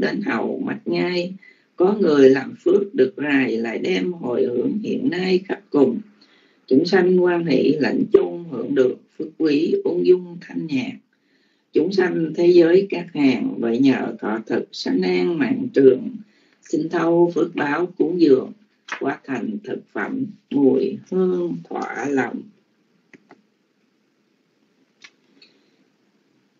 đến hầu mặt ngay. Có người làm phước được rài lại đem hồi hưởng hiện nay khắp cùng. Chúng sanh quan hệ lãnh chung hưởng được phước quý ung dung thanh nhạc. Chúng sanh thế giới các hàng vậy nhờ thọ thực sanh an mạng trường. Xin thâu phước báo cúng dường quá thành thực phẩm mùi hương thỏa lòng.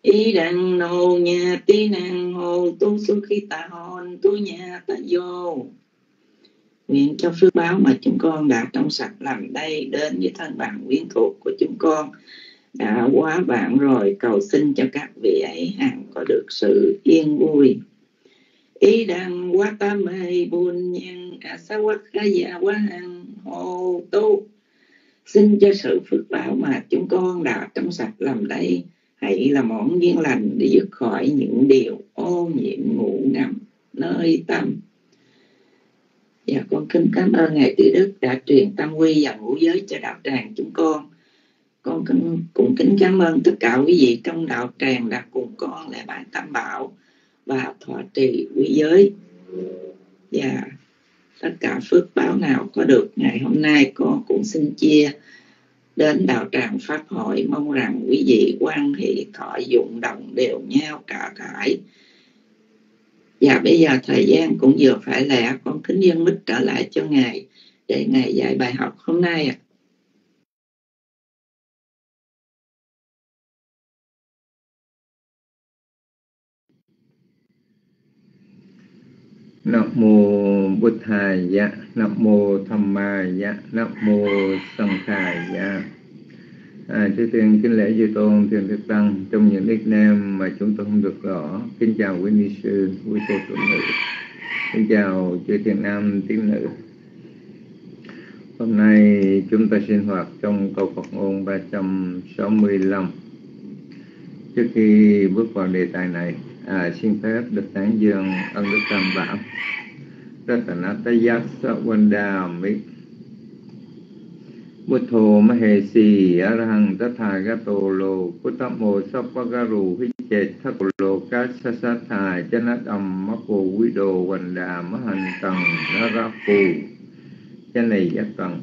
Ý đăng nô, nhà tí năng hồ tu su khi tà hồn tu nhà ta vô. Nguyện cho phước báo mà chúng con đã trong sạch làm đây, đến với thân bằng quyến thuộc của chúng con. Đã quá vạn rồi, cầu xin cho các vị ấy hằng có được sự yên vui. Ý đăng quá ta mê, buồn nhân à sa quá khá dạ quá hằng hồ tu xin cho sự phước báo mà chúng con đã trong sạch làm đây hãy là món duyên lành để dứt khỏi những điều ô nhiễm ngủ ngầm nơi tâm Dạ con kính cảm ơn Ngài Tứ Đức đã truyền tâm quy và ngũ giới cho đạo tràng chúng con. Con kính, cũng kính cảm ơn tất cả quý vị trong đạo tràng đã cùng con lại bài tam bảo và thọ trì quý giới. Và tất cả phước báo nào có được ngày hôm nay con cũng xin chia đến đạo tràng pháp hội, mong rằng quý vị quan hệ thọ dụng đồng đều nhau cả thải. Và bây giờ thời gian cũng vừa phải lẽ, con kính dân mít trở lại cho ngài để ngài dạy bài học hôm nay ạ. Nam mô Bụt Thầy dạ. Nam mô Tham Mai dạ. Nam mô Sanh Thầy dạ. À, trước tiên kính lễ chư tôn thiền thực tăng. Trong những nickname mà chúng tôi không được rõ kính chào quý ni sư quý cô phụ nữ. Kính chào chư thiền nam tín nữ. Hôm nay chúng ta sinh hoạt trong câu Phật ngôn 365 trước khi bước vào đề tài này à, xin phép được tán dương ân đức tam bảo. Ratanatayasa Vandami Buddho Mahesi Arahang Tathagato Lo Puttamo Sappagaru Hiche Thakolo Kasasatha Chanadam Mako Vido Vanda mahantang Narapu Chánh này giác tầng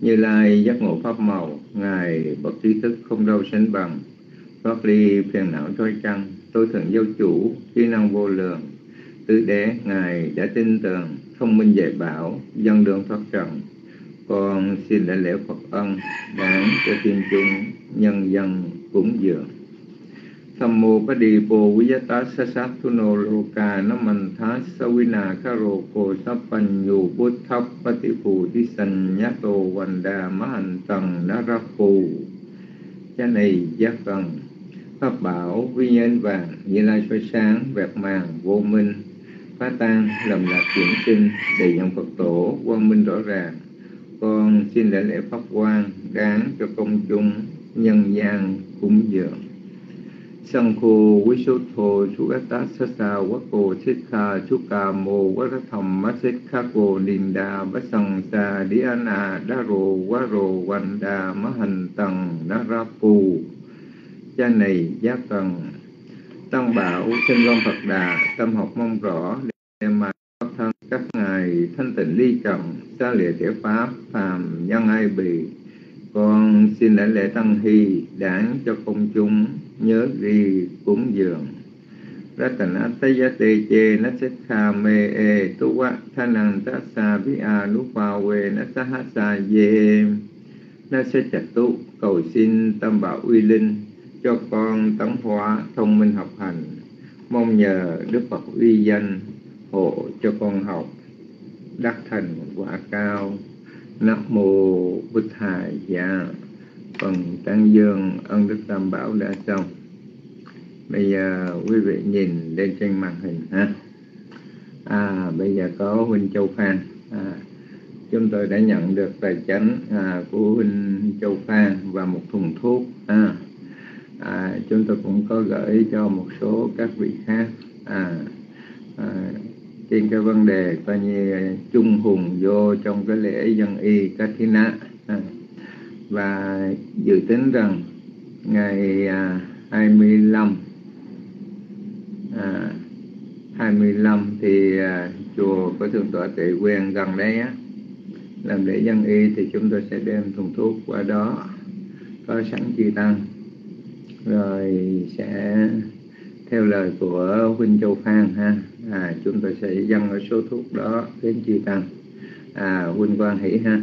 Như Lai giác ngộ Pháp màu Ngài bậc trí thức không đâu sánh bằng Thoát ly phiền não trôi chăng. Tôi thượng giáo chủ Trí năng vô lượng. Tứ đế Ngài đã tin tưởng, Thông minh dạy bảo, Dân đường thoát trần. Con xin đại lễ Phật ân đáng cho thiên chúng nhân dân cúng dường. Tham mô bá đi bồ quý giá tá sa sát thu nô lô ca nó mình thá sa vi na ca rô cô sa pan nhu bút thấp bá ti phù ti sanh nhát tô văn đà ma hành tầng đá ra phù. Cha này giác cần pháp bảo, vi nhân vàng như lai soi sáng vẹt màng vô minh, phá tan, lầm lạc chuyển sinh, đầy dòng phật tổ quang minh rõ ràng. Con xin lễ lễ pháp quan đáng cho công chúng nhân gian cúng dường. Sân khô quý số thô chú gát tá sát sa quá cô xích kha chú cà mô quá rá thầm má xích kha cô nìm đà bá sân sa đi an à đá rồ quá rồ quanh đà má hành tầng đá ra phù cha này giác cần tăng bảo trên con phật đà, tâm học mong rõ, để mà thân các ngài thanh tịnh ly trần xa lìa thể pháp, phàm nhân ai bì. Con xin đại lễ tăng hy đảng cho công chúng nhớ đi cúng dường. Ratana Tayate Che kha Me E Tu Wa Thanang Tassa Vi A Nu Pa We Nasahasa Ye Tu, cầu xin tâm bảo uy linh cho con tấn hóa thông minh học hành. Mong nhờ Đức Phật uy danh hộ cho con học đắc thành quả cao. Nam mô bích hài dạ phần tăng dương ân đức tam bảo đã xong. Bây giờ quý vị nhìn lên trên màn hình ha. À bây giờ có huynh châu phan. À, chúng tôi đã nhận được tài chánh à, của huynh châu phan và một thùng thuốc à, à, chúng tôi cũng có gửi cho một số các vị khác. À, à, trên cái vấn đề coi như chung hùng vô trong cái lễ dân y Katina à, và dự tính rằng ngày à, 25 à, 25 thì à, chùa có thượng tọa tệ quen gần đây á làm lễ dân y thì chúng tôi sẽ đem thùng thuốc qua đó có sẵn chi tăng rồi sẽ theo lời của huynh châu phan ha. À, chúng tôi sẽ dâng ở số thuốc đó đến chi tăng. À, huynh quan hỷ ha.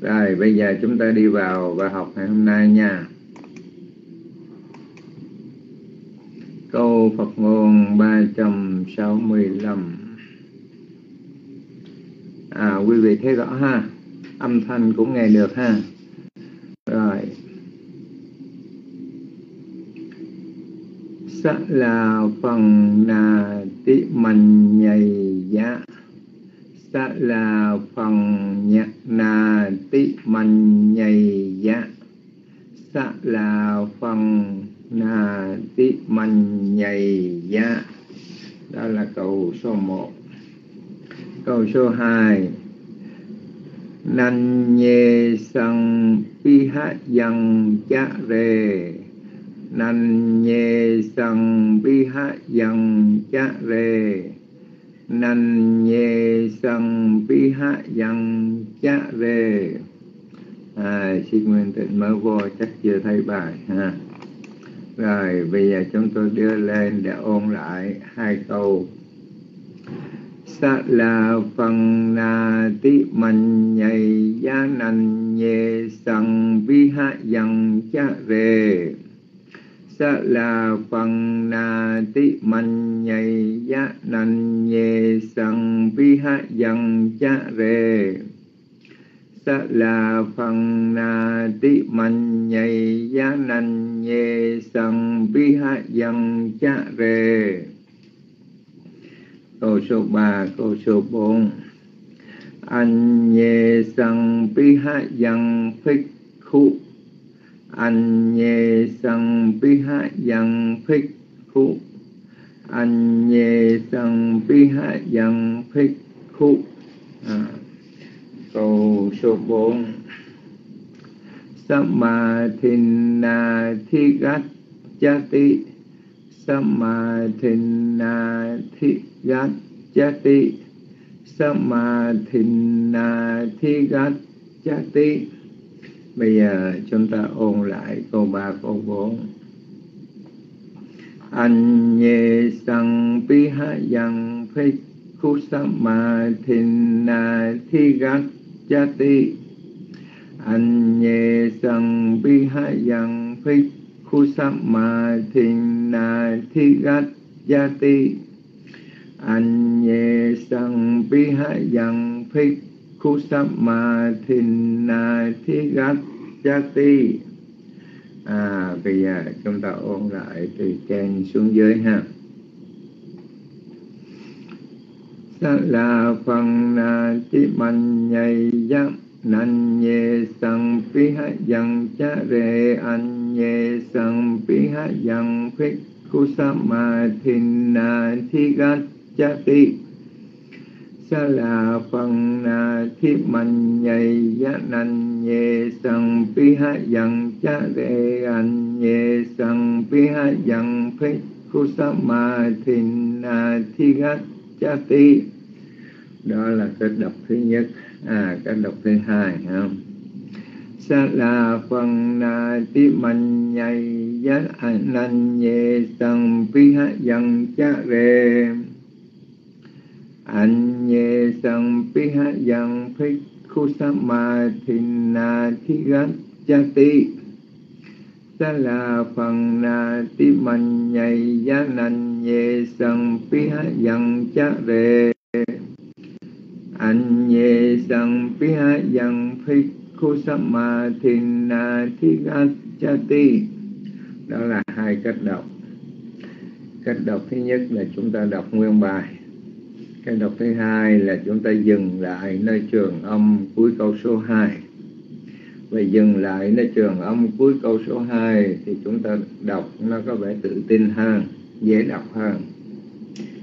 Rồi bây giờ chúng ta đi vào bài học ngày hôm nay nha. Câu Phật ngôn 365 à quý vị thấy rõ ha âm thanh cũng nghe được ha rồi sa là phần nà tí mình nhầy giá sa là phần nhạc nà tí mình nhầy giá sa là phần nà tí mình nhầy giá đó là câu số 1 câu số 2 Nan nhê sang pi hát yang cha rê nan nhê sang bi ha yang cha rê nan nhê sang bi ha yang cha rê à, Xin Nguyên Tịnh mở vô chắc chưa thấy bài ha. Rồi bây giờ chúng tôi đưa lên để ôn lại hai câu. Sa la phần na ti mình nhầy gia nành nhê sằng vi ha dần cha về sa la phần na ti man nhầy ya nan nhê sang vi ha yang cha rê sa la phần na ti man nhầy ya nan nhê sang vi ha yang cha rê câu số ba, câu số bốn. anh nhê sang vi ha yang phích khu anh nhê sang bi ha yang phích khu. Anh nhê sang bi ha yang phích khu. À, câu số 4 Samadhina thi gắt cha ti. Chati Samadhina thi gắt cha gát chati samadhina thi gắt cha ti bây giờ chúng ta ôn lại câu ba, câu 4 anh nhê sang pi ha yang phê khu samadhina thi gát chati anh nhê sang pi ha yang phê khu samadhina thi gát chati anh nhê sang pi ha yang phê khu ma thìn na thi gát cha à bây giờ chúng ta ôn lại từ trên xuống dưới ha. Sa la phần na chi man nhây giáp nan nhê sang pi ha dân cha rê anh nhê sang pi ha dân phích khu sa ma thìn na thi gát cha ti sa là phần na à, thi mạnh, nhầy, giá nành nhê sang pi ha yang cha đề anh nhê sang pi ha yang phê khu sa ma thìn na thi gát cha ti. Đó là cái đọc thứ nhất. À cái đọc thứ hai không sa là phần na à, ti mạnh, nhầy, giá nành nhê sang pi ha yang cha đề anh nhê sang pi ha yang phích khu sa ma thìn na thi gát cha ti. Sa la phần na ti man nhầy Ya Nan nhê sang pi ha yang cha rê. Anh nhê sang pi ha yang phích khu sa ma thìn na thi gát cha ti. Đó là hai cách đọc. Cách đọc thứ nhất là chúng ta đọc nguyên bài cái đọc thứ hai là chúng ta dừng lại nơi trường âm cuối câu số 2 và dừng lại nơi trường âm cuối câu số 2 thì chúng ta đọc nó có vẻ tự tin hơn, dễ đọc hơn.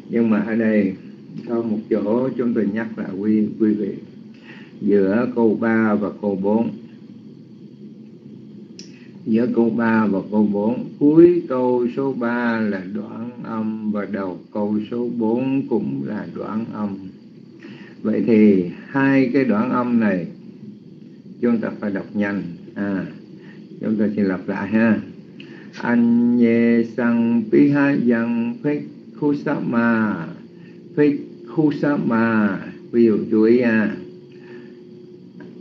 Nhưng mà ở đây, có một chỗ chúng tôi nhắc là quý quý vị. Giữa câu 3 và câu 4 giữa câu 3 và câu 4 cuối câu số 3 là đoạn âm và đầu câu số 4 cũng là đoạn âm. Vậy thì hai cái đoạn âm này chúng ta phải đọc nhanh. À chúng ta xin lặp lại ha. Anh nhê sang pi ha dân phích khu sa ma. Phích khu sa ma. Ví dụ chú ý à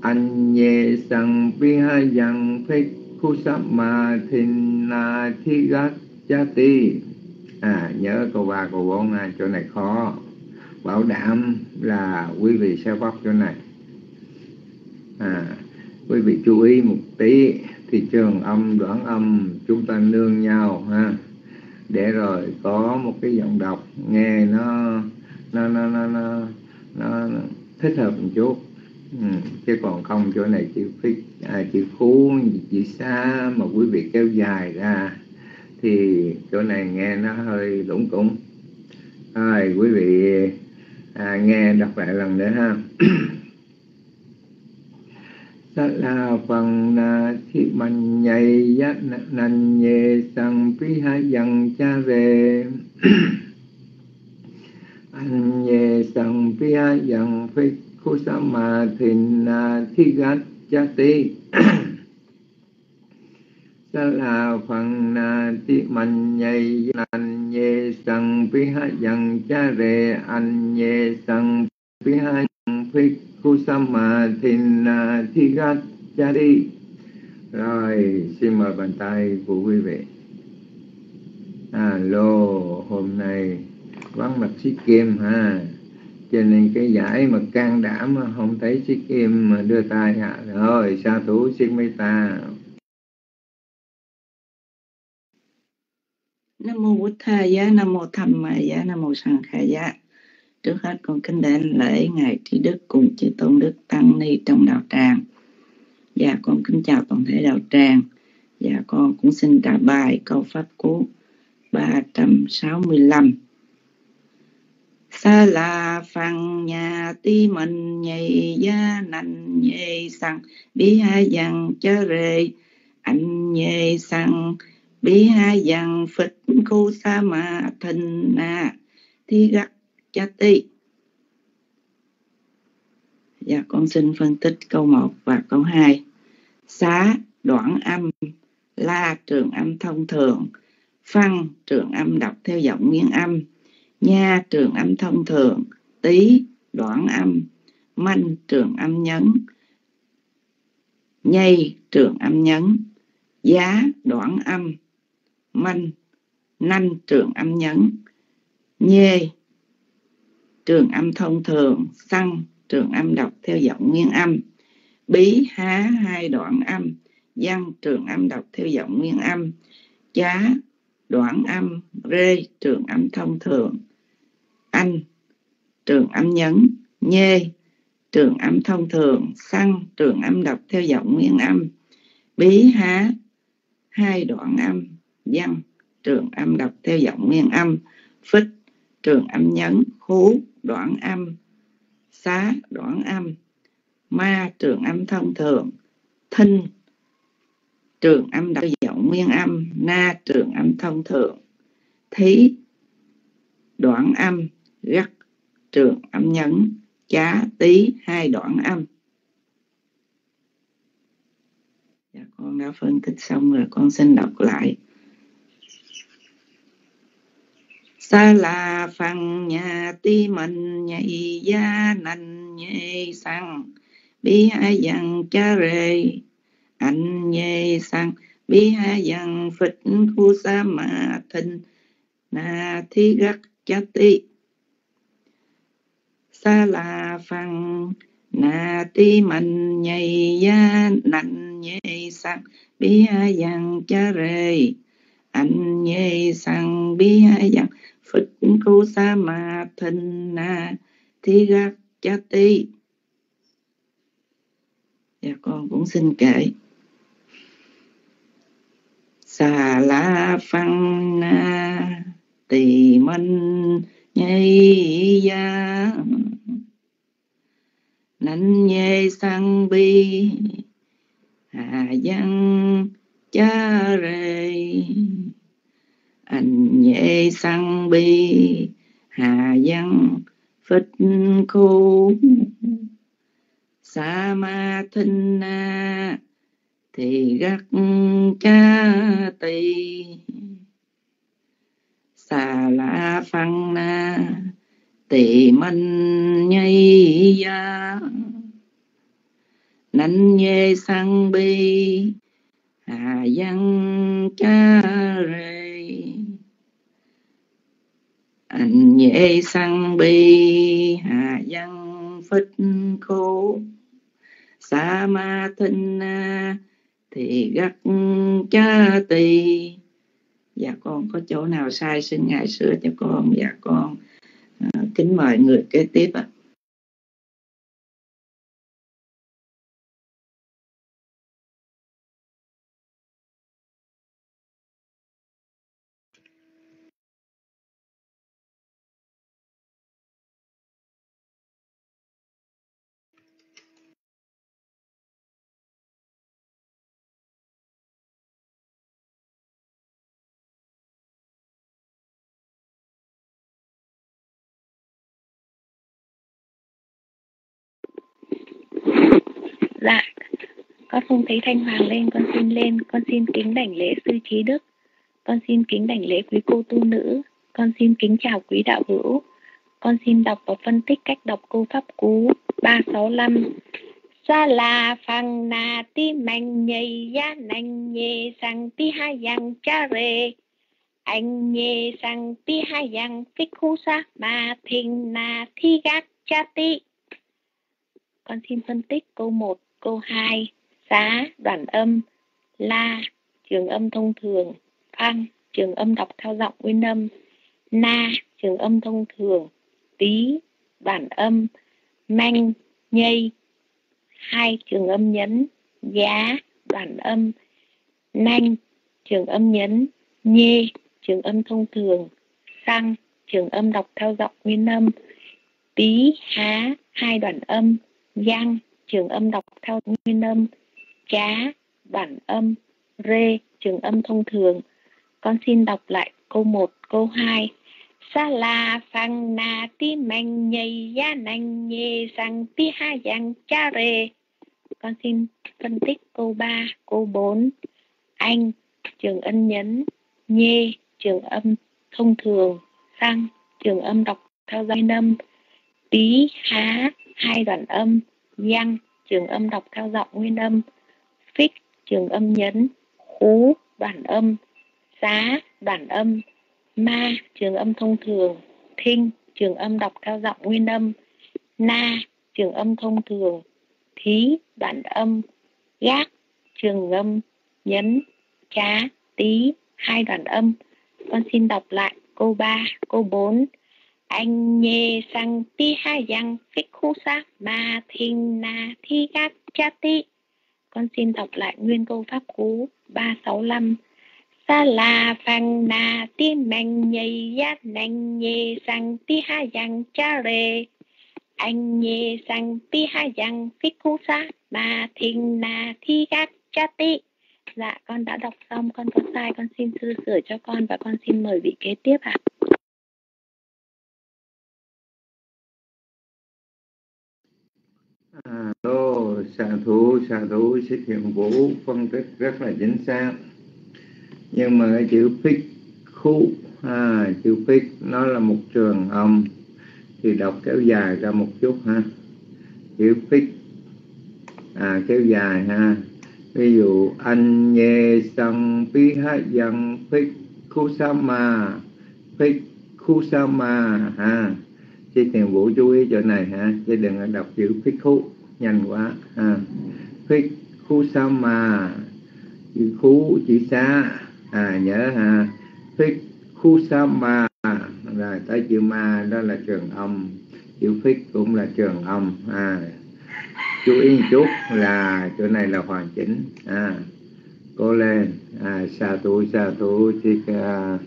anh nhê sang pi ha dân phích khu sa ma thìn na thi gát cha ti. À nhớ câu ba câu bốn à, chỗ này khó. Bảo đảm là quý vị sẽ bóc chỗ này. À quý vị chú ý một tí thì trường âm đoạn âm chúng ta nương nhau ha. Để rồi có một cái giọng đọc nghe nó nó nó nó nó, nó thích hợp một chút ừ. chứ còn không chỗ này chữ phích à, chữ phú chữ xa mà quý vị kéo dài ra thì chỗ này nghe nó hơi lủng củng rồi quý vị à, nghe đọc lại lần nữa ha sát la phần na thi man nhầy giác nan nhê sang pi hai yang cha về anh nhê sang pi yang phi thìn na thi gát cha ti sa la phần na ti man nhầy nan nhê sang pi ha yang cha về anh nhê sang pi ha yang phi Kusama Thina cha ti Rồi, xin mời bàn tay của quý vị. Alo, hôm nay vắng mặt sĩ kim ha cho nên cái giải mà can đảm mà không thấy chiếc kim mà đưa tay hạ rồi, sa thủ xin mấy ta nam mô bổn thầy giá nam mô tham mà giá nam mô sanh khai giá Trước hết con kính đến lễ Ngài Trí Đức cùng chư Tôn Đức Tăng Ni trong đạo tràng. Và con kính chào toàn thể đạo tràng. Và con cũng xin trả bài câu Pháp Cú 365. trăm la phăng nhà ti mình nhầy gia nành nhầy sằng bi hai dằng chớ rề anh nhầy sằng bi hai dằng phật khu sa ma thình na thi gắt Chati. Dạ, con xin phân tích câu 1 và câu 2. Xá, đoạn âm, la trường âm thông thường, phân trường âm đọc theo giọng nguyên âm, nha trường âm thông thường, tí đoạn âm, manh trường âm nhấn, nhây trường âm nhấn, giá đoạn âm, manh nanh trường âm nhấn, nhê trường âm thông thường xăng trường âm đọc theo giọng nguyên âm bí há hai đoạn âm văn trường âm đọc theo giọng nguyên âm chá đoạn âm rê trường âm thông thường anh, trường âm nhấn, nhê, trường âm thông thường, xăng, trường âm đọc theo giọng nguyên âm, bí há, hai đoạn âm, văn, trường âm đọc theo giọng nguyên âm, phích, trường âm nhấn khú đoạn âm, xá, đoạn âm, ma, trường âm thông thường, thinh, trường âm đọc giọng nguyên âm, na, trường âm thông thường, thí, đoạn âm gắt trường âm nhấn chá tí hai đoạn âm. Dạ, con đã phân tích xong rồi con xin đọc lại. Sa la phăng nhà ti mình nhảy gia nành nhẹ sang. Bi hai dặn cha rề anh nhẹ sang. Bi hai dặn phịch khu sa ma thình na thi gắt cha ti ta la phăng na ti mình nhầy gia nạnh nhầy sang bi hai dằng cha rề. Anh nhầy sang bi hai dằng Phật cô sa ma thân na thi gác cha ti. Dạ con cũng xin kể. Xà la phăng na, tỳ minh nhây ya nánh nhê sang bi, hà văn cha rê anh nhẹ sang bi, hà văn phích khu. Sa ma thinh na, thì gắt cha tỳ. Xà la phăng na tỳ man nhây ya nánh nhê sang bi. Hà văn cha rê. Anh nhê sang bi. Hà văn phích khô sa ma thinh na, thì gắt cha tỳ. Dạ con, có chỗ nào sai xin ngài sửa cho con? Dạ con à, kính mời người kế tiếp ạ. Dạ, con không thấy Thanh Hoàng lên, con xin lên, con xin kính đảnh lễ sư trí đức, con xin kính đảnh lễ quý cô tu nữ, con xin kính chào quý đạo hữu, con xin đọc và phân tích cách đọc câu pháp cú 365. Sa la phăng na ti mạnh nhây ya nành nhê sang ti hai yang cha rê. Anh nhê sang ti hai yang phích khu sa ma thình na thi gác cha ti. Con xin phân tích câu 1, câu 2, xá, đoạn âm, la, trường âm thông thường, phăng, trường âm đọc theo giọng nguyên âm, na, trường âm thông thường, tí, bản âm, manh, nhây, hai trường âm nhấn, giá, đoạn âm, nanh, trường âm nhấn, nhê, trường âm thông thường, xăng, trường âm đọc theo giọng nguyên âm, tí, há, hai đoạn âm, giang trường âm đọc theo nguyên âm chá bản âm rê trường âm thông thường. Con xin đọc lại câu 1, câu 2 sa la phang na ti mang nhây ya nang nhê sang ti ha yang cha rê. Con xin phân tích câu 3, câu 4 anh trường âm nhấn. Nhê trường âm thông thường. Sang trường âm đọc theo giai âm. Tí há hai đoạn âm. Giăng, trường âm đọc theo giọng nguyên âm. Phích, trường âm nhấn. Khú, bản âm. Xá, bản âm. Ma, trường âm thông thường. Thinh, trường âm đọc theo giọng nguyên âm. Na, trường âm thông thường. Thí, bản âm. Gác, trường âm nhấn. Chá, tí, hai đoạn âm. Con xin đọc lại câu 3, câu 4 anh nhê sang ti ha yang phích khu sa ma thinh na, thi gác, cha ti con xin đọc lại nguyên câu pháp cú 365 sa la phang na ti mạnh nhây ya nành nhê sang ti ha yang cha rê. Anh nhê sang ti ha yang phích khu sa ma thinh na, thi gác, cha ti dạ con đã đọc xong, con có sai, con xin sư sửa cho con và con xin mời vị kế tiếp ạ. à. À, Alo, xạ thủ, xạ thủ xích hiện vũ phân tích rất là chính xác. Nhưng mà cái chữ phích khu à, chữ phích nó là một trường âm thì đọc kéo dài ra một chút ha. Chữ phích à kéo dài ha. Ví dụ anh nhê sang pi ha dân phích khu sa ma phích khu sa ma ha. Chứ thiền vũ chú ý chỗ này ha Chứ đừng đọc chữ phích khu Nhanh quá. Ha Phích khu sa mà Chữ khu chữ xa à nhớ ha Phích khu sa mà Rồi tới chữ ma đó là trường âm. Chữ phích cũng là trường âm. À chú ý một chút là chỗ này là hoàn chỉnh. À cô lên. À xa thủ xa thủ thì uh, à,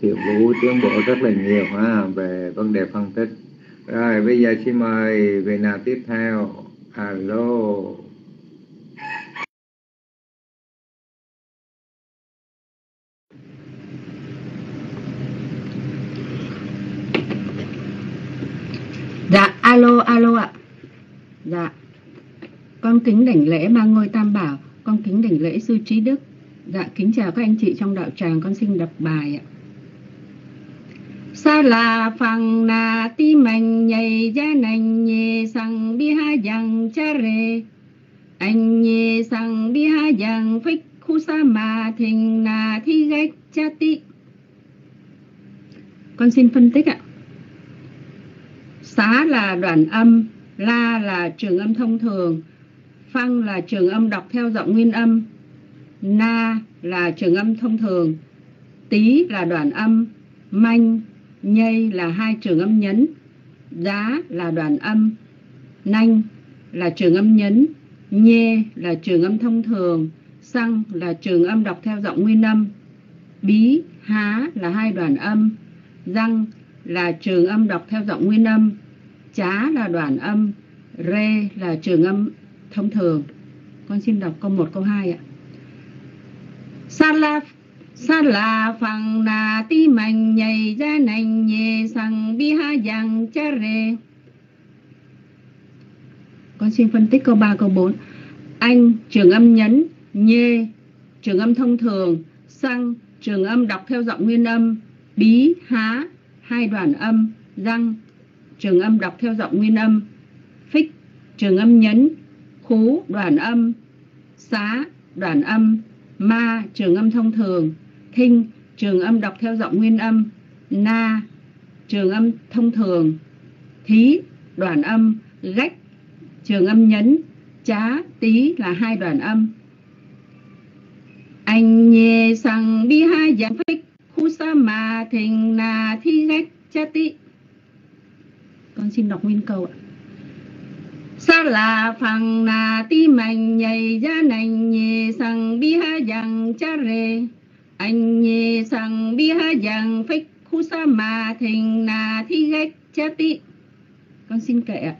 thiệu vũ tiến bộ rất là nhiều ha về vấn đề phân tích rồi, bây giờ xin mời vị nào tiếp theo? Alo. Dạ alo alo ạ. Dạ. Con kính đảnh lễ mang ngôi tam bảo. Con kính đảnh lễ sư trí đức. Dạ kính chào các anh chị trong đạo tràng. Con xin đọc bài ạ. Sa la phăng na ti mạnh nhảy gia nành nhẹ sang bi ha dằng cha re anh nhẹ sang bi ha dằng phích khu sa ma thình na thi gách cha ti con xin phân tích ạ. Xá là đoạn âm, la là trường âm thông thường, phăng là trường âm đọc theo giọng nguyên âm, na là trường âm thông thường tí là đoạn âm, manh nhây là hai trường âm nhấn giá là đoạn âm, nanh là trường âm nhấn, nhê là trường âm thông thường, xăng là trường âm đọc theo giọng nguyên âm. Bí, há là hai đoạn âm, răng là trường âm đọc theo giọng nguyên âm, chá là đoạn âm, rê là trường âm thông thường. Con xin đọc câu 1 câu 2 ạ. Sa la sa la phẳng na ti mạnh nhảy ra nành nhẹ sang bi ha giang cha rê con xin phân tích câu 3 câu 4 anh, trường âm nhấn, nhê, trường âm thông thường, sang, trường âm đọc theo giọng nguyên âm, bí, há, hai đoạn âm, răng, trường âm đọc theo giọng nguyên âm, phích, trường âm nhấn, khú, đoạn âm, xá, đoạn âm, ma, trường âm thông thường thinh, trường âm đọc theo giọng nguyên âm. Na, trường âm thông thường. Thí, đoạn âm. Gách, trường âm nhấn. Chá tí là hai đoạn âm. Anh nhê sang bi hai dạng phích. Khu sa ma thình na thi gách, chá tí con xin đọc nguyên câu ạ. Sa là phẳng na ti mạnh nhảy ra nành nhẹ sang bi hai dạng chá rê anh nhẹ sang bi giang phích, khu sa ma thình na thi gách cha tị. Con xin kệ ạ.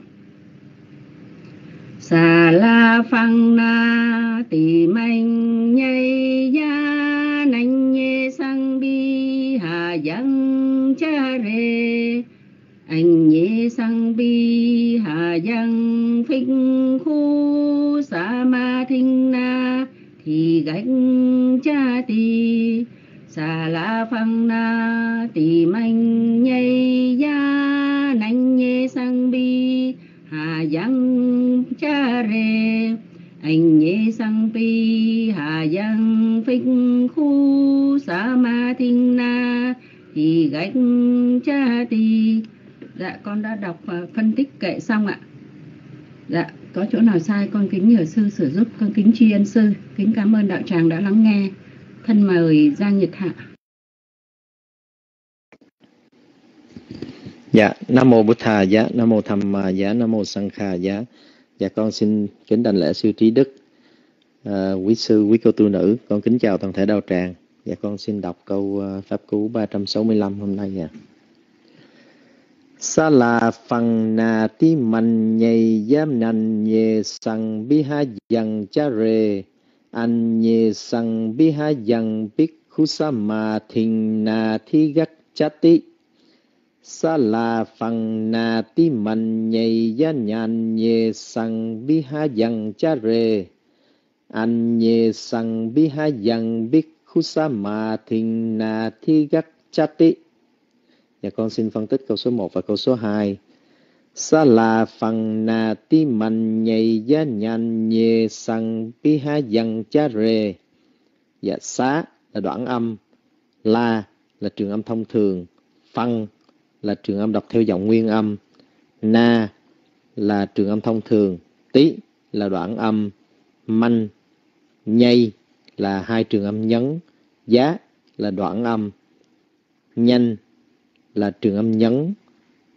Xà la phăng na ti manh nhây ya nành nhẹ sang bi hà giang cha rê. Anh nhẹ sang bi hà giang phích, khu sa ma thinh na thì gánh cha tì xà la phăng na tì manh nhây ya nanh nhê sang bi. Hà giang cha rê anh nhê sang bi hà giang phích khu sa ma thinh na, thì gánh cha tì Dạ con đã đọc và phân tích kệ xong ạ. Dạ có chỗ nào sai con kính nhờ sư sửa giúp con kính tri ân sư kính cảm ơn đạo tràng đã lắng nghe thân mời Giang Nhật Hạ. Dạ, Nam Mô Bụt Thà Giá, Nam Mô Tham Ma Giá, Nam Mô Sang Kha Giá. Dạ con xin kính đảnh lễ sư trí đức, à, quý sư, quý cô tu nữ. Con kính chào toàn thể đạo tràng. Dạ con xin đọc câu à, Pháp Cú 365 hôm nay nha. Sa la phần na ti man nhầy giam nan nhê sang bi ha yang cha re an nhê sang bi ha yang bích khu sa ma thình na thi gắt cha ti sa la phần na ti man nhầy ya nhan nhê sang bi ha yang cha re an nhê sang bi ha yang bích khu sa ma thình na thi gắt cha ti nhà con xin phân tích câu số 1 và câu số 2. Sa la phần na ti man nhầy giá nhan nhê sang pi ha dăng cha rê. Dạ xá là đoạn âm. La là trường âm thông thường. phân là trường âm đọc theo giọng nguyên âm. Na là trường âm thông thường. Tí là đoạn âm. Manh, nhây là hai trường âm nhấn. Giá là đoạn âm. Nhanh là trường âm nhấn,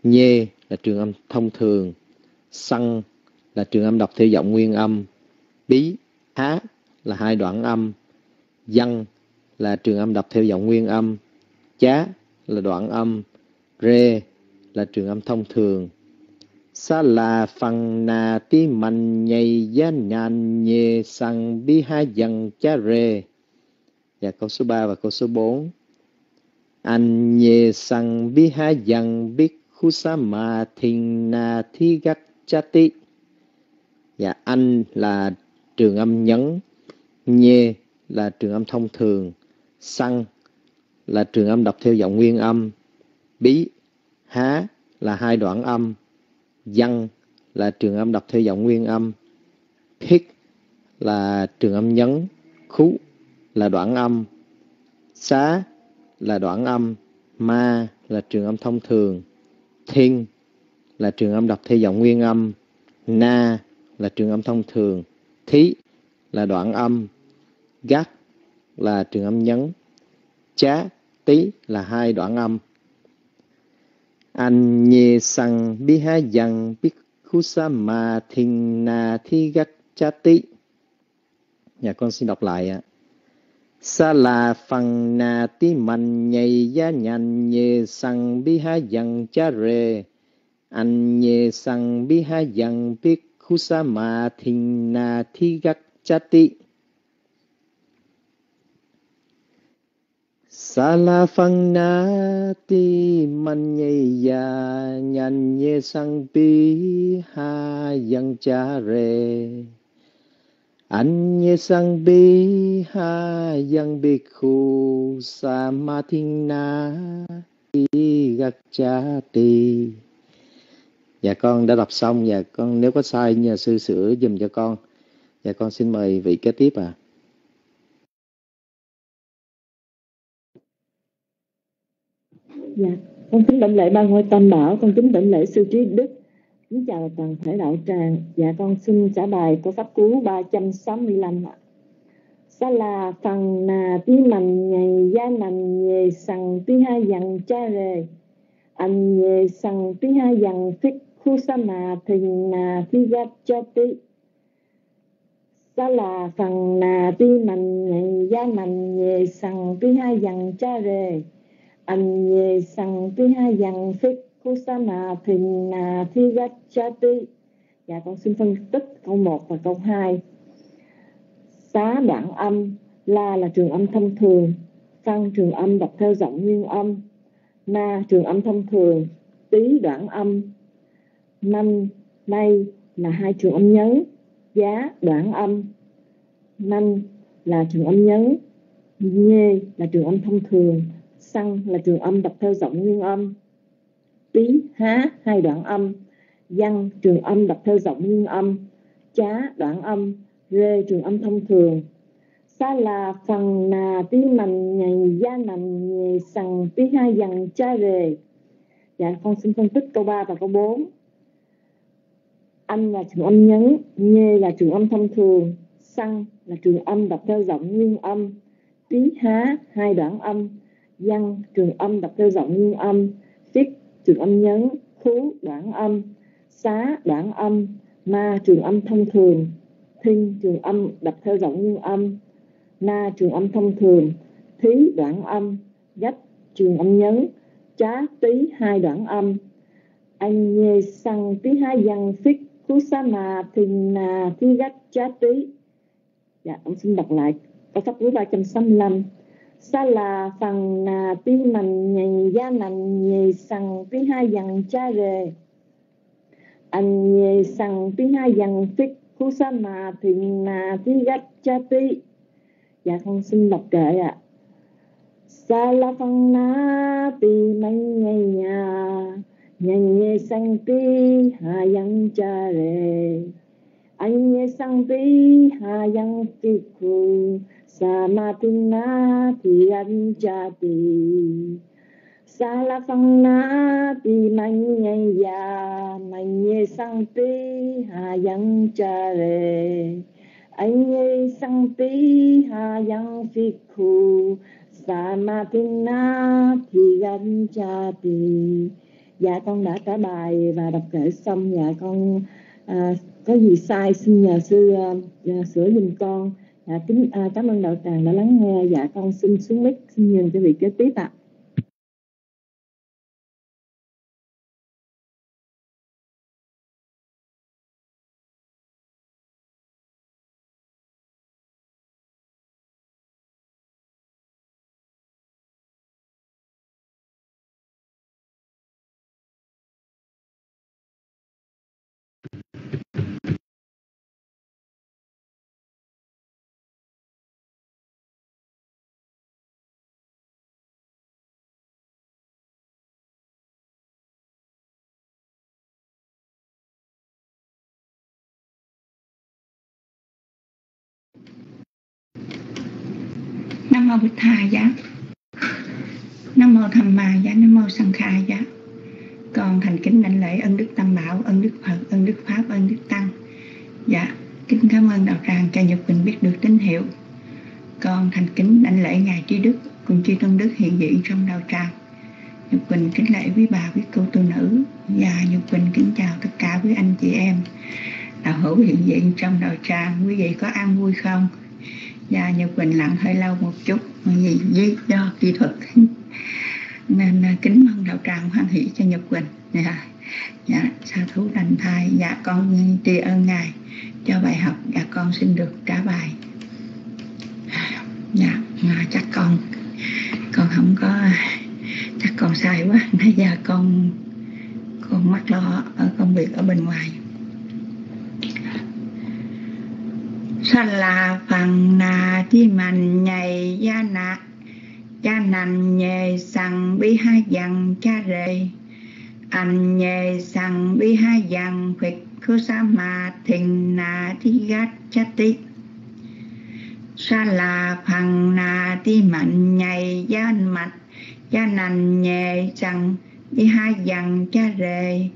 nhê là trường âm thông thường, xăng là trường âm đọc theo giọng nguyên âm, bí, há là hai đoạn âm, dân là trường âm đọc theo giọng nguyên âm, chá là đoạn âm, rê là trường âm thông thường. Sa la phăng na ti man nhây giá nàn nhê sang bi ha dần chá rê. Dạ, và câu số 3 và câu số 4. Anh nhê sang bi ha yang bích Kusama Thina Thi Chati. Dạ, anh là trường âm nhấn, nhê là trường âm thông thường, sang là trường âm đọc theo giọng nguyên âm, bí, há là hai đoạn âm, dăng là trường âm đọc theo giọng nguyên âm, pick là trường âm nhấn, khú là đoạn âm, xá là đoạn âm, ma là trường âm thông thường, thiên là trường âm đọc theo giọng nguyên âm, na là trường âm thông thường, thí là đoạn âm, gắt là trường âm nhấn, chá, tí là hai đoạn âm. Anh nhê sang bi ha dằn biết ku sa ma thiên na thi gắt chá tí. Nhà con xin đọc lại ạ. Sa la phần na ti man nhầy gia nhành nhê sang bi ha dần cha rê Anh nhê sang bi ha dần biết khu sa ma thình na thi gắt cha ti sa la phần na ti man nhầy gia nhành nhê sang bi ha dần cha rê anh nhê sang bi ha yang bi khu sa ma thiên na ti gak cha ti. Dạ con đã đọc xong dạ con nếu có sai nhờ sư sửa dùm cho con. Dạ con xin mời vị kế tiếp à Dạ, con kính đảnh lễ ba ngôi tam bảo, con kính đảnh lễ sư trí đức. Kính chào toàn thể đạo tràng. Dạ con xin trả bài câu pháp cú 365 ạ. Sa la phần nà tí mành nhầy gia nành nhề sằng tí hai dặn cha rề. Anh nhề sằng tí hai dặn thích khu sa mà thình nà tí gắt cho tí. Sa la phần nà tí mành nhầy gia nành nhề sằng tí hai dặn cha rề anh nhề sằng tí hai dằng thích kusama thina, na dạ con xin phân tích câu 1 và câu 2 xá đoạn âm la là trường âm thông thường phân trường âm đọc theo giọng nguyên âm na trường âm thông thường tí đoạn âm. Năm nay là hai trường âm nhấn giá đoạn âm. Năm là trường âm nhấn nhê là trường âm thông thường xăng là trường âm đọc theo giọng nguyên âm tí há, hai đoạn âm. Văn, trường âm đọc theo giọng nguyên âm. Chá, đoạn âm. Rê, trường âm thông thường. Sa là phần nà, tí, mành, nhầy da nành, nhầy, sằng, tí hai dằn, cha, rề. Dạ con xin phân tích câu 3 và câu 4 anh là trường âm nhấn, nhê là trường âm thông thường. Xăng là trường âm đọc theo giọng nguyên âm. Tí, há, hai đoạn âm. Văn, trường âm đọc theo giọng nguyên âm trường âm nhấn thú đoạn âm, xá, đoạn âm, ma, trường âm thông thường, thinh, trường âm đập theo giọng nguyên âm, na, trường âm thông thường, thí, đoạn âm gách trường âm nhấn, chá tí hai đoạn âm, anh nhê sang tí hai văn phích cú sa mà thình nà thi gách, chá tí dạ ông xin đọc lại. Câu pháp thứ 365 sa là phần nà pi mình nhì gia nành nhì sằng pi hai dần cha rề anh nhì sằng pi hai dần phích khu sa mà, thì nà pi gắt cha tí dạ con xin đọc kệ ạ. À. sa la phần na pi mình nhì nhà nhì nhì sằng pi hai dần cha rề anh nhì sằng pi hai dần phích khu. Samatina tianjati Salafangna ti manyaya Manye sangti hayang chare Anye sangti hayang fikhu Samatina tianjati Dạ con đã trả bài và đọc kể xong. Dạ con à, có gì sai xin nhờ sư à, sửa giùm con. À, kính à, cảm ơn đạo tràng đã lắng nghe. Dạ con xin xuống mic xin nhường cho vị kế tiếp ạ. À. mô bích tha giá. Nam mô tham ma giá, nam mô sanh kha giá. Con thành kính đảnh lễ ân đức tam bảo, ân đức phật, ân đức pháp, ân đức tăng. Dạ kính cảm ơn đạo tràng cho nhật bình biết được tín hiệu. Con thành kính đảnh lễ ngài trí đức cùng chư tôn đức hiện diện trong đạo tràng. Nhật bình kính lễ quý bà, quý cô, tu nữ. Và nhật bình kính chào tất cả quý anh chị em. Đạo hữu hiện diện trong đạo tràng, quý vị có an vui không? Dạ nhật bình lặng hơi lâu một chút vì lý do kỹ thuật. Nên à, kính mong đạo tràng hoan hỷ cho nhật quỳnh. Dạ dạ sa thú đành thai dạ con tri ơn ngài cho bài học dạ con xin được trả bài. Dạ mà chắc con con không có, chắc con sai quá. Nãy giờ dạ, con con mắc lo ở công việc ở bên ngoài. Sa la phần na chi mạnh nhầy gia nạ cha nành nhề sằng bi hai dằng cha rề, anh nhề sằng bi hai dằng phịch khu sa ma thình na thi gát cha tí sa là phằng na ti mạnh nhầy gia mạch, cha nành nhề sằng bi hai dằng cha rề,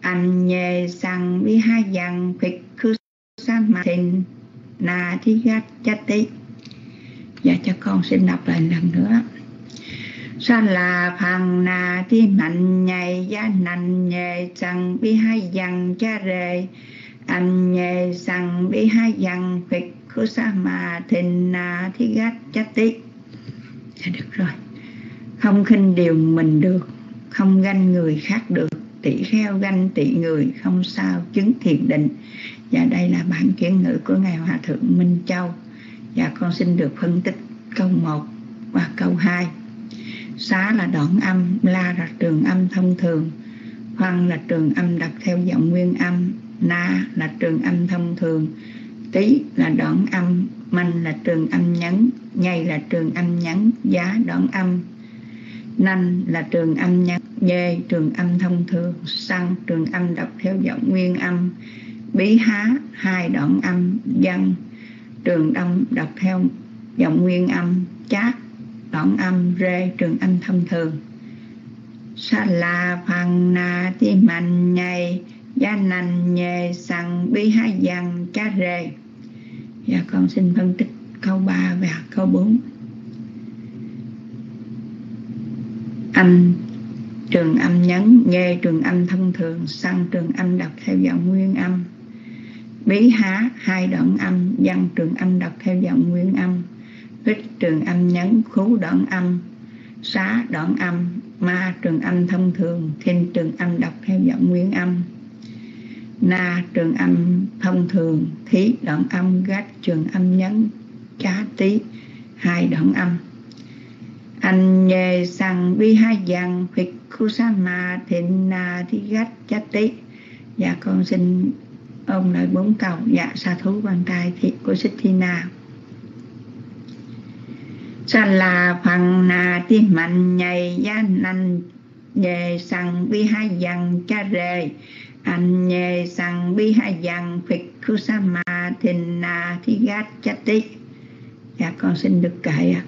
anh nhề sằng bi hai dằng phịch khu sa ma thình na thi gắt chát tí Dạ cho con xin đọc lại lần nữa. Sa là phằng nà thi mạnh nhầy gia nành nhề chẳng bi hai dằng cha rề. Anh nhề rằng bi hai dằng phật khu sa mà thình nà thi gắt chát tí dạ được rồi. Không khinh điều mình được, không ganh người khác được tỷ kheo ganh tỷ người, không sao chứng thiền định và đây là bản chuyển ngữ của ngài hòa thượng minh châu. Và con xin được phân tích câu 1 và câu 2 xá là đoạn âm, la là trường âm thông thường. Phân là trường âm đặt theo giọng nguyên âm. Na là trường âm thông thường. Tí là đoạn âm. Manh là trường âm nhấn. Nhây là trường âm nhấn. Giá đoạn âm. Nanh là trường âm nhấn. Dê, trường âm thông thường. Xăng trường âm đọc theo giọng nguyên âm bí há, hai đoạn âm dân trường âm đọc theo giọng nguyên âm, chát. Đoạn âm rê, trường âm thông thường. Sa la phằng na ti mạnh nhầy gia nành nhề sằng bi hai dằng cha rê. Và con xin phân tích câu 3 và câu 4 anh trường âm nhấn nghe trường âm thông thường sang trường âm đọc theo giọng nguyên âm bí há, hai đoạn âm, văn trường âm đọc theo giọng nguyên âm. Hít trường âm nhấn, khú đoạn âm. Xá đoạn âm, ma trường âm thông thường thinh trường âm đọc theo giọng nguyên âm. Na trường âm thông thường, thí đoạn âm gách trường âm nhấn, chá tí hai đoạn âm. Anh nhề sang bi hai dằng phịch khu sa ma thịnh na thí gách chá tí và dạ, con xin ông lại bốn câu dạ sa thú quan tay thị của xích thi na. Sa là phần nà ti mạnh nhầy gia nành nhề sằng bi hai dằng cha rề. Anh nhề sằng bi hai dằng phịch khu sa ma thìn nà thi gát cha tí dạ con xin được kể ạ.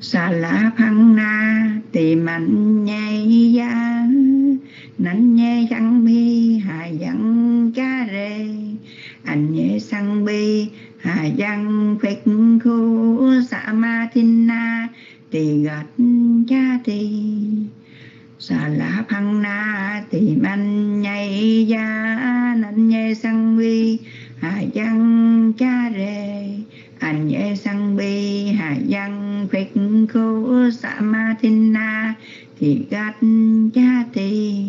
Sa la phăng na tì mạnh nhầy gia nành nhé sằng bi hà dằng cha rê. Anh nhé sang bi, hà văn phật khu sa ma thiên na, tỳ gật cha tỳ. Sa la phăng na tỳ man nhảy gia nanh nhé sang bi, hà văn cha rê. Anh nhé sang bi, hà văn phật khu sa ma thiên na thì gạch cha tỳ.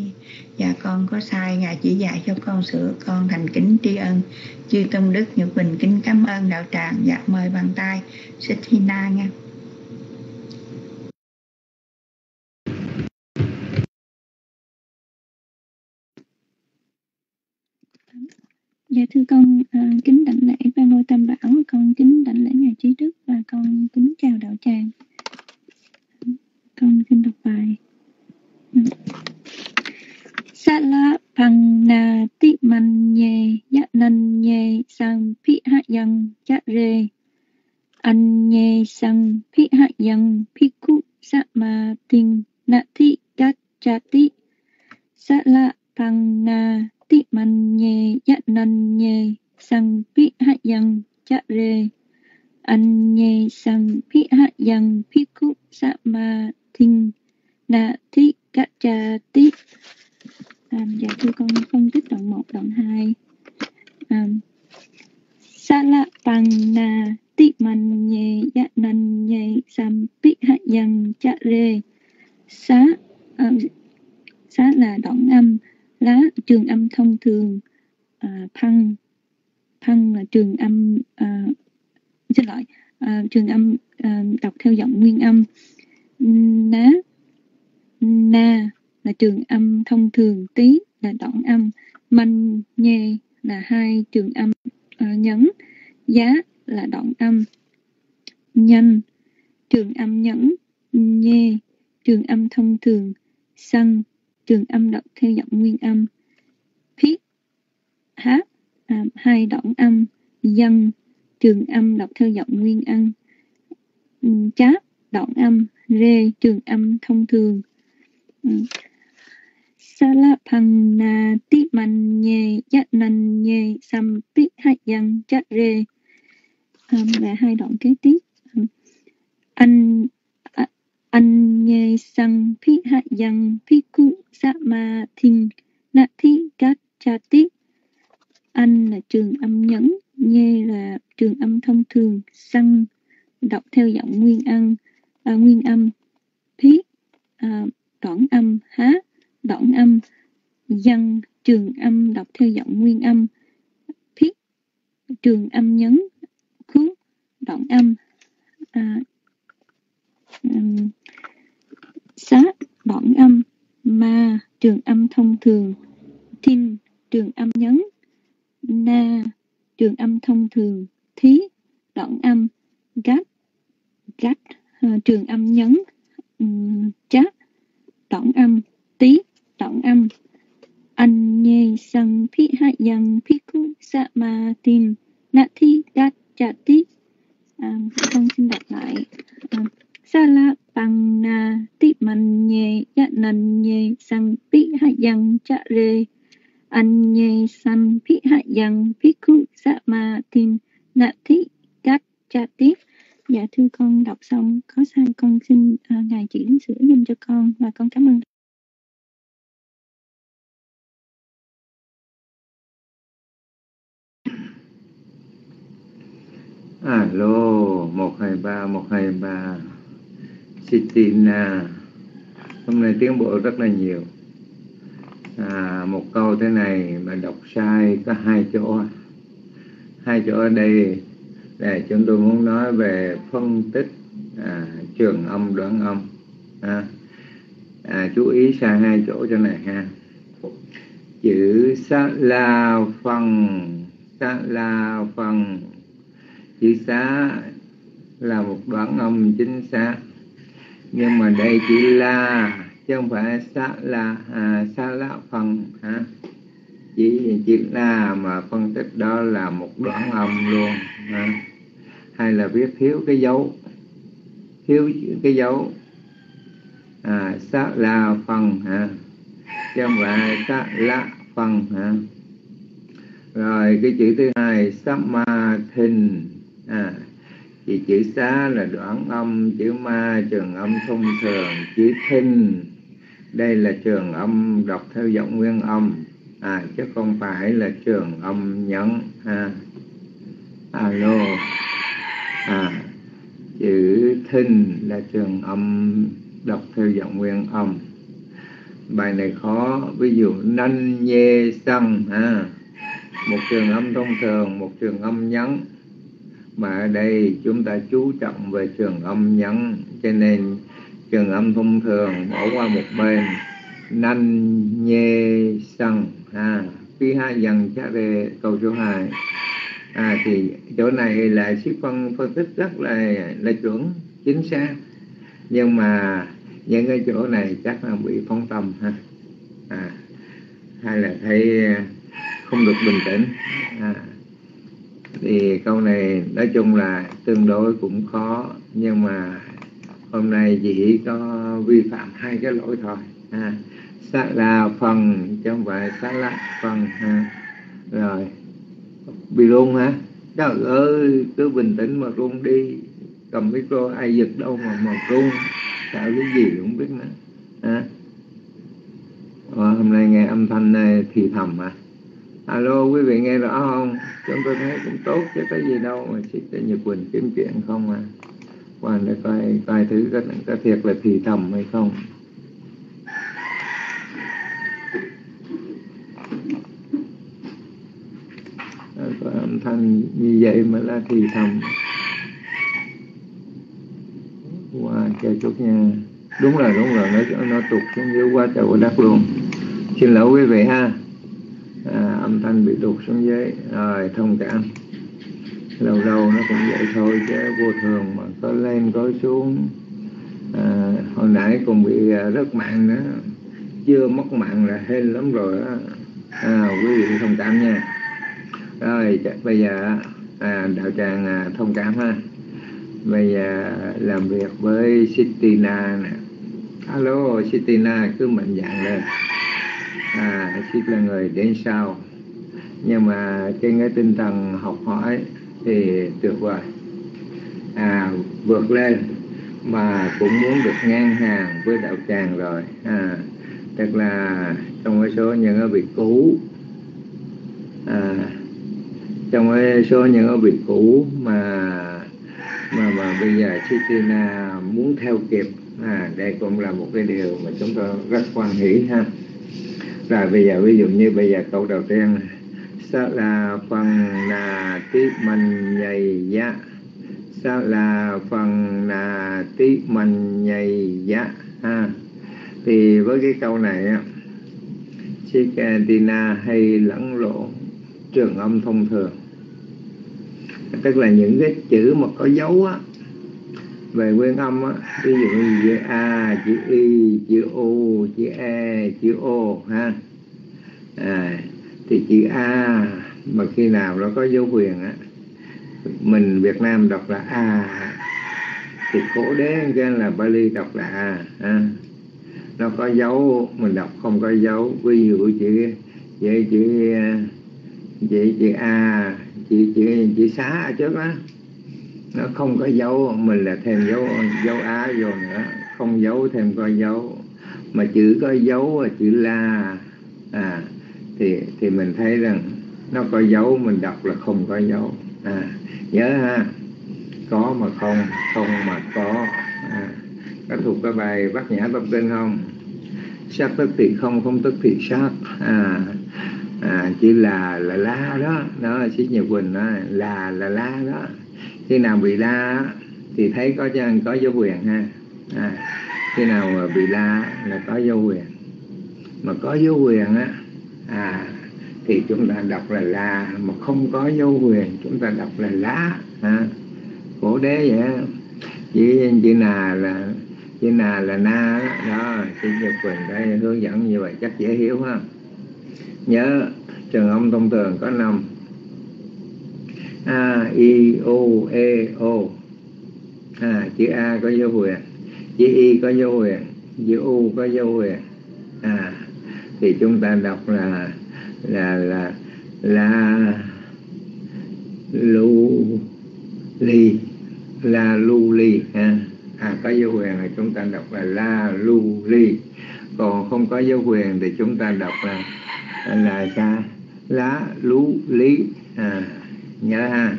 Dạ con có sai. Ngài chỉ dạy cho con sửa con thành kính tri ân. Chư Tôn Đức Nhật Bình kính cảm ơn đạo tràng. Dạ mời bàn tay Xích Thi nha. Dạ thưa con uh, kính đảnh lễ ba ngôi tam bảo. Con kính đảnh lễ ngài trí đức và con kính chào đạo tràng. Con xin đọc bài sa la phang na ti man nhê ya dạ nan nhê sang phi ha yang cha re an nhê sang phi hạ yang dạ phi khu sa ma ting na thi ca cha ti sa la phang na ti man nhê ya nan nhê sang phi hạ yang cha re an nhê sang phi hạ yang phi khu sa ma ting na thi ca cha ti à, giờ dạ, thưa con phân tích đoạn 1, đoạn 2 à, sa ờ, la pang na ti man nhê ya nan nhê sam pi ha yang cha re xá à, xá là đoạn âm lá trường âm thông thường. Này bà Sitina à, hôm nay tiến bộ rất là nhiều. À, một câu thế này mà đọc sai có hai chỗ. Hai chỗ ở đây là chúng tôi muốn nói về phân tích à, trường âm đoạn âm. À, à, chú ý sai hai chỗ cho này ha. Chữ sa la phần sa la phần chữ xá là một đoạn âm chính xác. Nhưng mà đây chỉ là chứ không phải xa là à, xa la phần hả? Chỉ chỉ là mà phân tích đó là một đoạn âm luôn hả? hay là viết thiếu cái dấu thiếu cái dấu à, xa la phần hả? Chứ không phải xa la phần hả? Rồi cái chữ thứ hai samathin thình à, thì chữ xá là đoạn âm, chữ ma, trường âm thông thường, chữ thinh. Đây là trường âm đọc theo giọng nguyên âm. À chứ không phải là trường âm nhấn, ha. Alo. À chữ thinh là trường âm đọc theo giọng nguyên âm. Bài này khó, ví dụ nanh nhê xăng ha. Một trường âm thông thường, một trường âm nhấn mà ở đây chúng ta chú trọng về trường âm nhấn cho nên trường âm thông thường bỏ qua một bên. Nan nhê sân ha. Phi ha dần cha về câu số 2 à thì chỗ này là sĩ phân phân tích rất là là chuẩn chính xác. Nhưng mà những cái chỗ này chắc là bị phóng tâm ha. À, hay là thấy không được bình tĩnh. À, thì câu này nói chung là tương đối cũng khó nhưng mà hôm nay chỉ có vi phạm hai cái lỗi thôi à, sát là phần chứ không phải sát là phần ha. rồi bị luôn hả? Trời ơi cứ bình tĩnh mà run đi. Cầm micro ai giật đâu mà mà run sợ cái gì cũng biết nữa à. Ủa, ờ, hôm nay nghe âm thanh này thì thầm à. Alo quý vị nghe rõ không? Chúng tôi thấy cũng tốt chứ có gì đâu mà chỉ cho nhật quỳnh kiếm chuyện không à. Qua để coi coi thứ có, có thiệt là thì thầm hay không. À, có âm thanh như vậy mà là thì thầm. Qua chờ chút nha. Đúng là đúng rồi nó nó tụt xuống dưới qua trời quá đất luôn. Xin lỗi quý vị ha à, âm thanh bị tụt xuống dưới. Rồi thông cảm. Lâu lâu nó cũng vậy thôi chứ vô thường mà có lên có xuống. À, hồi nãy còn bị à, rớt mạng nữa. Chưa mất mạng là hên lắm rồi đó à, quý vị thông cảm nha. Rồi bây giờ à, đạo tràng à, thông cảm ha. Bây giờ làm việc với Sitina nè. Alo Sitina cứ mạnh dạng lên à Sit là người đến sau nhưng mà trên cái tinh thần học hỏi thì tuyệt vời. À vượt lên mà cũng muốn được ngang hàng với đạo tràng rồi. À tức là trong cái số những cái vị cũ à, trong cái số những cái vị cũ mà mà mà bây giờ Chitina muốn theo kịp à đây cũng là một cái điều mà chúng tôi rất quan hỷ ha rồi bây giờ, ví dụ như bây giờ câu đầu tiên. Sa là phần là tí mình nhầy giá sa là phần là tí mình nhầy giá ha. Thì với cái câu này á, Chicantina hay lẫn lộn, trường âm thông thường. Tức là những cái chữ mà có dấu á về nguyên âm á ví dụ như chữ a chữ y chữ u chữ e chữ o ha. À, thì chữ a mà khi nào nó có dấu huyền á mình Việt Nam đọc là a. Thì cổ đế cái là Bali đọc là a ha. nó có dấu mình đọc không có dấu. Ví dụ chữ chữ chữ chữ, chữ a chữ chữ chữ xá ở trước đó nó không có dấu mình là thêm dấu dấu á vô nữa. Không dấu thêm có dấu. Mà chữ có dấu và chữ la à thì thì mình thấy rằng nó có dấu mình đọc là không có dấu. À nhớ ha. Có mà không không mà có. À, có thuộc cái bài bát nhã tâm kinh không? Sắc tức thì không không tức thì sắc à, à chỉ là là la đó. Đó là sĩ nhật quỳnh đó là là la đó khi nào bị la thì thấy có có dấu quyền ha. À, khi nào mà bị la là có dấu quyền. Mà có dấu quyền á à thì chúng ta đọc là la. Mà không có dấu quyền chúng ta đọc là lá ha. Cổ đế vậy chỉ chỉ nà là chỉ nà là na đó, đó xin nhật quyền đây hướng dẫn như vậy chắc dễ hiểu ha. Nhớ trường ông thông thường có năm a i o e o. À, chữ a có dấu huyền chữ y có dấu huyền chữ u có dấu huyền à thì chúng ta đọc là là là là lu ly la lu ly ha. À có dấu huyền thì chúng ta đọc là la lu ly còn không có dấu huyền thì chúng ta đọc là là sa lá lú lý à, nhớ ha.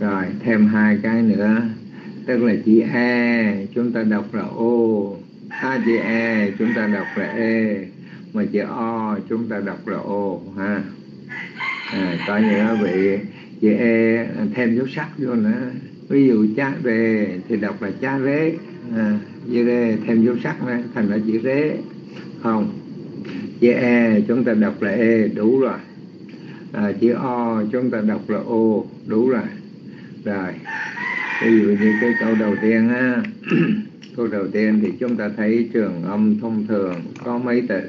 Rồi thêm hai cái nữa. Tức là chữ e chúng ta đọc là o. Ha chữ e chúng ta đọc là e. Mà chữ o chúng ta đọc là o ha. À, có những vị chữ e thêm dấu sắc vô nữa. Ví dụ cha về thì đọc là cha rế à, chữ rê thêm dấu sắc nữa thành là chữ rế không. Chữ e chúng ta đọc là e đủ rồi à, chữ o chúng ta đọc là o đủ rồi. Rồi ví dụ như cái câu đầu tiên ha câu đầu tiên thì chúng ta thấy trường âm thông thường có mấy từ?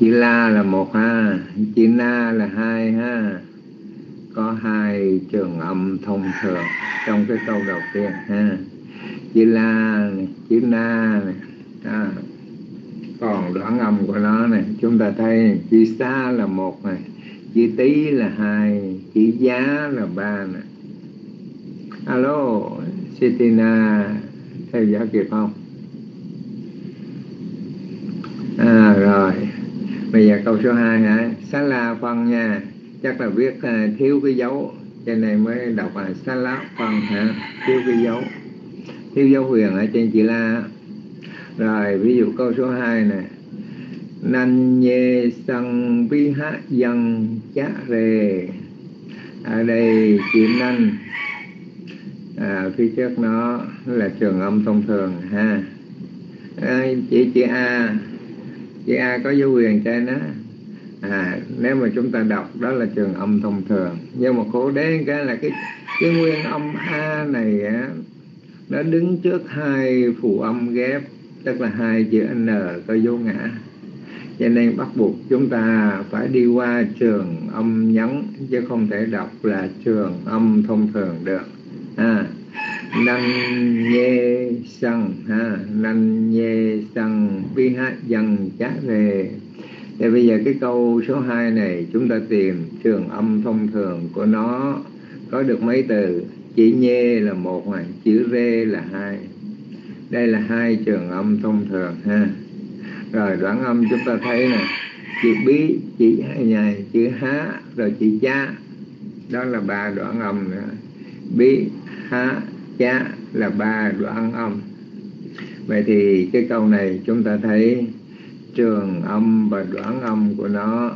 Chữ la là một ha chữ na là hai ha. Có hai trường âm thông thường trong cái câu đầu tiên ha. Chữ la chữ na này à, còn đoạn âm của nó này. Chúng ta thấy chữ xa là một này chữ tí là hai chữ giá là ba này alo Sitina theo dõi kịp không? À rồi. Bây giờ câu số 2 hả? Xá la phân nha. Chắc là viết uh, à, thiếu cái dấu cho nên mới đọc là xá la phân hả? Thiếu cái dấu. Thiếu dấu huyền ở trên chị la rồi ví dụ câu số 2 nè. Nan nhê sang bi hát dân chá rề. Ở đây chữ nan à, phía trước nó là trường âm thông thường ha. À, chỉ chữ a. Chữ a có dấu quyền trên đó. À nếu mà chúng ta đọc đó là trường âm thông thường. Nhưng mà khổ đến cái là cái cái nguyên âm a này á nó đứng trước hai phụ âm ghép tức là hai chữ n có vô ngã. Cho nên bắt buộc chúng ta phải đi qua trường âm nhấn chứ không thể đọc là trường âm thông thường được. À, năng nhê sân ha. Năng nhê sân bi hát dần chát về. Thì bây giờ cái câu số 2 này chúng ta tìm trường âm thông thường của nó. Có được mấy từ? Chữ nhê là một này chữ rê là hai đây là hai trường âm thông thường, ha. Rồi, đoạn âm chúng ta thấy nè. Chữ bí chữ nhà chữ há, rồi chữ cha. Đó là ba đoạn âm nữa bí, há, cha là ba đoạn âm. Vậy thì cái câu này chúng ta thấy trường âm và đoạn âm của nó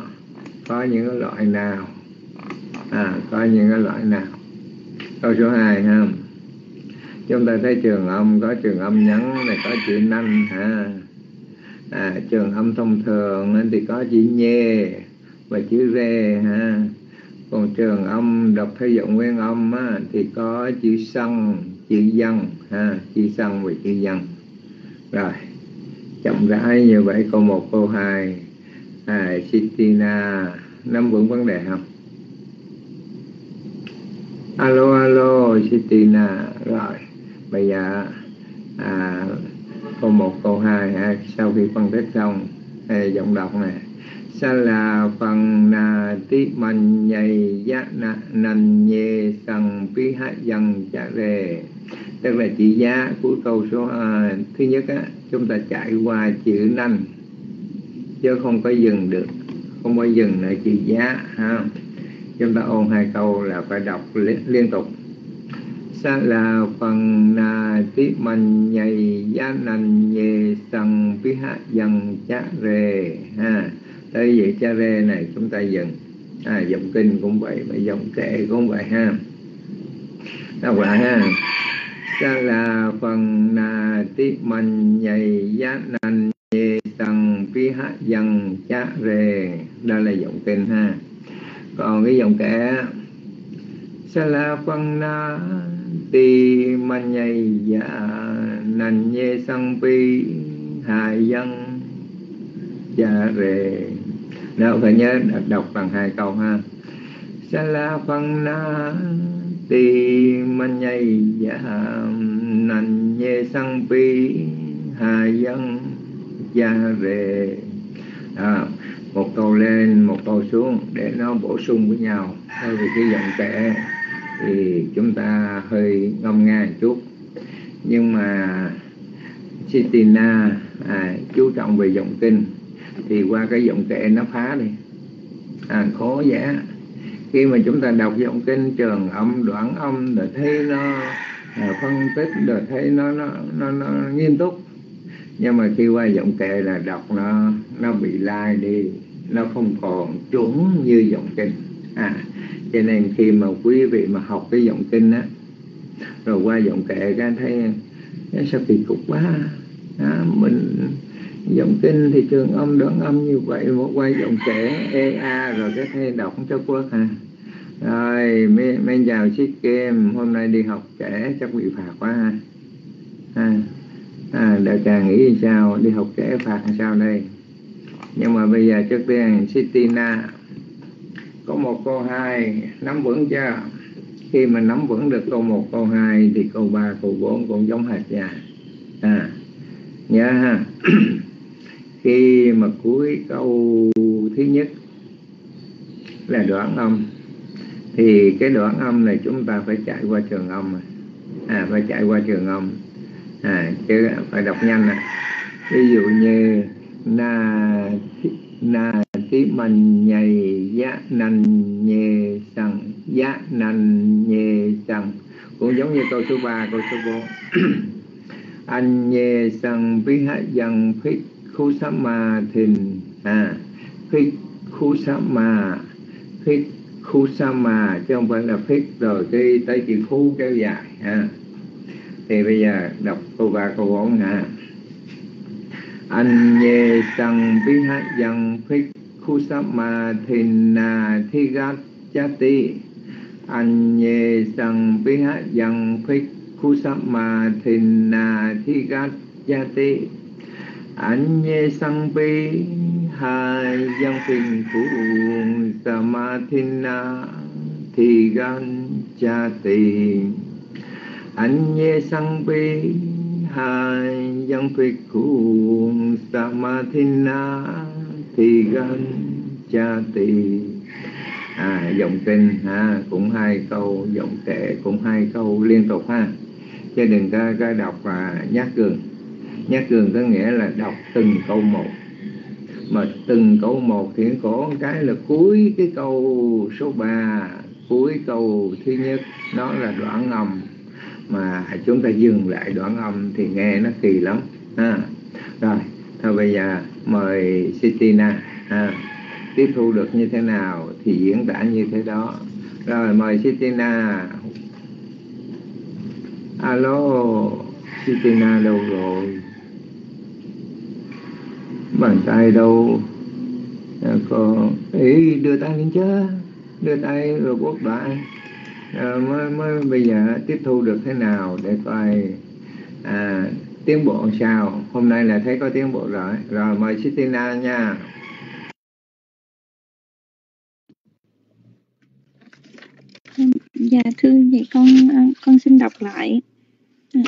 có những loại nào? À có những cái loại nào? Câu số 2 ha chúng ta thấy trường âm có trường âm nhắn này có chữ nanh ha. À, trường âm thông thường thì có chữ nhê và chữ rê ha. Còn trường âm đọc theo giọng nguyên âm á, thì có chữ sân chữ dân ha. Chữ sân và chữ dân. Rồi chậm rãi như vậy câu một câu hai. À, Sitina nắm vững vấn đề không? Alo alo Sitina rồi bây giờ à, câu một câu hai à, sau khi phân tích xong à, giọng đọc này sa là phần na tí man nhầy giá na nành nhê sang pi ha dần chả rề. Tức là chỉ giá của câu số à, thứ nhất á, chúng ta chạy qua chữ nanh chứ không có dừng được. Không có dừng ở chữ giá ha. Chúng ta ôn hai câu là phải đọc liên, liên tục sa la phần na ti man nhầy gia nành nhề sần pi hạ dần cha rề ha tới vậy cha rề này chúng ta dừng. À, dòng kinh cũng vậy mà dòng kệ cũng vậy ha. Đọc lại ha. Sa la phần na ti mình nhầy gia nành nhề sần phi hạ dần cha rề đó là dòng kinh ha. Còn cái dòng kệ sa la phần na ti mình nhây dạ nành nhê sang pi hài dân dạ rề. Nào phải nhớ đọc bằng hai câu ha. Sa la phân na ti man nhây dạ nành nhê sang pi hà dân dạ rề. À, một câu lên một câu xuống để nó bổ sung với nhau. Thay vì cái giọng kệ thì chúng ta hơi ngâm nga một chút. Nhưng mà Sitina à, chú trọng về giọng kinh thì qua cái giọng kệ nó phá đi. À, khó giả khi mà chúng ta đọc giọng kinh trường âm đoạn âm rồi thấy nó à, phân tích rồi thấy nó nó, nó nó nghiêm túc. Nhưng mà khi qua giọng kệ là đọc nó nó bị lai đi nó không còn chuẩn như giọng kinh. À cho nên khi mà quý vị mà học cái giọng kinh á rồi qua giọng kệ cái thấy sao kỳ cục quá à, mình giọng kinh thì trường âm đoán âm như vậy một quay giọng kể e a rồi cái thay đọc cho quốc ha rồi men chào chiếc kem hôm nay đi học kể chắc bị phạt quá ha. À, à đại càng nghĩ sao đi học kể phạt sao đây? Nhưng mà bây giờ trước tiên Sitina có một câu hai, nắm vững chưa? Khi mà nắm vững được câu một, câu hai thì câu ba, câu bốn cũng giống hệt nha. À nhớ ha. Khi mà cuối câu thứ nhất là đoạn âm, thì cái đoạn âm này chúng ta phải chạy qua trường âm à phải chạy qua trường âm. À chứ phải đọc nhanh à. ví dụ như na na tí mình nhầy giá nành nhề sằng giá nành nhề sằng cũng giống như câu số 3, câu số 4 anh nhề sằng bí hát dần phích khu sá ma thìn. À phích khu sá ma phích khu sa ma chứ không phải là phích rồi cái tới chữ khu kéo dài ha. Thì bây giờ đọc câu ba câu bốn ha anh nhề sang bí hát dân phích khu thina mà ti sang bí hát dân phích khu sa ti sang bí hai dân phình thina samadhina thi sang bi hai dân thi gan cha tì à dòng kinh ha cũng hai câu dòng kệ cũng hai câu liên tục ha. Chứ đừng có, có đọc và nhát cường. Nhát cường có nghĩa là đọc từng câu một. Mà từng câu một thì có cái là cuối cái câu số 3 cuối câu thứ nhất nó là đoạn âm. Mà chúng ta dừng lại đoạn âm thì nghe nó kỳ lắm ha. Rồi thôi bây giờ mời Sitina à, tiếp thu được như thế nào thì diễn tả như thế đó. Rồi mời Sitina. Alo Sitina đâu rồi? Bàn tay đâu? À, cô ý đưa tay lên chứ. Đưa tay rồi quốc đại. À, mới, mới bây giờ tiếp thu được thế nào để coi à, tiến bộ sao hôm nay là thấy có tiến bộ rồi. Rồi mời Sitina nha. Dạ thưa vậy con à, con xin đọc lại. À.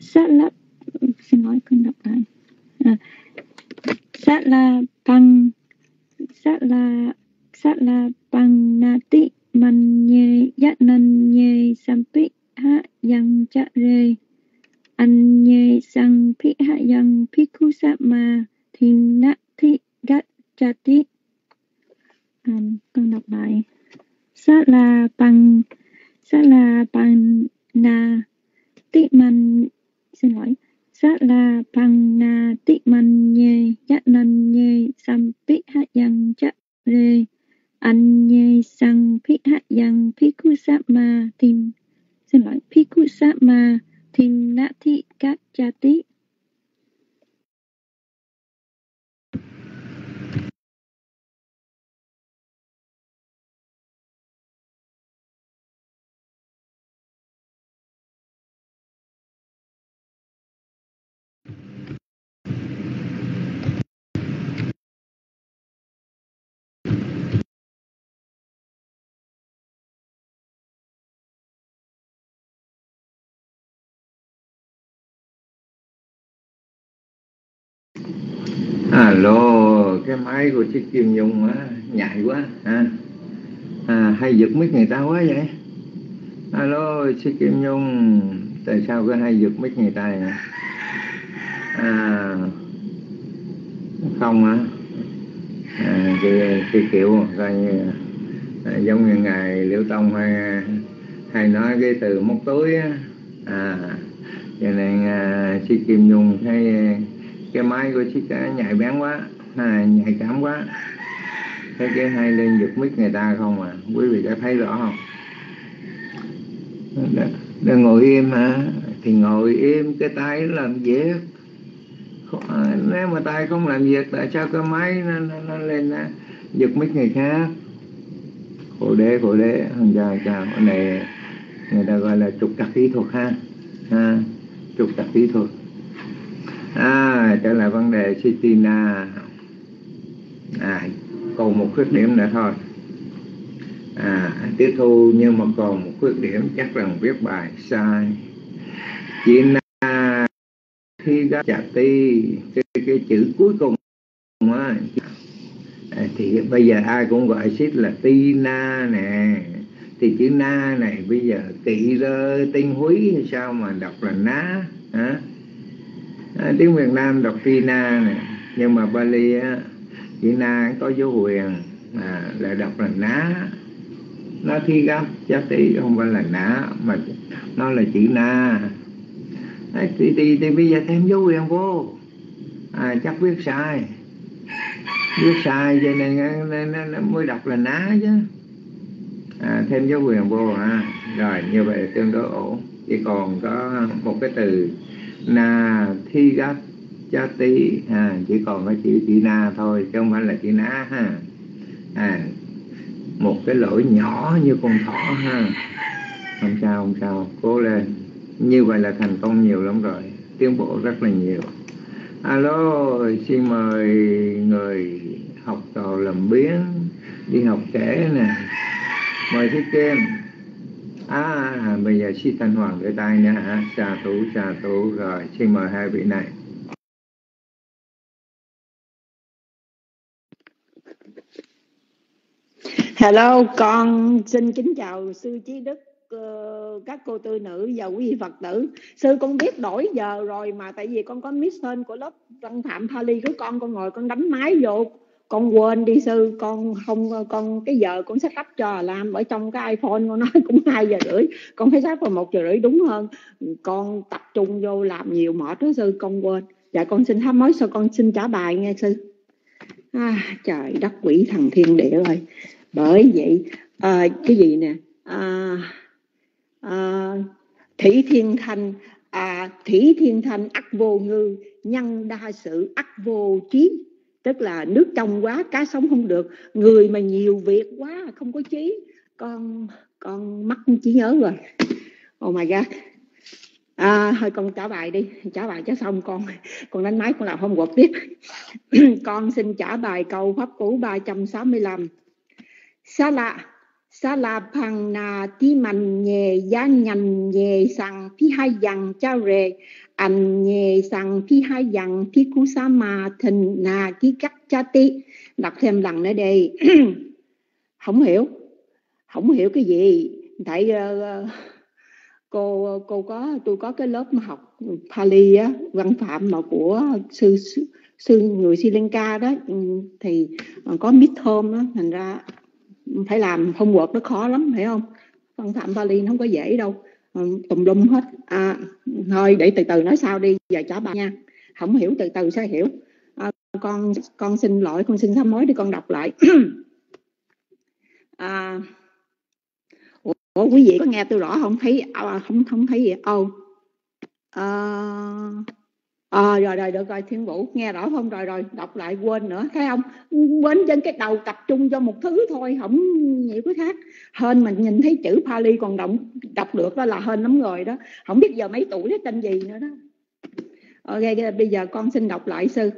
Sát lấp xin lỗi con đọc lại. À, sát là bằng sát là sát là bằng nati man nhê giác nan nhê sampi ha yang cha re an nhê sang pi ha yang piku sa ma thì na thi gat cha ti um, à, con đọc lại sát là bằng sát là bằng na ti man xin lỗi. Sát la bằng na ti man nhê giác nan nhê sam pi ha yang cha re an nhê sang pi ha yang pi ku sa ma tin xin lỗi pi ku sa ma cái máy của chiếc kim nhung á nhạy quá ha. À, hay giật mic người ta quá vậy. Alo chiếc kim nhung tại sao cứ hay giật mic người ta vậy à không á. À, cái, cái kiểu coi như à, giống như ngài liễu tông hay hay nói cái từ móc túi á. À cho nên à, chị kim nhung thấy cái máy của chiếc nhạy bén quá này nhạy cảm quá. Thấy cái hai lên giật mít người ta không à? Quý vị đã thấy rõ không? Đang ngồi im hả? Thì ngồi im cái tay làm việc. À, nếu mà tay không làm việc tại sao cái máy nó, nó, nó lên nó giật mít người khác? Khổ đế khổ đế. Không chào chào cái này người ta gọi là trục trặc kỹ thuật ha. Ha trục trặc kỹ thuật. À trở lại vấn đề Sitina à còn một khuyết điểm nữa thôi. À tiếp thu nhưng mà còn một khuyết điểm chắc rằng viết bài sai. Chỉ na khi ra chặt ti cái, cái chữ cuối cùng á. À, thì bây giờ ai cũng gọi xít là ti na nè. Thì chữ na này bây giờ kỵ rơ tinh húy hay sao mà đọc là ná hả? À, tiếng Việt Nam đọc ti na nè nhưng mà Bali á chị na có dấu huyền à, là đọc là ná. Nó thi gấp cha tí không phải là ná mà nó là chữ na. Đấy, thì, thì, thì bây giờ thêm dấu huyền vô. À, chắc viết sai. Viết sai cho nên, nên, nên, nên mới đọc là ná chứ. À, thêm dấu quyền vô ha. Rồi như vậy tương đối ổn. Chỉ còn có một cái từ na thi gấp cha tí. À, chỉ còn có chữ chữ na thôi chứ không phải là chữ ná ha. À, một cái lỗi nhỏ như con thỏ ha. Không sao không sao. Cố lên. Như vậy là thành công nhiều lắm rồi. Tiến bộ rất là nhiều. Alo xin mời người học trò làm biến đi học trẻ nè. Mời thích kem à bây giờ xin thanh hoàng cái tay nha. Hả xà thủ xà thủ rồi xin mời hai vị này. Hello, con xin kính chào sư Chí Đức, ờ, các cô tư nữ và quý vị Phật tử. Sư con biết đổi giờ rồi mà tại vì con có miss tên của lớp văn phạm thali của con, con ngồi con đánh máy vô, con quên đi sư, con không con cái giờ con set up cho làm ở trong cái iPhone con nói cũng hai giờ rưỡi, con phải set vào một giờ rưỡi đúng hơn. Con tập trung vô làm nhiều mệt đó sư, con quên. Dạ con xin thăm mới sao con xin trả bài nghe sư. À, trời đất quỷ thần thiên địa ơi bởi vậy à, cái gì nè? À, à, thủy thiên thanh à, thủy thiên thanh ắt vô ngư nhân đa sự ắt vô trí tức là nước trong quá cá sống không được. Người mà nhiều việc quá không có trí con con mắc trí nhớ rồi. Oh my god. À, thôi con trả bài đi. Trả bài cho xong con. Con đánh máy con làm không quật tiếp. Con xin trả bài câu pháp cú 365 sa la sa la phang na ti mạnh nhẹ giá nhành nhẹ sang phi hai yang cha rề. Ảnh nhẹ sang phi hai yang phi kusama thần na ký cắt cha ti đọc thêm lần nữa đi không hiểu không hiểu cái gì. Tại uh, cô cô có tôi có cái lớp học Pali á văn phạm mà của sư sư, sư người Sri Lanka đó. Ừ, thì ờ, có midterm đó thành ra phải làm không homework nó khó lắm phải không? Phân phạm vali nó không có dễ đâu. Ừ, tùm lum hết. À, thôi để từ từ nói sau đi. Giờ trả bà nha. Không hiểu từ từ sẽ hiểu. À, con con xin lỗi con xin sám hối để con đọc lại. À, ủa, quý vị có nghe tôi rõ không? Thấy à, không không thấy gì. Ô oh. à, à, rồi rồi được rồi thiên vũ nghe rõ không? Rồi rồi đọc lại quên nữa thấy không? Quên trên cái đầu tập trung cho một thứ thôi không nhiều cái khác. Hơn mình nhìn thấy chữ Pali còn động đọc được đó là hơn lắm rồi đó. Không biết giờ mấy tuổi đó tên gì nữa đó. Ok bây giờ con xin đọc lại sư.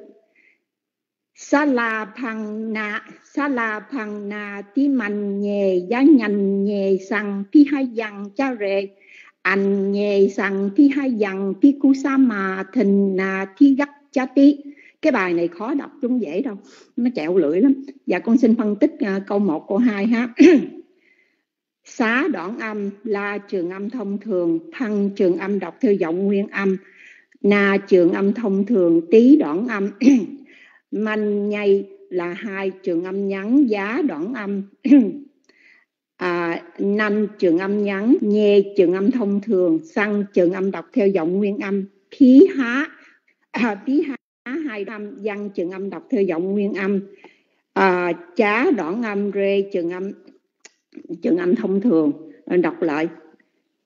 Sala phang na Sala phang na ti man nhề giá nhành nhề sằng tí hai dằng cha rệ anh nhề rằng thi hai dần thi kusama thình là thi gắt cha tí. Cái bài này khó đọc không dễ đâu nó chẹo lưỡi lắm. Và con xin phân tích uh, câu 1, câu 2 ha. Xá đoạn âm la trường âm thông thường thăng trường âm đọc theo giọng nguyên âm. Na trường âm thông thường tí đoạn âm. Manh nhây là hai trường âm nhắn giá đoạn âm. à, nanh trường âm ngắn nhê trường âm thông thường xăng trường âm đọc theo giọng nguyên âm khí há. À, khí há hai âm văn trường âm đọc theo giọng nguyên âm. À, chá đoạn âm rê trường âm trường âm thông thường à, đọc lại.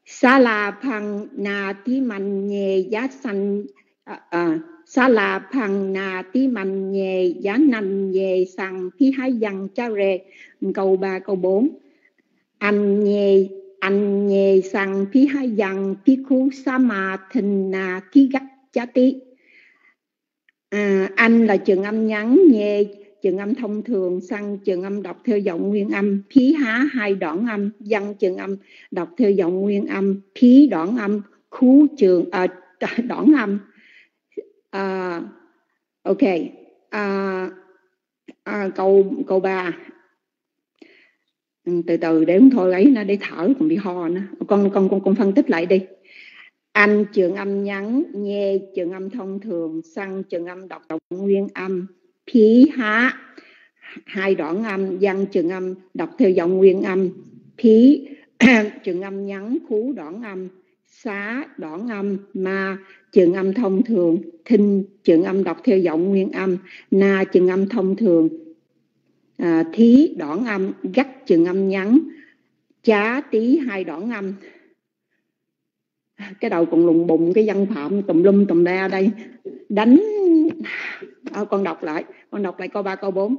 Sa la phăng na tí man nhê giá xanh à, à, sa la phăng na tí man nhê giá nành nhê sang khí hái văn cha rê. Câu ba câu bốn anh nhê anh nhê sang phi hai dặn phi khu sa mà thình na thi gắt chá tí à, anh là trường âm ngắn nhê trường âm thông thường sang trường âm đọc theo giọng nguyên âm phí há hai đoạn âm văn trường âm đọc theo giọng nguyên âm phí đoạn âm khú trường à, đoạn âm. À, ok à, à, câu câu ba Ừ, từ từ, để thôi, ấy nó để thở, còn bị ho nữa. Con con con con phân tích lại đi. Anh, trường âm nhắn. Nghe trường âm thông thường. Sang trường âm đọc. Đọc nguyên âm. Phí, há. Hai đoạn âm. Văn, trường âm đọc theo giọng nguyên âm. Phí, trường âm nhắn. Khú, đoạn âm. Xá, đoạn âm. Ma, trường âm thông thường. Thinh, trường âm đọc theo giọng nguyên âm. Na, trường âm thông thường à, thí đoạn âm gắt trường âm ngắn chá tí hai đoạn âm cái đầu còn lùng bùng cái văn phạm tùm lum tùm la đây. Đánh. À, con đọc lại con đọc lại câu ba câu bốn.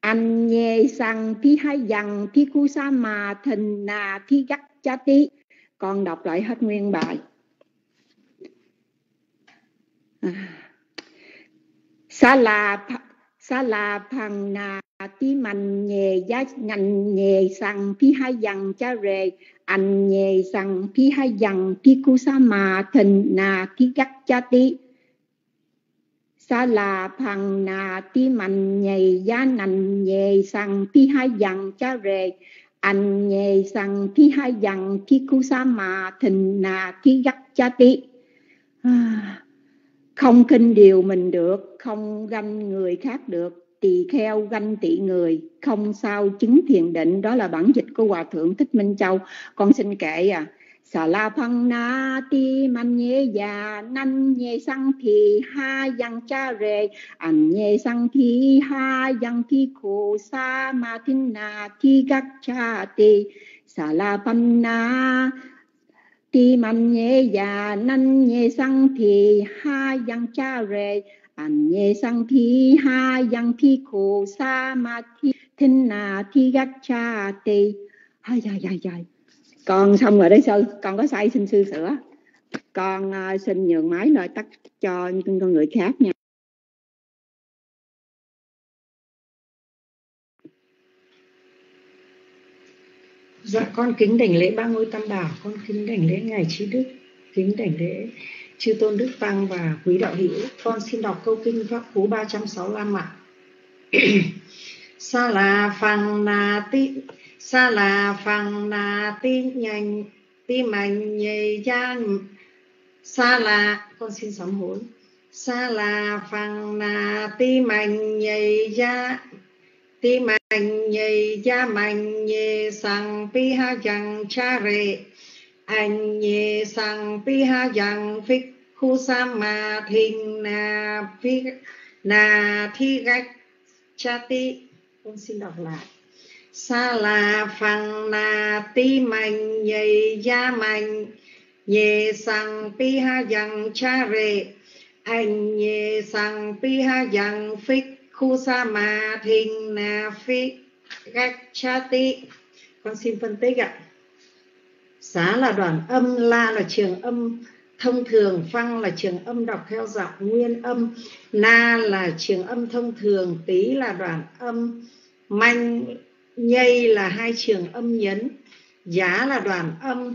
Anh nhê sang thi hai dằng thi khu sa mà thình nà thi gắt chá tí. Con đọc lại hết nguyên bài. À. sa la sa la phằng nà ti mạnh nhẹ giá ngành nhẹ sang phi hai dằng cha rề anh nhẹ sang phi hai dằng phi cu sa mà thình nà phi gắt cha tí sa là phằng nà ti mạnh nhẹ giá ngành nhẹ sang phi hai dằng cha rề anh nhẹ sang phi hai dằng phi cu sa mà thình nà phi gắt cha tí à, không kinh điều mình được, không ganh người khác được tỳ kheo ganh tị người, không sao chứng thiền định. Đó là bản dịch của hòa thượng thích minh châu. Con xin kể à xà la phăng na ti man nhé già nan nhé sang thì ha yang cha rề an nhé sang thì ha yang thi khổ sa ma thiên na thi gác cha ti xà la phăng na ti man nhé già nan nhé sang thì ha yang cha rề anh nhê sang thi ha yang thi khổ sa ma thi thinh na thi gác cha tê. Ai dài dài dài con xong rồi đấy sư con có sai xin sư sửa? Con uh, xin nhường máy lời tắt cho những con người khác nha. Dạ con kính đảnh lễ ba ngôi tam bảo, con kính đảnh lễ ngài trí đức, kính đảnh lễ chư tôn đức tăng và quý đạo hữu, con xin đọc câu kinh pháp cú 365 ạ. Sa là phằng na ti, sa là phằng na ti nhanh, ti mạnh nhầy gian sa là con xin sám hối. Sa là phằng na ti mạnh nhầy gia ti mạnh nhầy gia mạnh nhầy sang pi ha chẳng cha rệ. Anh nhẹ sang pi ha yang phích khu sa ma thình na phi na thi gách cha ti con xin đọc lại. Sa la phăng na ti mạnh nhầy gia mạnh nhê sang pi ha dằng cha rệ. Anh nhê sang pi ha dằng phích khu sa ma thình na phi gách cha ti con xin phân tích ạ. Xá là đoạn âm, la là trường âm thông thường, phăng là trường âm đọc theo giọng nguyên âm, na là trường âm thông thường tí là đoạn âm, manh, nhây là hai trường âm nhấn, giá là đoạn âm,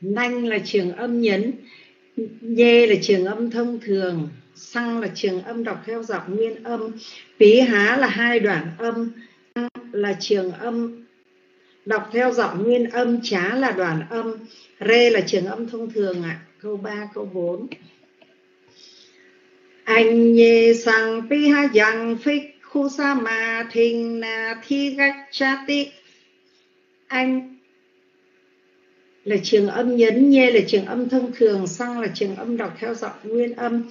nanh là trường âm nhấn, nhê là trường âm thông thường xăng là trường âm đọc theo giọng nguyên âm pí há là hai đoạn âm là trường âm đọc theo giọng nguyên âm chá là đoạn âm rê là trường âm thông thường ạ. À. câu 3 câu 4 anh nhê sang pi ha yang phích, khu sa ma thình na thi gách cha ti anh là trường âm nhấn, nhê là trường âm thông thường, sang là trường âm đọc theo giọng nguyên âm.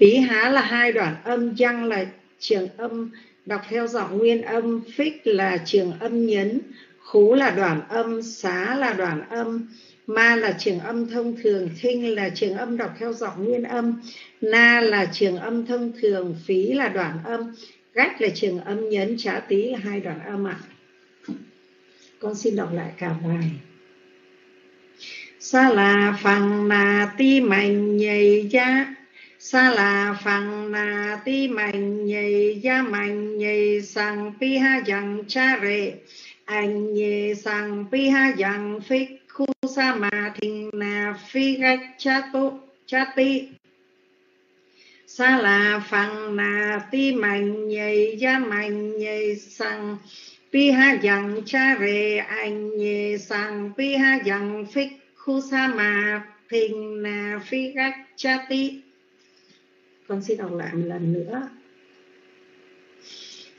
Pí há là hai đoạn âm răng là trường âm đọc theo giọng nguyên âm, phích là trường âm nhấn khú là đoạn âm, xá là đoạn âm, ma là trường âm thông thường khinh là trường âm đọc theo giọng nguyên âm, na là trường âm thông thường, phí là đoạn âm, gách là trường âm nhấn, trá tí là hai đoạn âm ạ. Con xin đọc lại cả bài. Sa là phăng na ti mạnh nhầy giá sa là phăng na ti mạnh nhầy giá mạnh nhầy sang pi ha yang cha rệ anh nhê sang pi ha yang phích khu sa ma thình na phi gạch cha tu, cha ti. Sa la phăng na ti mạnh nhầy gia mạnh nhầy sang pi ha yang cha re anh nhê sang pi ha yang phích khu sa ma thình na phi gạch cha ti. Con xin đọc lại một lần nữa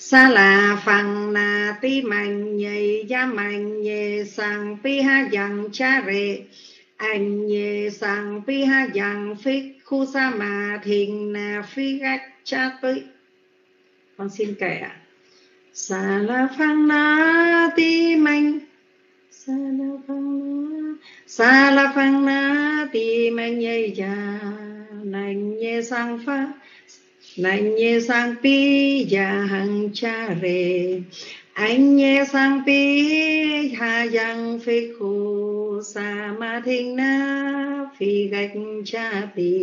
sa la phăng na ti mạnh nhị gia mạnh nhị sang pi ha dặn cha re anh nhị sang pi ha dặn phi khu sa ma thình na phi gách cha ti con xin kể ạ. Sa la phăng na ti mạnh sa la phăng na sa la phăng na ti mạnh nhị gia nành nhị sang pha nành nhề sang pi ya hang cha re anh nhé sang pi hà yang phê khu sa ma thinh na phi gạch cha ti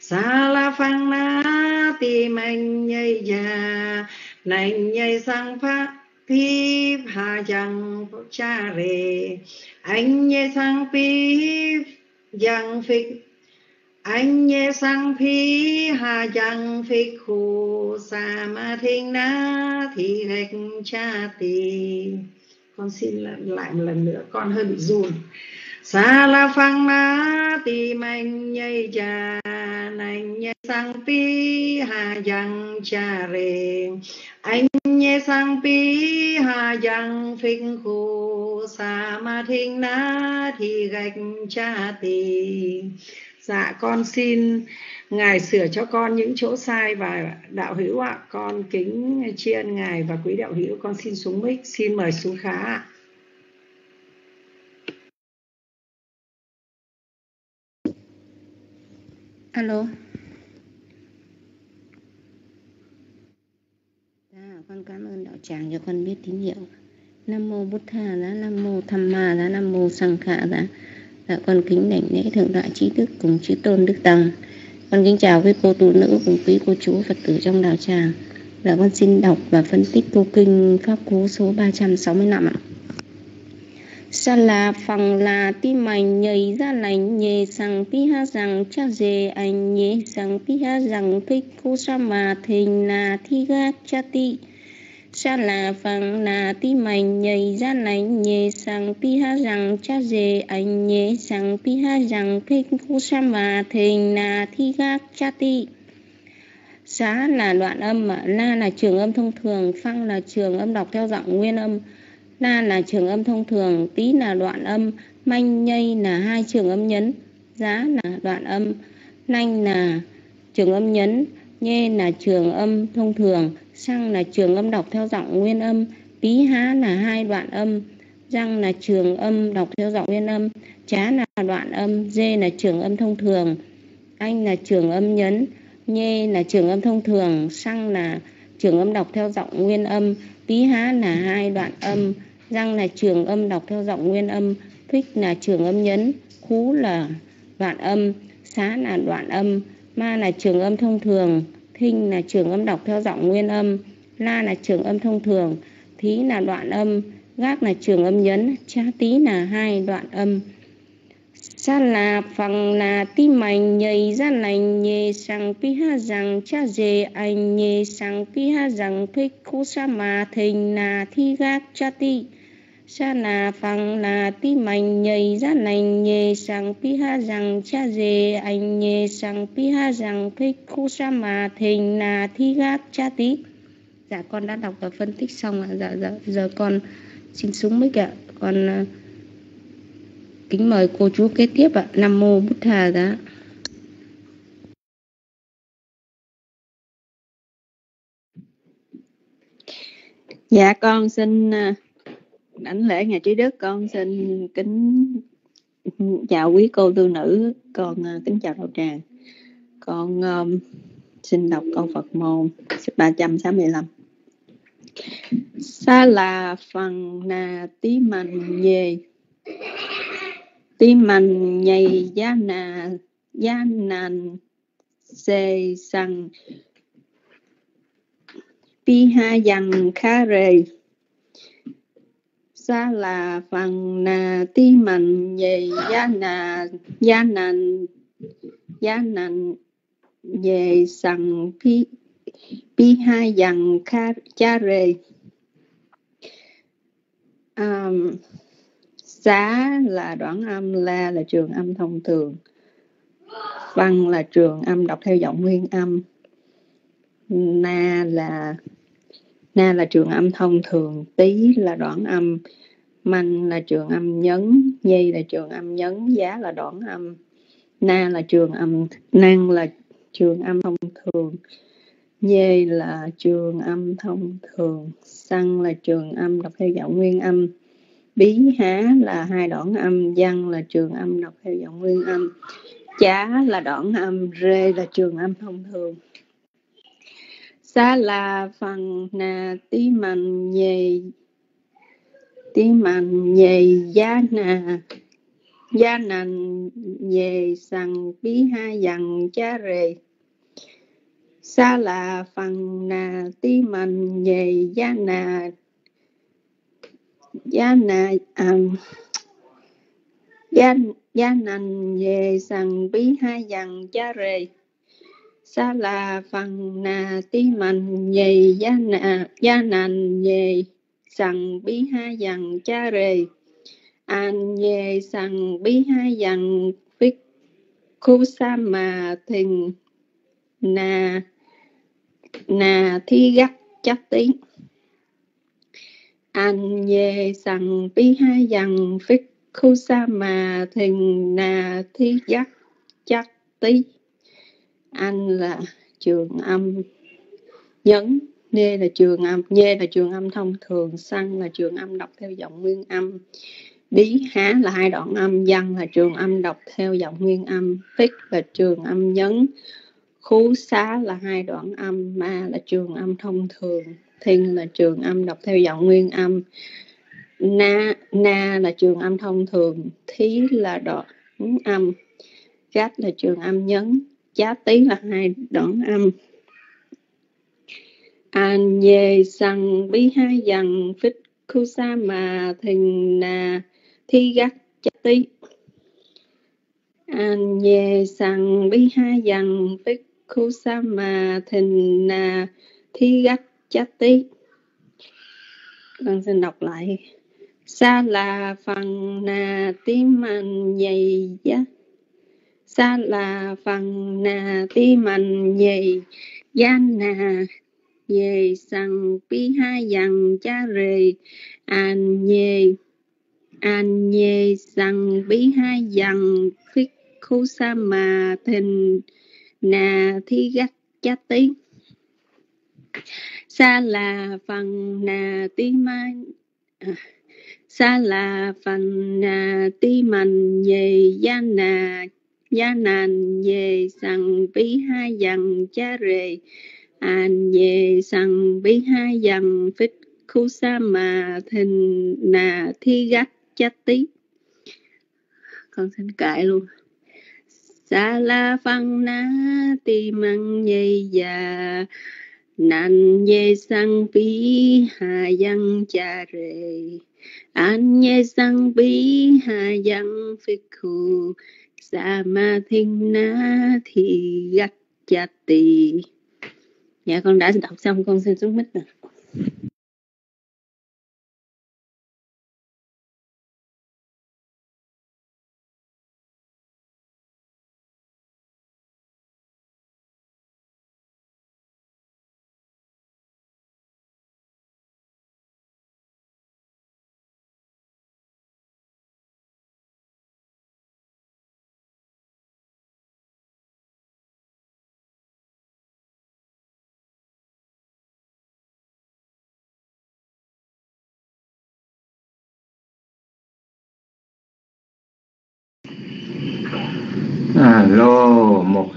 sa la phăng na ti manh nhây già nành nhây sang pha pi hà yang cha re anh nhé sang pi yang phi anh nhé sang phi hà chẳng phi khu sa ma thiên na thì gạch cha tì con xin lại một lần nữa con hơi bị run. Sa la phăng na tì mạnh nhây cha, nành nhé sang pi hà chẳng cha rề. Anh nhé sang pi hà chẳng phi khu sa ma thiên na thì gạch cha tì Dạ con xin Ngài sửa cho con những chỗ sai và đạo hữu ạ. Con kính tri ân Ngài và quý đạo hữu. Con xin xuống mic. Xin mời xuống khá ạ. alo dạ, con cảm ơn đạo tràng cho con biết tín hiệu nam mô bút tha giá nam mô tham ma giá nam mô sang khả giá dạ, con kính đảnh lễ thượng đại trí đức cùng chư tôn đức tăng. Con kính chào với cô tu nữ cùng quý cô chú phật tử trong đạo tràng. Dạ con xin đọc và phân tích câu kinh pháp cú số 365 ạ. Sa la phẳng là ti mảnh nhảy ra lành nhề sang pi ha rằng cha dề anh nhề sang pi ha rằng thích cô sa mà thình là thi gác cha ti cha là phẳng là ti mảnh nhảy ra lành nhẹ sang pi ha rằng cha dề anh nhẹ sang pi ha rằng thích cô sam mà thình là thi gác cha ti xá là đoạn âm mà la là trường âm thông thường phăng là trường âm đọc theo giọng nguyên âm. La là trường âm thông thường, tí là đoạn âm, manh nhây là hai trường âm nhấn, giá là đoạn âm, nanh là trường âm nhấn, nhê là trường âm thông thường, sang là trường âm đọc theo giọng nguyên âm, pí há là hai đoạn âm, răng là trường âm đọc theo giọng nguyên âm, chá là đoạn âm, dê là trường âm thông thường, anh là trường âm nhấn, nhê là trường âm thông thường, sang là trường âm đọc theo giọng nguyên âm, pí há là hai đoạn âm, răng là trường âm đọc theo giọng nguyên âm, phích là trường âm nhấn, khú là đoạn âm, xá là đoạn âm, ma là trường âm thông thường, thinh là trường âm đọc theo giọng nguyên âm, la là trường âm thông thường, thí là đoạn âm, gác là trường âm nhấn, cha tí là hai đoạn âm. Sa là phẳng là ti mạnh nhầy ra lành nhề sang pi ha rằng cha dề anh nhề sang pi ha rằng phích khu sa mà thình là thi gác cha ti sa na phang na ti mạnh nhầy ra nành nhề sang pi ha rằng cha dề anh nhề sang pi ha rằng thích khu sa mà thình là thi gác cha tí. Dạ con đã đọc và phân tích xong ạ. Dạ dạ giờ con xin xuống mic ạ. Con uh, kính mời cô chú kế tiếp ạ. Nam mô bút thà đã dạ con xin ờ, đảnh lễ ngài trí đức con xin kính chào quý cô tư nữ con à, kính chào đạo tràng. Con um, xin đọc câu Phật môn 365 sa là phần nà tí mạnh về tí mạnh nhầy giá nà giá nàn xê sằng. Pi ha dằng kha rề sa là phần nà ti mạnh về gia nà gia nàn gia nàn về sằng pi pi hai dằng kha cha rề. Um, xá là đoạn âm la là trường âm thông thường văn là trường âm đọc theo giọng nguyên âm na là na là trường âm thông thường tí là đoạn âm, manh là trường âm nhấn, nhi là trường âm nhấn, giá là đoạn âm, na là trường âm, năng là trường âm thông thường, nhê là trường âm thông thường xăng là trường âm đọc theo giọng nguyên âm, bí, há là hai đoạn âm, văn là trường âm đọc theo giọng nguyên âm, chá là đoạn âm, rê là trường âm thông thường sa là phần nà tí man nhề tí man nhề gia nà gia nành nhề sằng bí ha dằng cha rề. Sa là phần nà tí mạnh nhề gia nà gia nà um, gia gia nành nhề sằng bí ha dằng cha rề sa là phần nà ti mạnh nhì gia nà, gia nành nhề sằng bi ha dằng cha rề. An nhì sằng bi ha dằng phích khu sa mà thình nà nà thi gắt chắc tí an nhì sằng bi ha dằng phích khu sa mà thình nà thi gắt chắc tí anh là trường âm nhấn nê là trường âm nhê là trường âm thông thường xăng là trường âm đọc theo giọng nguyên âm bí há là hai đoạn âm văn là trường âm đọc theo giọng nguyên âm phích là trường âm nhấn khú xá là hai đoạn âm ma là trường âm thông thường thiên là trường âm đọc theo giọng nguyên âm na na là trường âm thông thường thí là đoạn âm gát là trường âm nhấn chát tí là hai đoạn âm. An dê sằng bi hai dần phích khu sa mà thình nà thi gắt chá tí an dê sằng bi hai dần phích khu sa mà thình nà thi gắt chá tí con xin đọc lại. Sa là phần nà tím man dày giá sa là phần nà ti mình nhì gian nà về sằng pi hai dằng cha rì an nhì an nhì sằng pi hai dằng phích khu sa mà thình nà thi gắt cha tí sa là phần nà ti ma à, sa là phần nà ti mình về gia nà gia nàn về sằng bi hai dần cha rề an về sằng bi hai dần phích khu sa mà thình nà thi gắt chát tí. Con xin cãi luôn. Sa la phăng na ti măng nhây già nan về sang bi hà yang cha rề. An về sang bi hà yang phích khu sa ma thiên na thì gạch cha tì dạ con đã đọc xong, con xin xuống mít rồi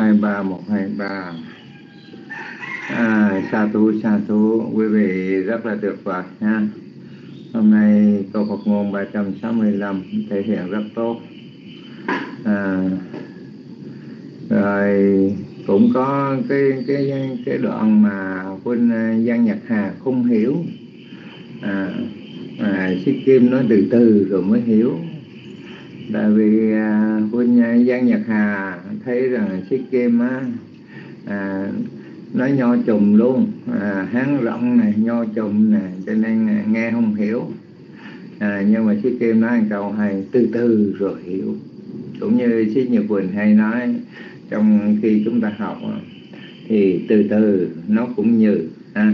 hai ba một hai ba. À, sa thú sa thú quý vị rất là tuyệt vời nha. Hôm nay câu Phật ngôn 365 thể hiện rất tốt. À, rồi cũng có cái cái cái đoạn mà huynh à, Giang Nhật Hà không hiểu. À, à, Sĩ Kim nói từ từ rồi mới hiểu. Tại vì à, huynh Giang Nhật Hà thấy rằng chiếc Kim á à, nói nho trùm luôn. À, hán rộng này nho trùm này cho nên à, nghe không hiểu. À, nhưng mà chiếc Kim nói câu hay từ từ rồi hiểu. Cũng như chiếc Nhật Quỳnh hay nói trong khi chúng ta học thì từ từ nó cũng như à,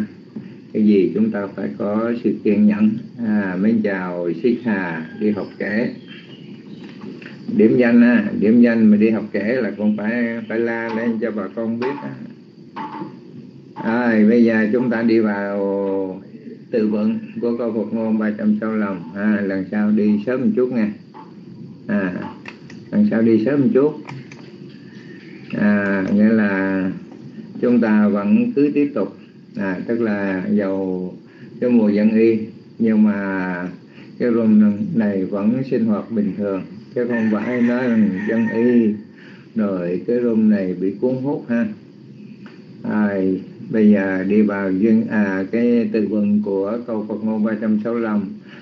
cái gì chúng ta phải có sự kiên nhẫn. À, mến chào Sĩ Hà đi học kể điểm danh á điểm danh mà đi học kể là con phải phải la lên cho bà con biết á. À, bây giờ chúng ta đi vào từ vựng của câu Phật ngôn 300 lòng à, lần sau đi sớm một chút nha. À, lần sau đi sớm một chút. À, nghĩa là chúng ta vẫn cứ tiếp tục. À, tức là dầu cái mùa dân y nhưng mà cái room này vẫn sinh hoạt bình thường chứ không phải nói rằng dân y rồi cái rung này bị cuốn hút ha. À, bây giờ đi vào duyên à cái từ vựng của câu Phật ngôn 365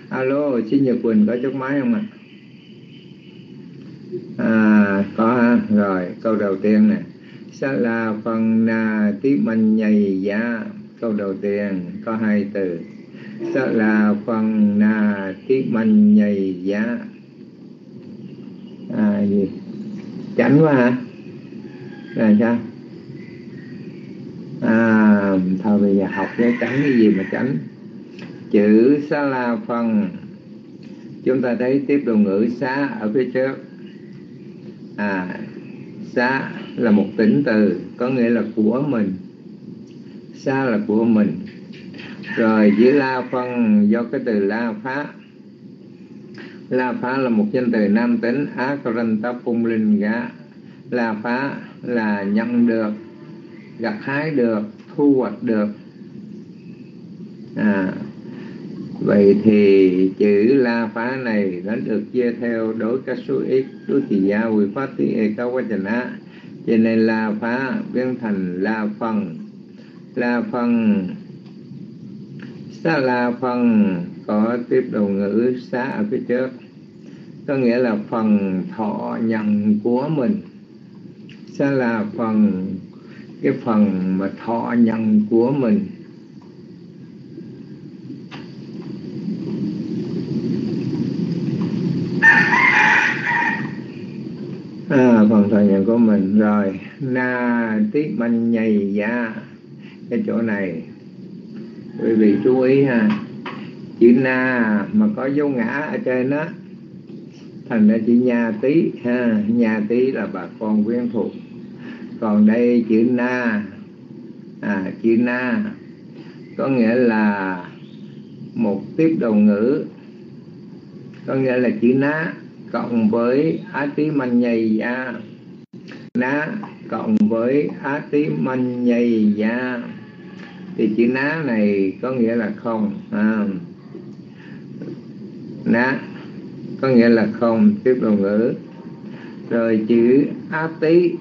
alo xin Nhật Quỳnh có chút máy không ạ? À? có ha. Rồi câu đầu tiên nè. Sa là phần na tí mình nhầy giá. Câu đầu tiên có hai từ. Sa là phần na tí mình nhầy giá à gì chảnh quá hả? Là sao? À thôi bây giờ học cái tránh cái gì mà tránh chữ xá la phần chúng ta thấy tiếp đầu ngữ xá ở phía trước. À xá là một tính từ, có nghĩa là của mình. Xá là của mình. Rồi dưới la phân do cái từ la phá la phá là một danh từ nam tính Akaranta Pumlinga la phá là nhận được gặt hái được thu hoạch được. À, vậy thì chữ la phá này đã được chia theo đối các số ít đối thị gia quy phát tí e cao quá trình á. Cho nên la phá biến thành la phần la phần xá la phần có tiếp đầu ngữ xá ở phía trước có nghĩa là phần thọ nhận của mình sẽ là phần cái phần mà thọ nhận của mình. À, phần thọ nhận của mình. Rồi na tiết manh nhầy da cái chỗ này quý vị chú ý ha. Chữ na mà có dấu ngã ở trên đó thành ra chữ nhà tí ha nhà tí là bà con quen thuộc. Còn đây chữ na à, chữ na có nghĩa là một tiếp đầu ngữ. Có nghĩa là chữ ná cộng với á tí manh nhầy da ná cộng với á tí manh nhầy da thì chữ ná này có nghĩa là không à. ná có nghĩa là không, tiếp đồng ngữ. Rồi chữ á tí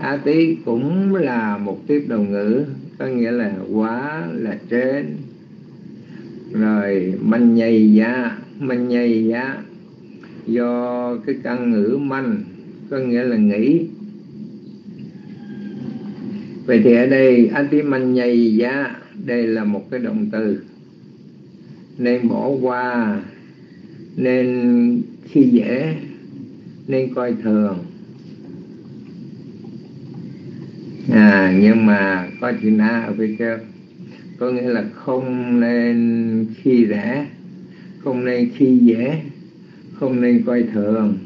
a tí cũng là một tiếp đồng ngữ, có nghĩa là quá, là trên. Rồi manh nhầy giá manh nhầy giá do cái căn ngữ manh, có nghĩa là nghĩ vậy thì ở đây anti manh nhầy giá đây là một cái động từ. Nên bỏ qua nên khi dễ nên coi thường. À, nhưng mà có chữ na ở phía trước có nghĩa là không nên khi rẻ không nên khi dễ không nên coi thường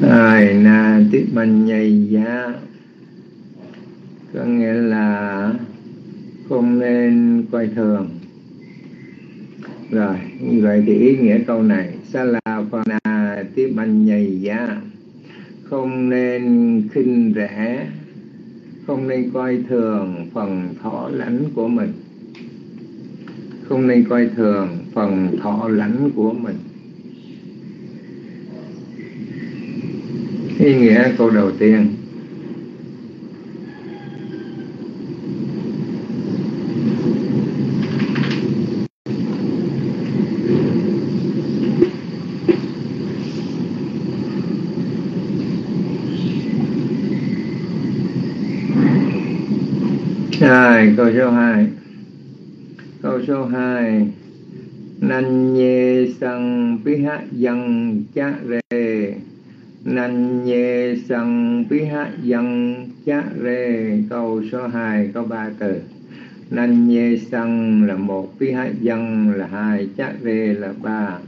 rồi na tiếp mình nhầy dạ có nghĩa là không nên coi thường. Rồi như vậy thì ý nghĩa câu này salafana tiếp anh nhầy dạ không nên khinh rẻ, không nên coi thường phần thọ lãnh của mình. Không nên coi thường phần thọ lãnh của mình. Ý nghĩa câu đầu tiên. Rồi, câu số 2 Câu số 2 Nanh nhê sân bí hát dân chá rê nan nhê sang bí hạ dân chá rê, Câu số 2 câu 3 từ. Nan nhê sang là một bí hạ dân, là hai chá rê, là ba.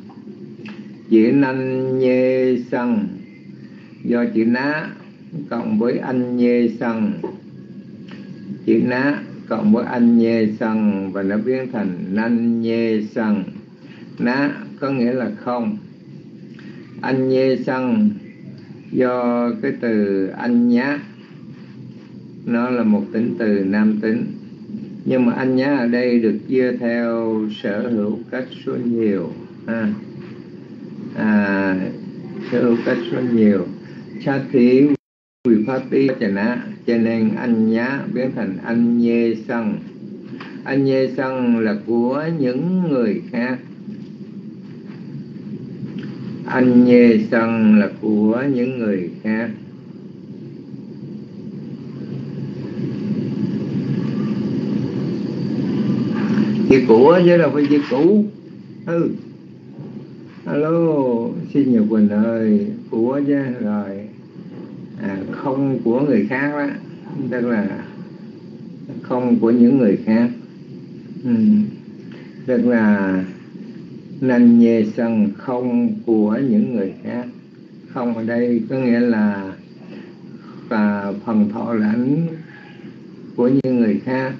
Chữ nan nhê sang Do chữ ná cộng với anh nhê sang chữ ná cộng với anh nhê sang và nó biến thành nan nhê sang ná có nghĩa là không. Anh nhê sang do cái từ anh nhá. Nó là một tính từ nam tính. Nhưng mà anh nhá ở đây được chia theo sở hữu cách số nhiều ha. À, sở hữu cách số nhiều. Cha thí quỳ pháp tí chana cho nên anh nhá biến thành anh nhê sân. Anh nhê sân là của những người khác anh nhê sân là của những người khác. Chữ của chứ đâu phải chữ cũ ừ. Alo xin nhật quỳnh ơi của chứ rồi. À, không của người khác đó tức là không của những người khác. Ừ. tức là nanh nhề sân không của những người khác. Không ở đây có nghĩa là và phần thọ lãnh của những người khác.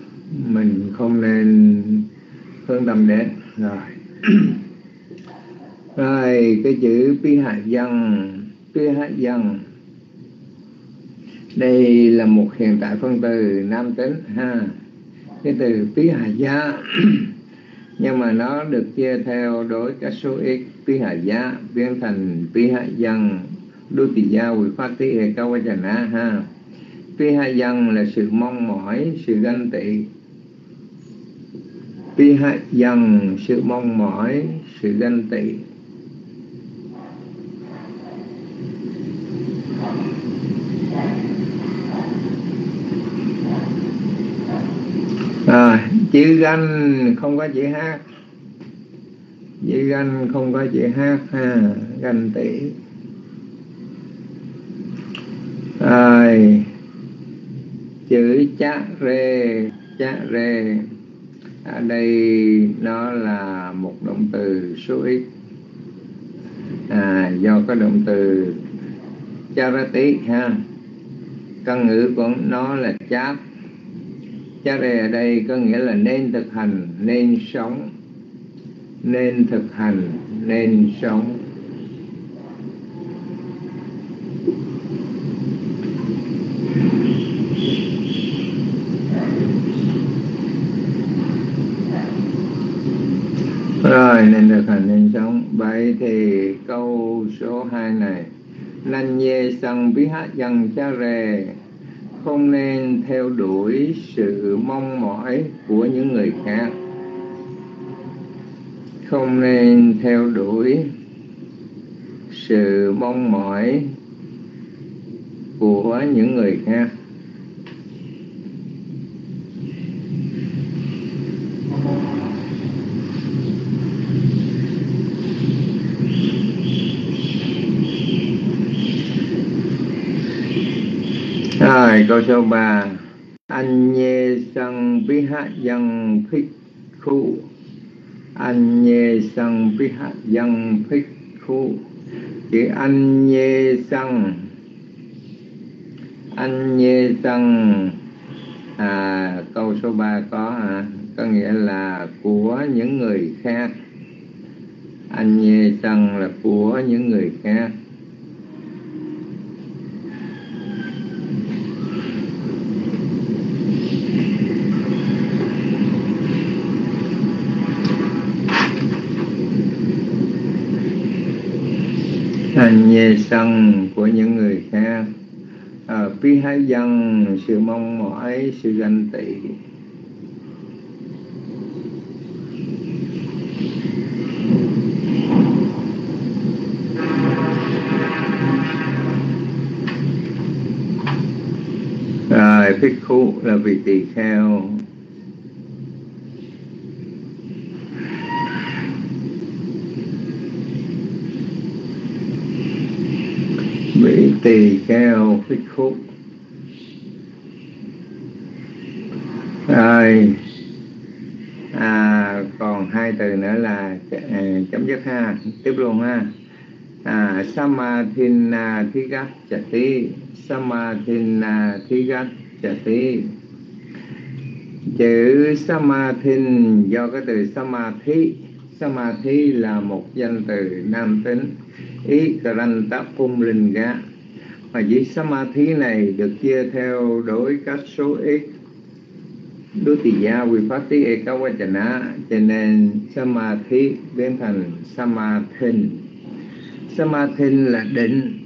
Mình không nên hướng tâm đến. Rồi. Rồi, cái chữ pi hạ dân. Pi hạ dân. Đây là một hiện tại phân từ nam tính, ha. Cái từ pi hạ gia. nhưng mà nó được chia theo đối các số ít pi hạ giá, biến thành pi hạ dân đô tỷ gia quỷ phát tí hệ cao na ha. Pi hạ dân là sự mong mỏi, sự ganh tị. Pi hạ dân sự mong mỏi, sự ganh tị à, chữ ganh không có chữ hát. Chữ ganh không có chữ hát ha ganh tị rồi chữ chá rê chá rê. Ở đây nó là một động từ số ít. À, do có động từ charati ha. Căn ngữ của nó là chát cha đề ở đây có nghĩa là nên thực hành, nên sống. Nên thực hành, nên sống. Rồi, nên thực hành, nên sống. Vậy thì câu số 2 này. Nanh ye sang bí hát dần, cha rề không nên theo đuổi sự mong mỏi của những người khác. Không nên theo đuổi sự mong mỏi của những người khác Rồi câu số 3 Anh nhê sang bí hạ dân phích khu. Anh nhê sang bí hạ dân phích khu. Chữ anh nhê sang Anh nhê sang à, Câu số 3 có à, Có nghĩa là của những người khác. Anh nhê sang là của những người khác hành nhê sân của những người khác. Ờ, à, phi hái dân sự mong mỏi sự ganh tị. Rồi phích khu là vị tỳ kheo vị tỳ kheo phích khúc. Rồi. À, còn hai từ nữa là à, chấm dứt ha. Tiếp luôn ha. À, samadhina thigat chati samadhina thigat chati chữ samadhin do cái từ samadhi. Samadhi là một danh từ nam tính. Ý karanta phung linh và vị samadhi này được chia theo đối các số ít. Đối tỳ gia vipatti ekawachana cho nên samadhi biến thành samadhin. Samadhin là định,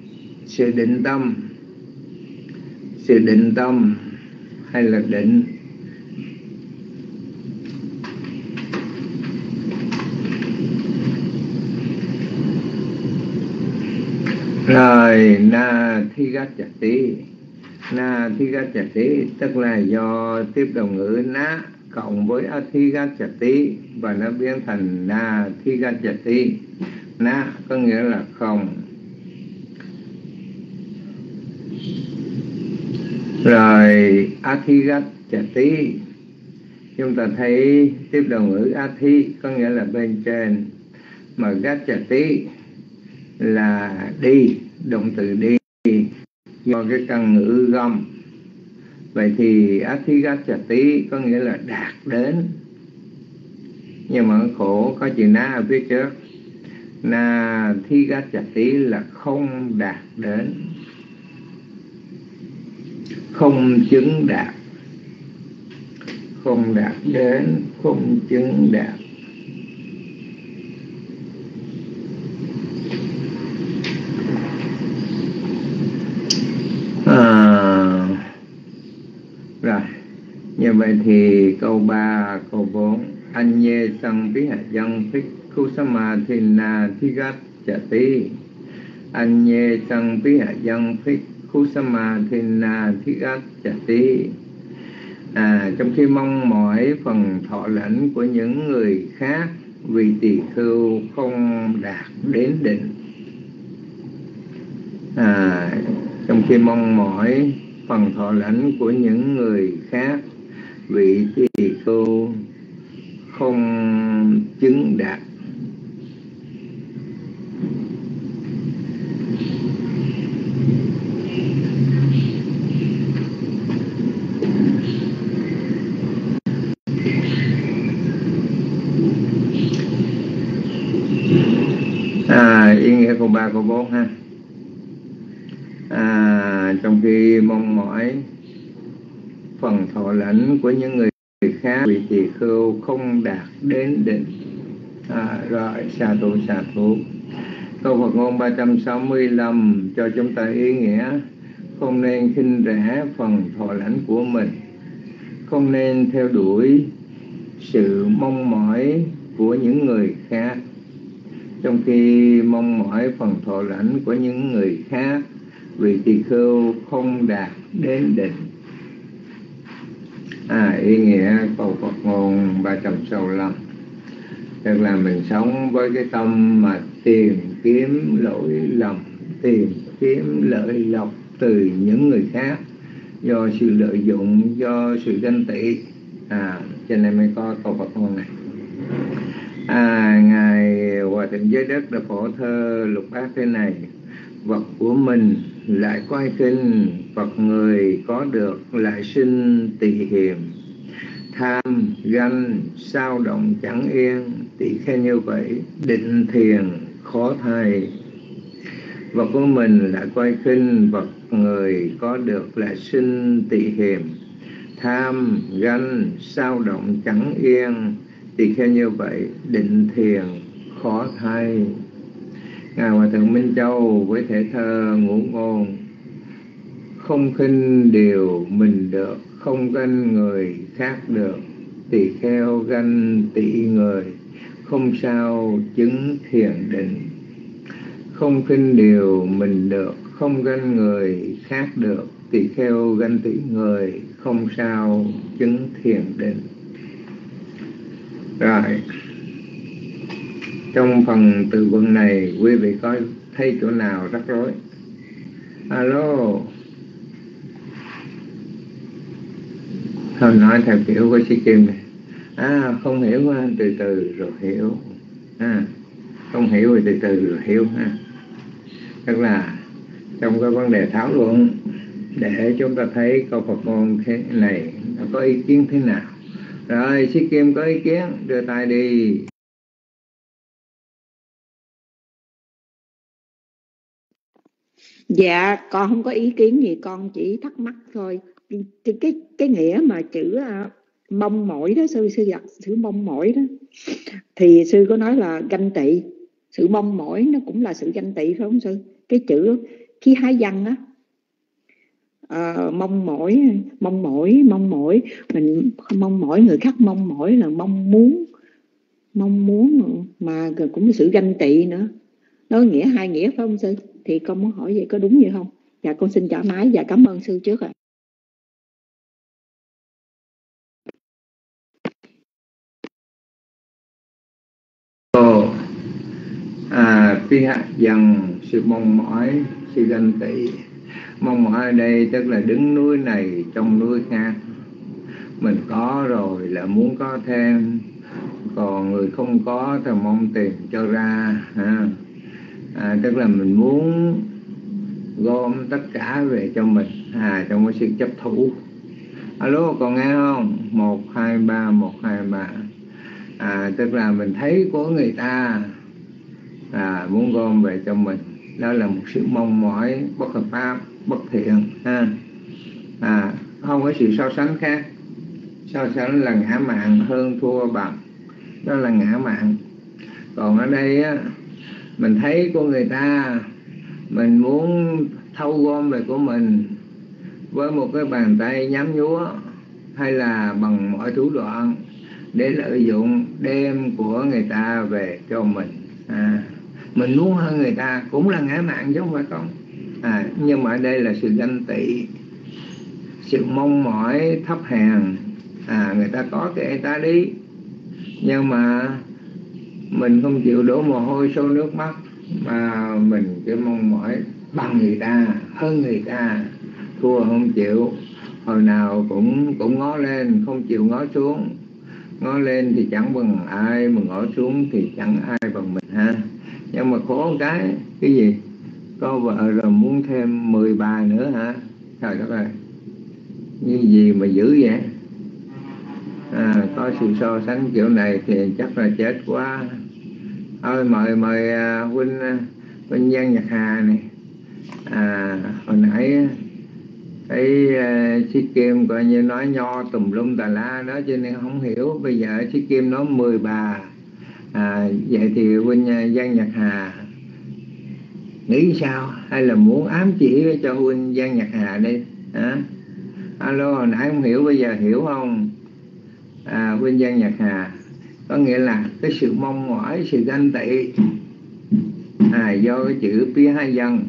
sự định tâm. Sự định tâm hay là định rồi na thi gát chặt tí na thi gát chặt tí tức là do tiếp đồng ngữ ná cộng với a thi gát chặt tí và nó biến thành na thi gát chặt tí na có nghĩa là không. Rồi, a thi gát chặt tí chúng ta thấy tiếp đồng ngữ a thi có nghĩa là bên trên. Mà gát chặt tí là đi, động từ đi, do cái căn ngữ gom. Vậy thì tí có nghĩa là đạt đến. Nhưng mà khổ, có chữ na ở phía trước. Na thi tí là không đạt đến. Không chứng đạt. Không đạt đến, không chứng đạt à, rồi như vậy thì câu 3, câu 4 anh nhê sang bí hạ dân phích khu sa ma thi na thi gát chả tí anh nhê sang bí hạ dân phích khu sa ma thi na thi gát chả tí à, trong khi mong mỏi phần thọ lãnh của những người khác vì tỳ khưu không đạt đến định. À, trong khi mong mỏi phần thọ lãnh của những người khác vị tỳ khưu không chứng đạt. À ý nghĩa câu ba câu bốn ha. À, trong khi mong mỏi phần thọ lãnh của những người khác vì tỳ khưu không đạt đến định. À, rồi xà tu xà thủ câu Phật ngôn 365 cho chúng ta ý nghĩa không nên khinh rẻ phần thọ lãnh của mình. Không nên theo đuổi sự mong mỏi của những người khác. Trong khi mong mỏi phần thọ lãnh của những người khác vì tỳ khưu không đạt đến định à ý nghĩa câu Phật ngôn 365 tức là mình sống với cái tâm mà tìm kiếm lỗi lầm, tìm kiếm lợi lộc từ những người khác do sự lợi dụng, do sự ganh tị. À cho nên mới có câu Phật ngôn này. À ngài hòa thượng giới đất đã phổ thơ lục bát thế này. Vật của mình lại quay kinh, Phật người có được lại sinh tỳ hiềm. Tham, ganh, sao động chẳng yên, tỷ khen như vậy, định thiền, khó thay. Vật của mình lại quay kinh vật người có được là sinh tỳ hiềm. Tham, ganh, sao động chẳng yên tỳ khen như vậy, định thiền, khó thay ngài hòa thượng minh châu với thể thơ ngũ ngôn, không khinh điều mình được, không ganh người khác được, tỳ kheo ganh tỷ người, không sao chứng thiền định. Không khinh điều mình được, không ganh người khác được, tỳ kheo ganh tỷ người, không sao chứng thiền định. Rồi trong phần từ vựng này quý vị có thấy chỗ nào rắc rối? Alo. Thôi nói theo kiểu của sĩ kim này. À không hiểu ha, từ từ rồi hiểu. À, không hiểu rồi từ từ rồi hiểu ha. Tức là trong cái vấn đề thảo luận để chúng ta thấy câu Phật ngôn thế này nó có ý kiến thế nào. Rồi sĩ kim có ý kiến đưa tay đi. Dạ con không có ý kiến gì con chỉ thắc mắc thôi. Cái cái, cái nghĩa mà chữ uh, mong mỏi đó sư sư dạ, giặt sự mong mỏi đó. Thì sư có nói là ganh tị. Sự mong mỏi nó cũng là sự ganh tị phải không sư? Cái chữ khi hai văn á à, mong mỏi mong mỏi mong mỏi. Mình mong mỏi người khác mong mỏi là mong muốn mong muốn mà cũng là sự ganh tị nữa nó nghĩa hai nghĩa phải không sư? Thì con muốn hỏi vậy có đúng vậy không? Dạ con xin trả máy và cảm ơn sư trước ạ. À. à, phi hạ dần sự mong mỏi sự ganh tị. Mong mỏi ở đây tức là đứng núi này trong núi khác. Mình có rồi là muốn có thêm. Còn người không có thì mong tìm cho ra ha à, tức là mình muốn gom tất cả về cho mình à trong cái sự chấp thủ. Alo còn nghe không? Một hai ba một hai ba. À tức là mình thấy của người ta à muốn gom về cho mình. Đó là một sự mong mỏi bất hợp pháp bất thiện ha. À không có sự so sánh khác. So sánh là ngã mạng hơn thua bằng. Đó là ngã mạng còn ở đây á mình thấy của người ta mình muốn thâu gom về của mình với một cái bàn tay nhắm nhúa hay là bằng mọi thủ đoạn để lợi dụng đem của người ta về cho mình. À, mình muốn hơn người ta cũng là ngã mạng chứ không phải không? À, nhưng mà ở đây là sự ganh tị sự mong mỏi thấp hèn. À, người ta có thì ta đi nhưng mà mình không chịu đổ mồ hôi sâu nước mắt, mà mình cứ mong mỏi bằng người ta, hơn người ta. Thua không chịu, hồi nào cũng cũng ngó lên, không chịu ngó xuống. Ngó lên thì chẳng bằng ai, mà ngó xuống thì chẳng ai bằng mình ha. Nhưng mà khổ một cái cái gì? Có vợ rồi muốn thêm 10 bà nữa hả? Trời đất ơi, như gì mà dữ vậy? À, có sự so sánh kiểu này thì chắc là chết quá. Thôi mời mời à, huynh à, huynh Giang Nhật Hà này. À, hồi nãy cái uh, Kim coi như nói nho tùm lum tà la đó cho nên không hiểu. Bây giờ chị Kim nói mười bà. À, vậy thì huynh uh, Giang Nhật Hà nghĩ sao? Hay là muốn ám chỉ cho huynh Giang Nhật Hà đi? Hả? Alo hồi nãy không hiểu bây giờ hiểu không? À, bên Giang Nhật Hà. Có nghĩa là cái sự mong mỏi sự ganh tị à, do cái chữ phía hai dân.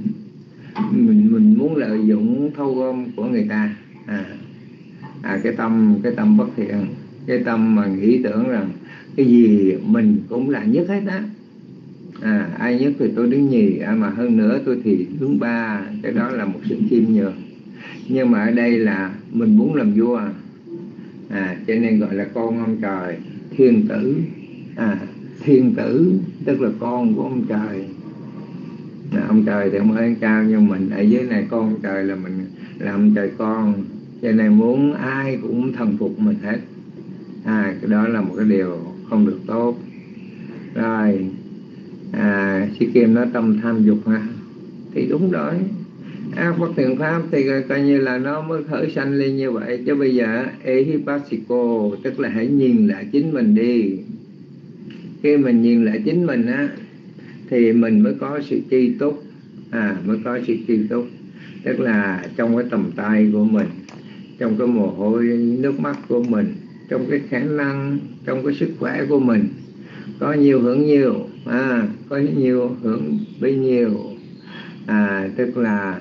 Mình mình muốn lợi dụng thâu gom của người ta. À, à cái tâm cái tâm bất thiện cái tâm mà nghĩ tưởng rằng cái gì mình cũng là nhất hết á. À, ai nhất thì tôi đứng nhì à, mà hơn nữa tôi thì đứng ba. Cái đó là một sự khiêm nhường. Nhưng mà ở đây là mình muốn làm vua à, cho nên gọi là con ông trời thiên tử. À, thiên tử tức là con của ông trời. À, ông trời thì mới cao nhưng mình ở dưới này con ông trời là mình làm trời con. Cho nên muốn ai cũng thần phục mình hết. À cái đó là một cái điều không được tốt. Rồi à sĩ kim nói tâm tham dục ha. Thì đúng rồi ác bất thiện pháp thì coi như là nó mới khởi sanh lên như vậy. Chứ bây giờ ehipasiko tức là hãy nhìn lại chính mình đi. Khi mình nhìn lại chính mình á thì mình mới có sự tri túc. À mới có sự tri túc. Tức là trong cái tầm tay của mình trong cái mồ hôi nước mắt của mình trong cái khả năng trong cái sức khỏe của mình có nhiều hưởng nhiều. À, có nhiều hưởng bấy nhiêu. À, tức là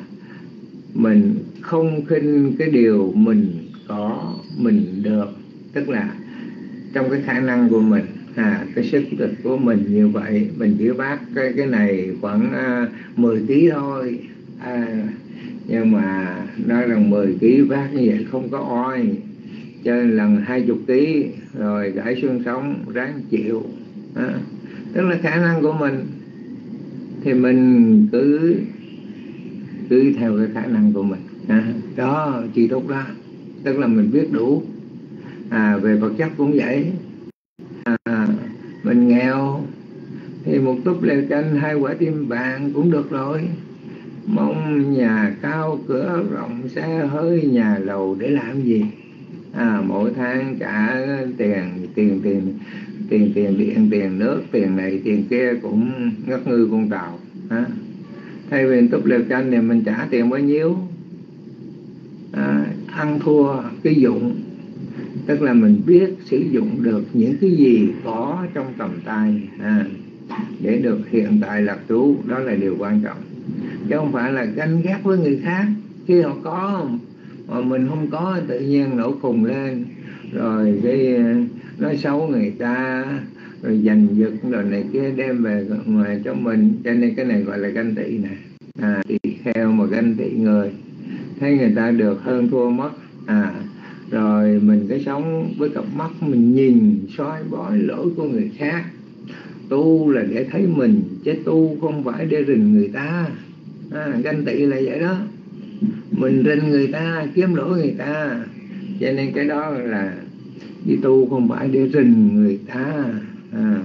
mình không khinh cái điều mình có mình được. Tức là trong cái khả năng của mình à, cái sức lực của mình như vậy mình chỉ bác cái cái này khoảng à, 10 kg thôi. À, nhưng mà nói rằng 10 kg bác như vậy không có oi cho nên lần hai chục ký rồi gãy xương sống ráng chịu. À, tức là khả năng của mình. Thì mình cứ cứ theo cái khả năng của mình. À, đó chỉ tốt đó. Tức là mình biết đủ. À, về vật chất cũng vậy. À, mình nghèo thì một túp lều tranh hai quả tim vàng cũng được rồi. Mong nhà cao cửa rộng xe hơi nhà lầu để làm gì? À, mỗi tháng trả tiền tiền tiền tiền tiền điện tiền nước tiền này tiền kia cũng ngất ngư con tàu. À thay vì túp lều tranh thì mình trả tiền bao nhiêu. À, ăn thua cái dụng. Tức là mình biết sử dụng được những cái gì có trong tầm tay à, để được hiện tại lạc trú. Đó là điều quan trọng. Chứ không phải là ganh ghét với người khác. Khi họ có mà mình không có tự nhiên nổ khùng lên. Rồi cái à, nói xấu người ta rồi giành giật rồi này kia đem về ngoài cho mình. Cho nên cái này gọi là ganh tị nè. À, tỳ kheo mà ganh tị người. Thấy người ta được hơn thua mất. À rồi mình cái sống với cặp mắt mình nhìn soi bói lỗi của người khác. Tu là để thấy mình chứ tu không phải để rình người ta. À, ganh tị là vậy đó. Mình rình người ta kiếm lỗi người ta. Cho nên cái đó là đi tu không phải để rình người ta à,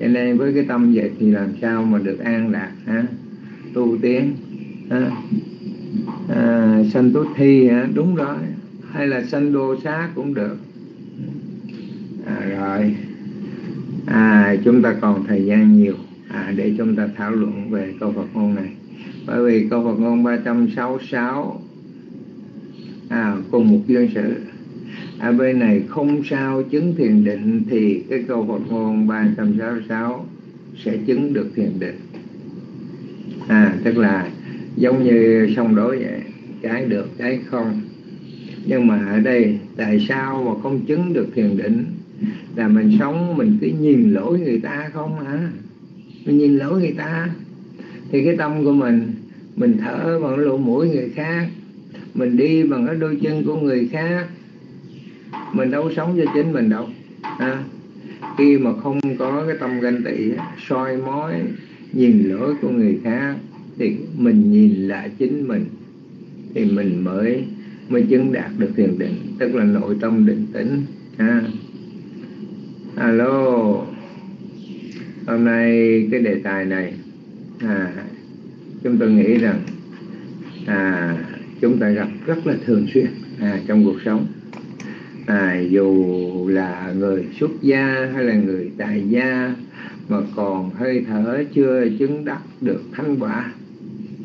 cho nên với cái tâm vậy thì làm sao mà được an lạc ha? Tu tiến ha? À, sanh tốt thi ha? đúng rồi. Hay là sanh đô xá cũng được. À, rồi. À, chúng ta còn thời gian nhiều. À, để chúng ta thảo luận về câu Phật ngôn này. Bởi vì câu Phật ngôn 366 à, cùng một duyên sự ở bên này không sao chứng thiền định thì cái câu Phật ngôn 366 sẽ chứng được thiền định. À tức là giống như sông đối vậy, cái được, cái không. Nhưng mà ở đây, tại sao mà không chứng được thiền định? Là mình sống, mình cứ nhìn lỗi người ta không hả? Mình nhìn lỗi người ta. Thì cái tâm của mình mình thở bằng lỗ mũi người khác, mình đi bằng cái đôi chân của người khác mình đâu sống cho chính mình đâu. À, khi mà không có cái tâm ganh tị soi mói nhìn lỗi của người khác thì mình nhìn lại chính mình thì mình mới mới chứng đạt được thiền định tức là nội tâm định tĩnh. Ha? Alo. Hôm nay cái đề tài này à, chúng tôi nghĩ rằng à, chúng ta gặp rất là thường xuyên à, trong cuộc sống à, dù là người xuất gia hay là người tại gia mà còn hơi thở chưa chứng đắc được thanh quả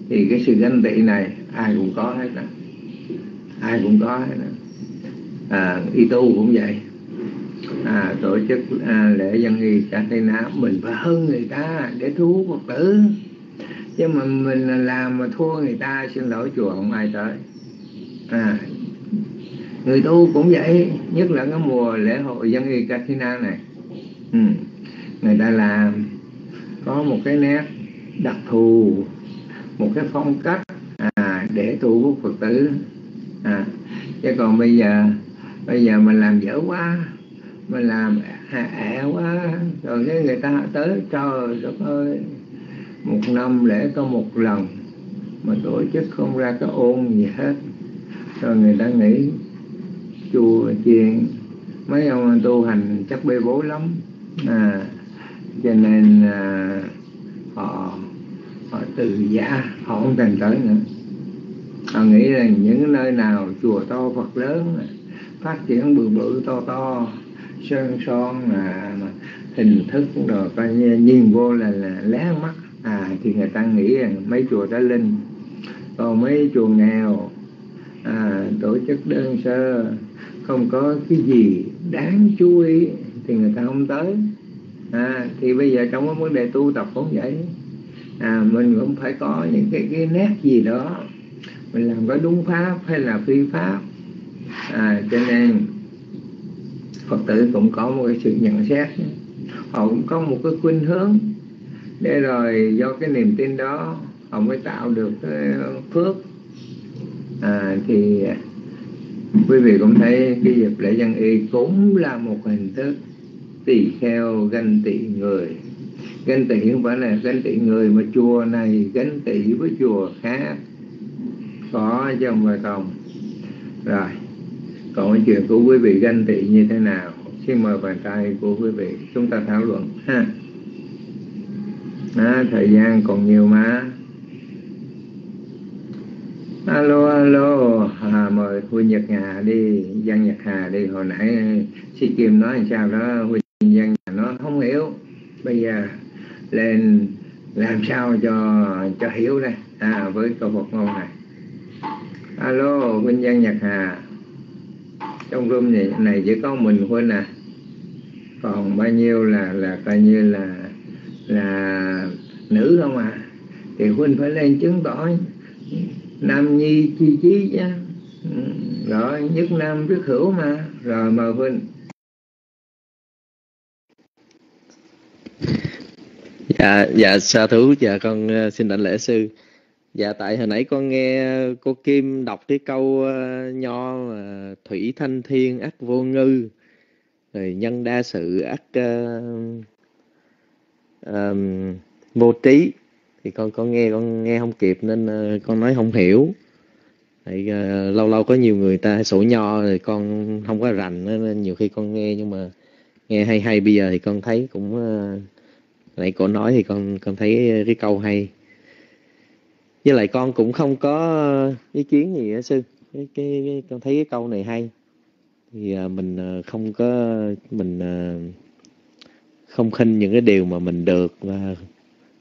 thì cái sự ganh tị này ai cũng có hết đó ai cũng có hết đó à, y tu cũng vậy. À, tổ chức à, lễ dân nghi cả tây nam mình phải hơn người ta để thu hút phật tử. Chứ mà mình làm mà thua người ta xin lỗi chùa không ai tới. À, người tu cũng vậy nhất là cái mùa lễ hội dân y Katina này. Ừ. người ta làm có một cái nét đặc thù một cái phong cách à, để tu hút phật tử. À, chứ còn bây giờ bây giờ mình làm dở quá mình làm ẹ quá rồi cái người ta tới trời đất ơi một năm lễ có một lần mà tổ chức không ra cái ôn gì hết. Rồi người ta nghĩ chùa chiền mấy ông tu hành chắc bê bối lắm. À, cho nên à, họ họ từ giả họ không thành tới nữa. Họ nghĩ rằng những nơi nào chùa to phật lớn phát triển bự bự to to sơn son là hình thức rồi coi như nhìn vô là, là lé mắt. À thì người ta nghĩ rằng mấy chùa đã linh còn mấy chùa nghèo à, tổ chức đơn sơ không có cái gì đáng chú ý thì người ta không tới. À, thì bây giờ trong cái vấn đề tu tập cũng vậy. À, mình cũng phải có những cái cái nét gì đó. Mình làm có đúng pháp hay là phi pháp. À, cho nên phật tử cũng có một cái sự nhận xét. Họ cũng có một cái khuynh hướng. Để rồi do cái niềm tin đó họ mới tạo được cái phước. À, thì quý vị cũng thấy cái dịp lễ dân y cũng là một hình thức tỳ kheo ganh tị người. Ganh tị không phải là ganh tị người mà chùa này ganh tị với chùa khác. Có chứ không phải không? Rồi còn cái chuyện của quý vị ganh tị như thế nào? Xin mời bàn tay của quý vị chúng ta thảo luận ha. À, thời gian còn nhiều mà alo alo à, mời huy nhật hà đi giang nhật hà đi. Hồi nãy si kim nói làm sao đó huy văn nó không hiểu. Bây giờ lên làm sao cho cho hiểu đây? À, với câu Phật ngôn này. Alo huynh giang nhật hà. Trong room này, này chỉ có mình huynh à. Còn bao nhiêu là là coi như là là nữ không à? Thì huynh phải lên chứng tỏ nam nhi chi chí nha ừ, rồi nhất nam rất hữu mà. Rồi mời huynh dạ dạ sa thú dạ con uh, xin đảnh lễ sư. Dạ tại hồi nãy con nghe cô kim đọc cái câu uh, nho uh, thủy thanh thiên ắt vô ngư rồi nhân đa sự ắt uh, um, vô trí thì con có nghe con nghe không kịp nên uh, con nói không hiểu. Thì uh, ờ, lâu lâu có nhiều người ta sổ nho thì con không có rành nên nhiều khi con nghe nhưng mà nghe hay hay. Bây giờ thì con thấy cũng uh, lại cô nói thì con con thấy cái câu hay. Với lại con cũng không có ý kiến gì á sư. Cái, cái, cái con thấy cái câu này hay. Thì uh, mình uh, không có mình uh, không khinh những cái điều mà mình được và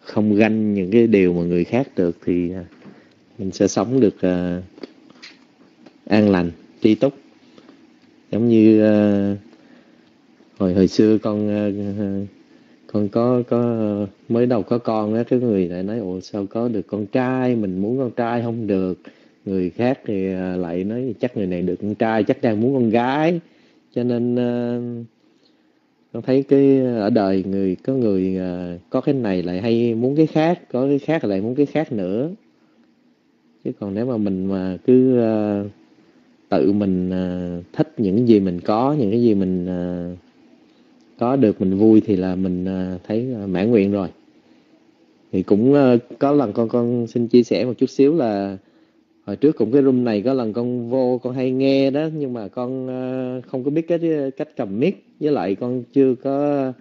không ganh những cái điều mà người khác được thì à, mình sẽ sống được uh, an lành tri túc. Giống như uh, hồi hồi xưa con uh, con có có mới đầu có con á cái người lại nói ủa sao có được con trai? Mình muốn con trai không được. Người khác thì lại nói chắc người này được con trai chắc đang muốn con gái. Cho nên uh, con thấy cái ờ, ở đời người có người uh, có cái này lại hay muốn cái khác có cái khác lại muốn cái khác nữa. Chứ còn nếu mà mình mà cứ uh, tự mình uh, thích những gì mình có những cái gì mình uh, có được mình vui thì là mình uh, thấy uh, mãn nguyện rồi. Thì cũng uh, có lần con con xin chia sẻ một chút xíu là hồi trước cũng cái room này có lần con vô con hay nghe đó nhưng mà con ờ, không có biết cái cách cầm mic. Với lại con chưa có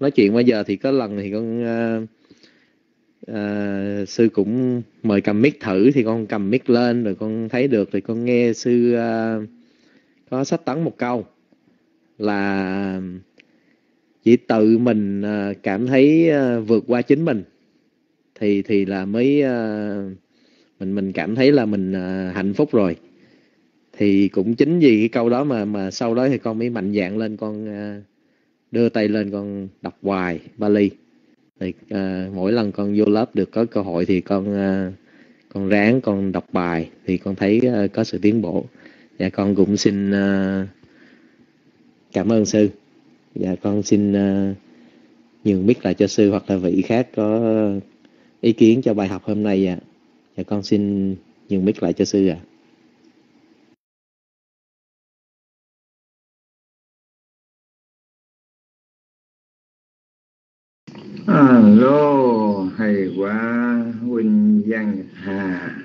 nói chuyện. Bao giờ thì có lần thì con uh, uh, sư cũng mời cầm mic thử thì con cầm mic lên rồi con thấy được thì con nghe sư uh, có sách tấn một câu. Là chỉ tự mình uh, cảm thấy uh, vượt qua chính mình. Thì thì là mới uh, mình mình cảm thấy là mình uh, hạnh phúc rồi thì cũng chính vì cái câu đó mà mà sau đó thì con mới mạnh dạn lên con uh, đưa tay lên con đọc hoài Bali thì uh, mỗi lần con vô lớp được có cơ hội thì con uh, con ráng con đọc bài thì con thấy uh, có sự tiến bộ và con cũng xin uh, cảm ơn sư và con xin uh, nhường mic lại cho sư hoặc là vị khác có ý kiến cho bài học hôm nay ạ. À. Dạ con xin nhường mic lại cho sư ạ. À. Alo, hay quá Huynh Giang Nhật Hà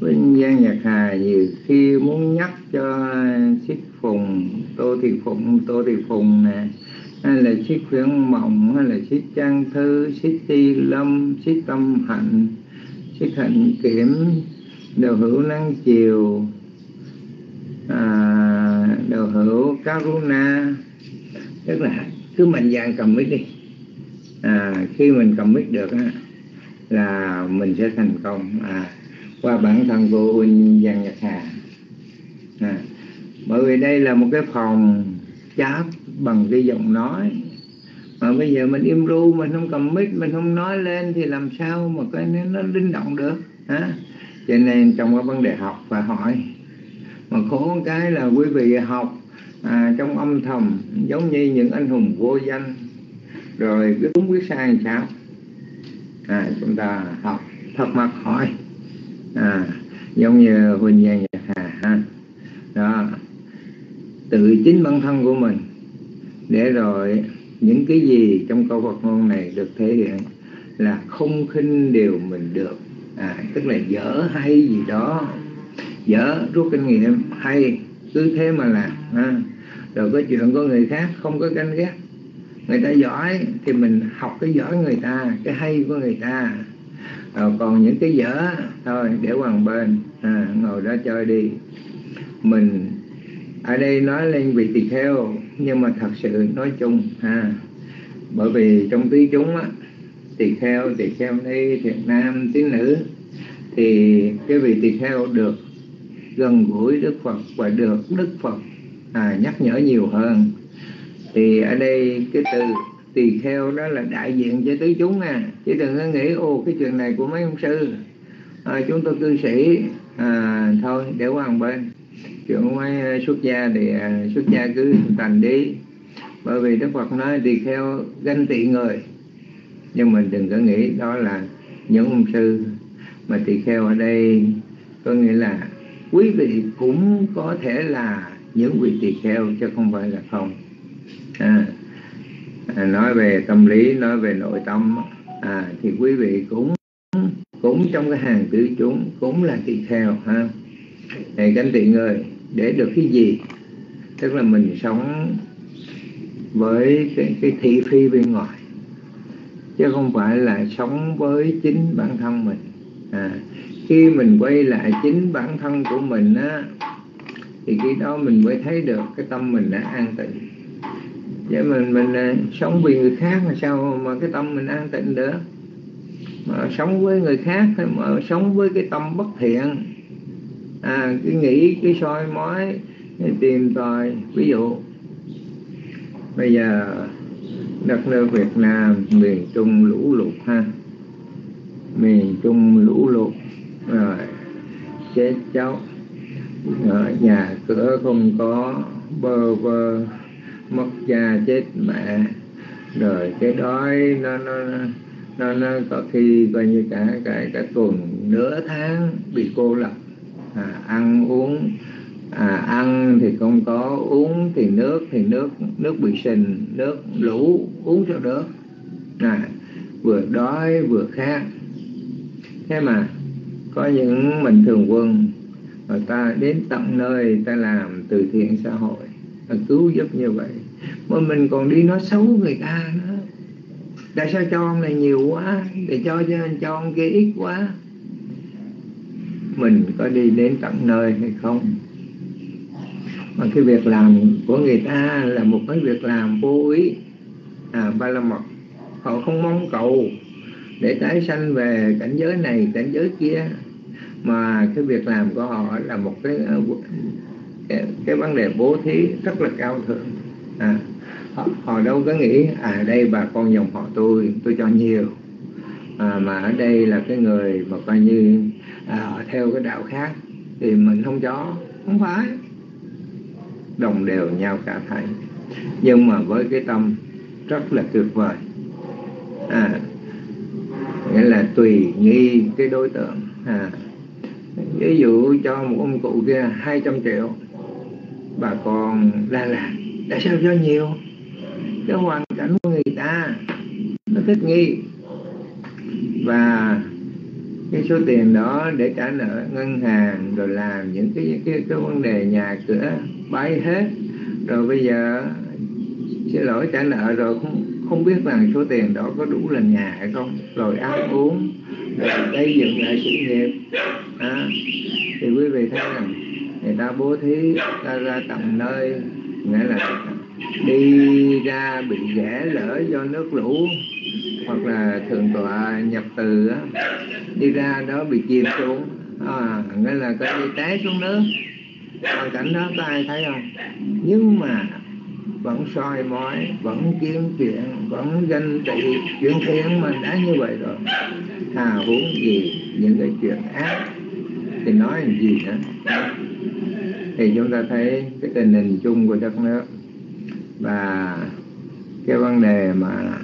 Huynh Giang Nhật Hà nhiều khi muốn nhắc cho Xích Phùng tô thị phùng, tô thị phùng nè hay là chiếc khuyến mộng hay là chiếc trang thư chiếc ti lâm chiếc tâm hạnh chiếc hạnh kiểm đầu hữu năng chiều à, đầu hữu karuna. Tức là cứ mạnh dạn cầm mic đi. À, khi mình cầm mic được á, là mình sẽ thành công. À, qua bản thân của huynh Giang Nhật Hà. À, bởi vì đây là một cái phòng cháp bằng cái giọng nói mà bây giờ mình im ru mình không cầm mic mình không nói lên thì làm sao mà cái nó linh động được hả? Cho nên trong cái vấn đề học và hỏi mà khổ cái là quý vị học à, trong âm thầm giống như những anh hùng vô danh rồi cứ đúng biết sai làm sao? À, chúng ta học thật mặt hỏi à, giống như huỳnh giang nhật hà ha? Đó tự chính bản thân của mình để rồi những cái gì trong câu Phật ngôn này được thể hiện là không khinh điều mình được. À, tức là dở hay gì đó. Dở rút kinh nghiệm hay cứ thế mà làm ha. rồi có chuyện của người khác không có canh ghét. Người ta giỏi thì mình học cái giỏi người ta cái hay của người ta. Rồi còn những cái dở thôi để hoàng bên à, ngồi đó chơi đi. Mình ở đây nói lên vị tỳ kheo nhưng mà thật sự nói chung ha bởi vì trong tứ chúng á tỳ kheo tỳ kheo ni thiện nam tín nữ thì cái vị tỳ kheo được gần gũi đức phật và được đức phật à, nhắc nhở nhiều hơn. Thì ở đây cái từ tỳ kheo đó là đại diện cho tứ chúng à. Chứ đừng có nghĩ ô cái chuyện này của mấy ông sư. À, chúng tôi cư sĩ à, thôi để qua một bên chuyện mấy ờ, xuất gia thì ờ, xuất gia cứ thành đi. Bởi vì đức phật nói tỳ kheo ganh tị người. Nhưng mình đừng có nghĩ đó là những ông sư mà tỳ kheo ở đây có nghĩa là quý vị cũng có thể là những vị tỳ kheo chứ không phải là không. À, à, nói về tâm lý nói về nội tâm à, thì quý vị cũng cũng trong cái hàng tứ chúng cũng là tỳ kheo ha. Này cánh tị người để được cái gì? Tức là mình sống với cái, cái thị phi bên ngoài chứ không phải là sống với chính bản thân mình. À, khi mình quay lại chính bản thân của mình á thì khi đó mình mới thấy được cái tâm mình đã an tịnh. Chứ mình mình sống vì người khác mà sao mà cái tâm mình an tịnh được? Mà sống với người khác mà sống với cái tâm bất thiện? À cứ nghĩ cái soi mói tìm tòi. Ví dụ bây giờ đất nước Việt Nam miền Trung lũ lụt ha. Miền Trung lũ lụt rồi chết cháu rồi, nhà cửa không có bơ vơ mất cha chết mẹ. Rồi cái đói nó nó nó, nó có khi coi như cả cả cả tuần nửa tháng bị cô lập à, ăn uống à, ăn thì không có uống thì nước thì nước nước bị sình nước lũ uống cho đỡ à, vừa đói vừa khát. Thế mà có những mình thường quân người ta đến tận nơi ta làm từ thiện xã hội ta cứu giúp như vậy. Mà mình còn đi nói xấu người ta nữa. Tại sao cho ông này nhiều quá? Để cho cho cho ông kia ít quá? Mình có đi đến tận nơi hay không? Mà cái việc làm của người ta là một cái việc làm vô ý. À ba la mật họ không mong cầu để tái sanh về cảnh giới này cảnh giới kia. Mà cái việc làm của họ là một cái cái, cái vấn đề bố thí rất là cao thượng. À, họ, họ đâu có nghĩ à đây bà con dòng họ tôi tôi cho nhiều. À, mà ở đây là cái người mà coi như à, theo cái đạo khác thì mình không cho không phải. đồng đều nhau cả thảy. Nhưng mà với cái tâm rất là tuyệt vời. À, nghĩa là tùy nghi cái đối tượng. À, ví dụ cho một ông cụ kia 200 triệu bà con Đà Lạt tại sao cho nhiều? Cái hoàn cảnh của người ta nó thích nghi. Và cái số tiền đó để trả nợ ngân hàng rồi làm những cái cái cái vấn đề nhà cửa bái hết. Rồi bây giờ xin lỗi trả nợ rồi không không biết rằng số tiền đó có đủ làm nhà hay không. Rồi ăn uống rồi xây dựng lại sự nghiệp. À, thì quý vị thấy rằng người ta bố thí ta ra tận nơi nghĩa là đi ra bị ghẻ lỡ do nước lũ hoặc là thượng tọa nhập từ á, đi ra đó bị chìm xuống. À, nghĩa là có đi té xuống nước. Hoàn cảnh đó có ai thấy không? Nhưng mà vẫn soi mói vẫn kiếm chuyện vẫn ganh tị chuyện thiện mình đã như vậy rồi. Hà huống gì những cái chuyện ác thì nói làm gì nữa? Thì chúng ta thấy cái tình hình chung của đất nước. Và cái vấn đề mà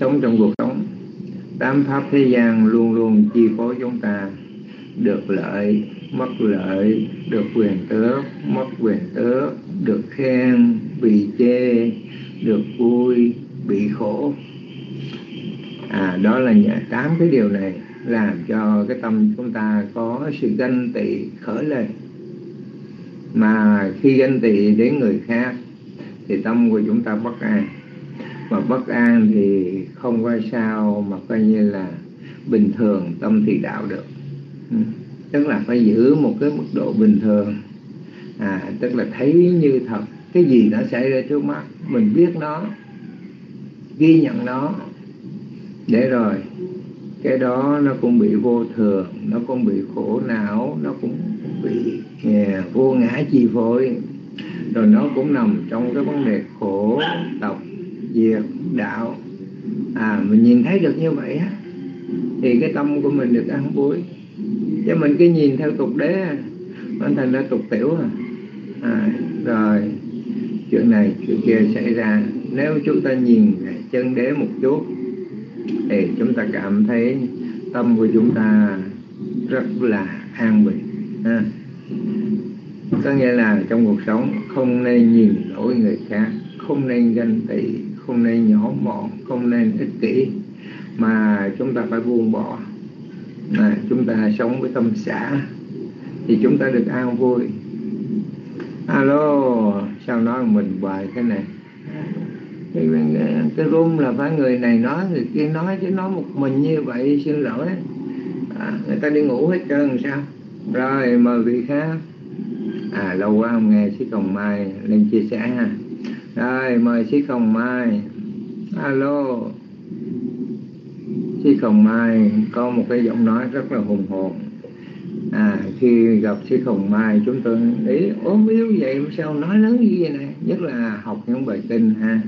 sống trong cuộc sống. Tám pháp thế gian luôn luôn chi phối chúng ta. Được lợi, mất lợi, được quyền tước, mất quyền tước, được khen, bị chê, được vui, bị khổ. À đó là tám cái điều này làm cho cái tâm chúng ta có sự ganh tị khởi lên. Mà khi ganh tị đến người khác, thì tâm của chúng ta bất an mà bất an thì không có sao mà coi như là bình thường tâm thì đạo được. Ừ. Tức là phải giữ một cái mức độ bình thường. À tức là thấy như thật. Cái gì nó xảy ra trước mắt mình biết nó ghi nhận nó. Để rồi cái đó nó cũng bị vô thường nó cũng bị khổ não nó cũng bị yeah, vô ngã chi phối. Rồi nó cũng nằm trong cái vấn đề khổ tộc diệt đạo à mình nhìn thấy được như vậy á, thì cái tâm của mình được ăn vui chứ mình cứ nhìn theo tục đế nó thành ra tục tiểu à. à rồi, chuyện này, chuyện kia xảy ra nếu chúng ta nhìn chân đế một chút, thì chúng ta cảm thấy tâm của chúng ta rất là an bình, ha. có nghĩa là trong cuộc sống không nên nhìn lỗi người khác, không nên ganh tị không nên nhỏ mọn không nên ích kỷ mà chúng ta phải buông bỏ. À, chúng ta sống với tâm xã thì chúng ta được an vui. Alo sao nói mình hoài thế này? Ờ, cái, cái room là phải người này nói người kia nói chứ nói một mình như vậy xin lỗi. À, người ta đi ngủ hết trơn sao? Rồi mời vị khác. À lâu quá không nghe sĩ còn Mai lên chia sẻ ha rồi mời sĩ Hồng Mai. Alo. Sĩ Hồng Mai có một cái giọng nói rất là hùng hồn. À khi gặp sĩ Hồng Mai chúng tôi nghĩ ốm yếu vậy sao nói lớn như vậy này? Nhất là học những bài kinh ha.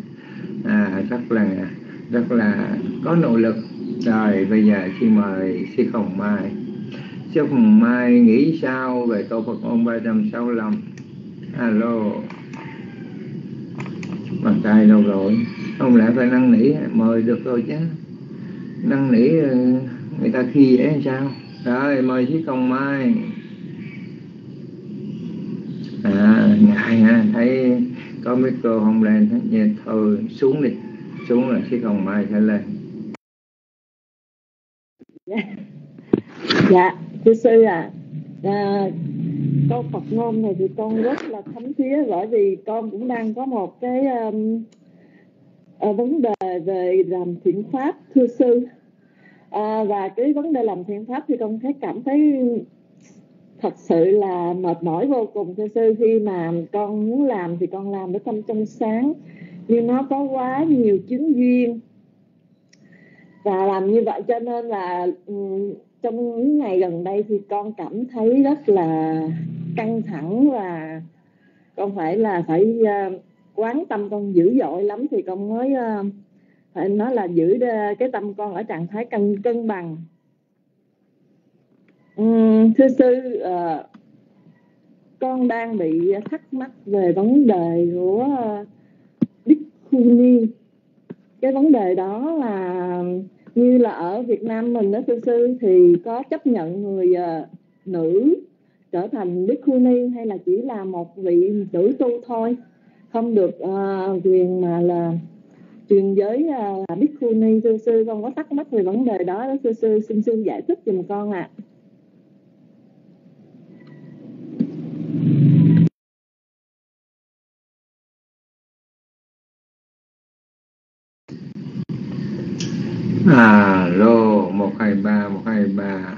À, rất là rất là có nội lực. Rồi bây giờ xin mời sĩ Hồng Mai. Sư Hồng Mai nghĩ sao về câu Phật ngôn 365 alo bàn tay đâu rồi. Không lẽ phải năn nỉ mời được rồi chứ. Năn nỉ ờ, người ta khi dễ hay sao? Rồi mời chứ công Mai. À ngại ha thấy có mấy cô không lên hết thôi xuống đi. Xuống là chứ Hồng Mai sẽ lên. Dạ thưa sư à, à câu Phật ngôn này thì con rất là thấm thía bởi vì con cũng đang có một cái um, uh, vấn đề về làm thiện pháp thưa sư. À, và cái vấn đề làm thiện pháp thì con thấy cảm thấy thật sự là mệt mỏi vô cùng thưa sư. Khi mà con muốn làm thì con làm với tâm trong sáng nhưng nó có quá nhiều chứng duyên. Và làm như vậy cho nên là um, trong những ngày gần đây thì con cảm thấy rất là căng thẳng và con phải là phải uh, quán tâm con dữ dội lắm. Thì con mới uh, phải nói là giữ cái tâm con ở trạng thái cân cân bằng. Uhm, thưa sư uh, con đang bị thắc mắc về vấn đề của uh, Bikuni cái vấn đề đó là như là ở Việt Nam mình đó sư sư thì có chấp nhận người uh, nữ trở thành bhikkhuni hay là chỉ là một vị nữ tu thôi không được uh, quyền mà là truyền giới ờ, uh, bhikkhuni sư sư con có thắc mắc về vấn đề đó đó sư sư xin sư giải thích giùm con ạ à. Alo lô một hai ba một hai ba.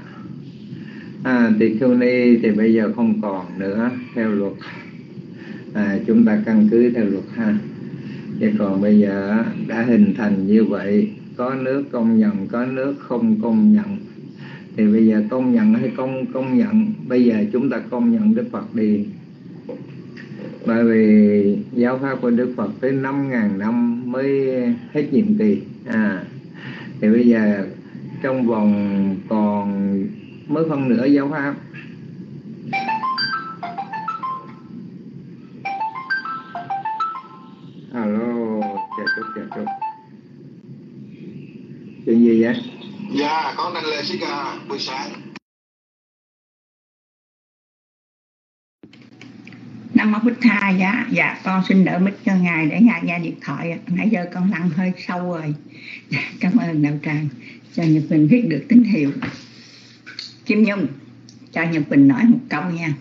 À tỳ khưu ni thì bây giờ không còn nữa theo luật. À, chúng ta căn cứ theo luật ha. Chứ còn bây giờ đã hình thành như vậy có nước công nhận có nước không công nhận. Thì bây giờ công nhận hay không công nhận bây giờ chúng ta công nhận đức phật đi. Bởi vì giáo pháp của đức phật tới năm ngàn năm mới hết nhiệm kỳ. À thì bây giờ trong vòng còn mới phân nửa giáo pháp alo chào chúc chào chúc chuyện gì vậy? Dạ con đang lên xin à, buổi sáng. Nam mô Bích Tha dạ dạ con xin đỡ mic cho ngài để ngài nghe điện thoại nãy giờ con lăn hơi sâu rồi. Dạ, cảm ơn đạo tràng cho Nhật Bình biết được tín hiệu. Kim Nhung cho Nhật Bình nói một câu nha.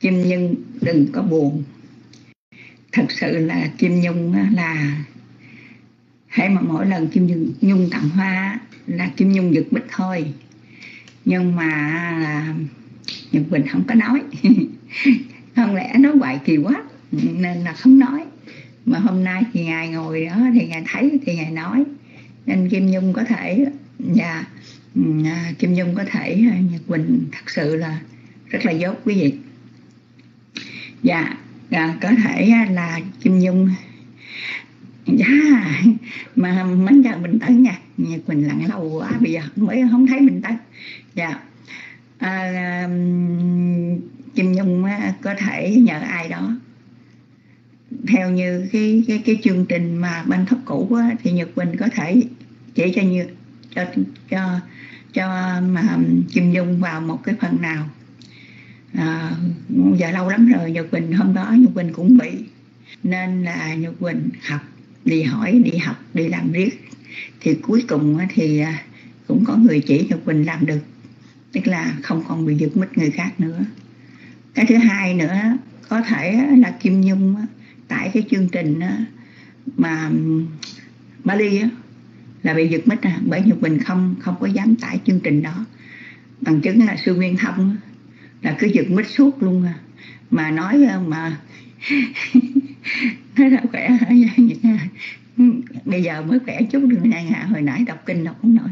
Kim Nhung đừng có buồn. Thật sự là Kim Nhung là hãy mà mỗi lần Kim Nhung, Nhung tặng hoa là Kim Nhung giật bích thôi. Nhưng mà à, Nhật Bình không có nói. không lẽ nó hoài kỳ quá. Nên là không nói. Mà hôm nay thì ngài ngồi đó thì ngài thấy thì ngài nói. Nên Kim Nhung có thể và yeah, Kim Nhung có thể à, Nhật Quỳnh thật sự là rất là dốt quý vị. Dạ yeah, có thể là Kim Nhung dạ mà mấy giờ mình tới nha? Nhật Quỳnh lặng lâu quá bây giờ mới không thấy mình tới. Dạ à, Kim Nhung có thể nhờ ai đó. Theo như cái cái cái chương trình mà ban thấp cũ á, thì Nhật Quỳnh có thể chỉ cho như cho cho cho mà Kim Dung vào một cái phần nào. À, giờ lâu lắm rồi Nhật Quỳnh hôm đó Nhật Quỳnh cũng bị. Nên là Nhật Quỳnh học đi hỏi đi học đi làm riết. Thì cuối cùng thì à, cũng có người chỉ Nhật Quỳnh làm được tức là không còn bị giật mít người khác nữa. Cái thứ hai nữa, có thể là Kim Nhung tại cái chương trình mà Bali là bị giật mít à bởi Nhật Bình không không có dám tải chương trình đó. Bằng chứng là sư Nguyên Thông là cứ giật mít suốt luôn à. Mà nói ờ, mà nói là khỏe, bây giờ mới khỏe chút được ngày hạ hồi nãy đọc kinh đọc không nổi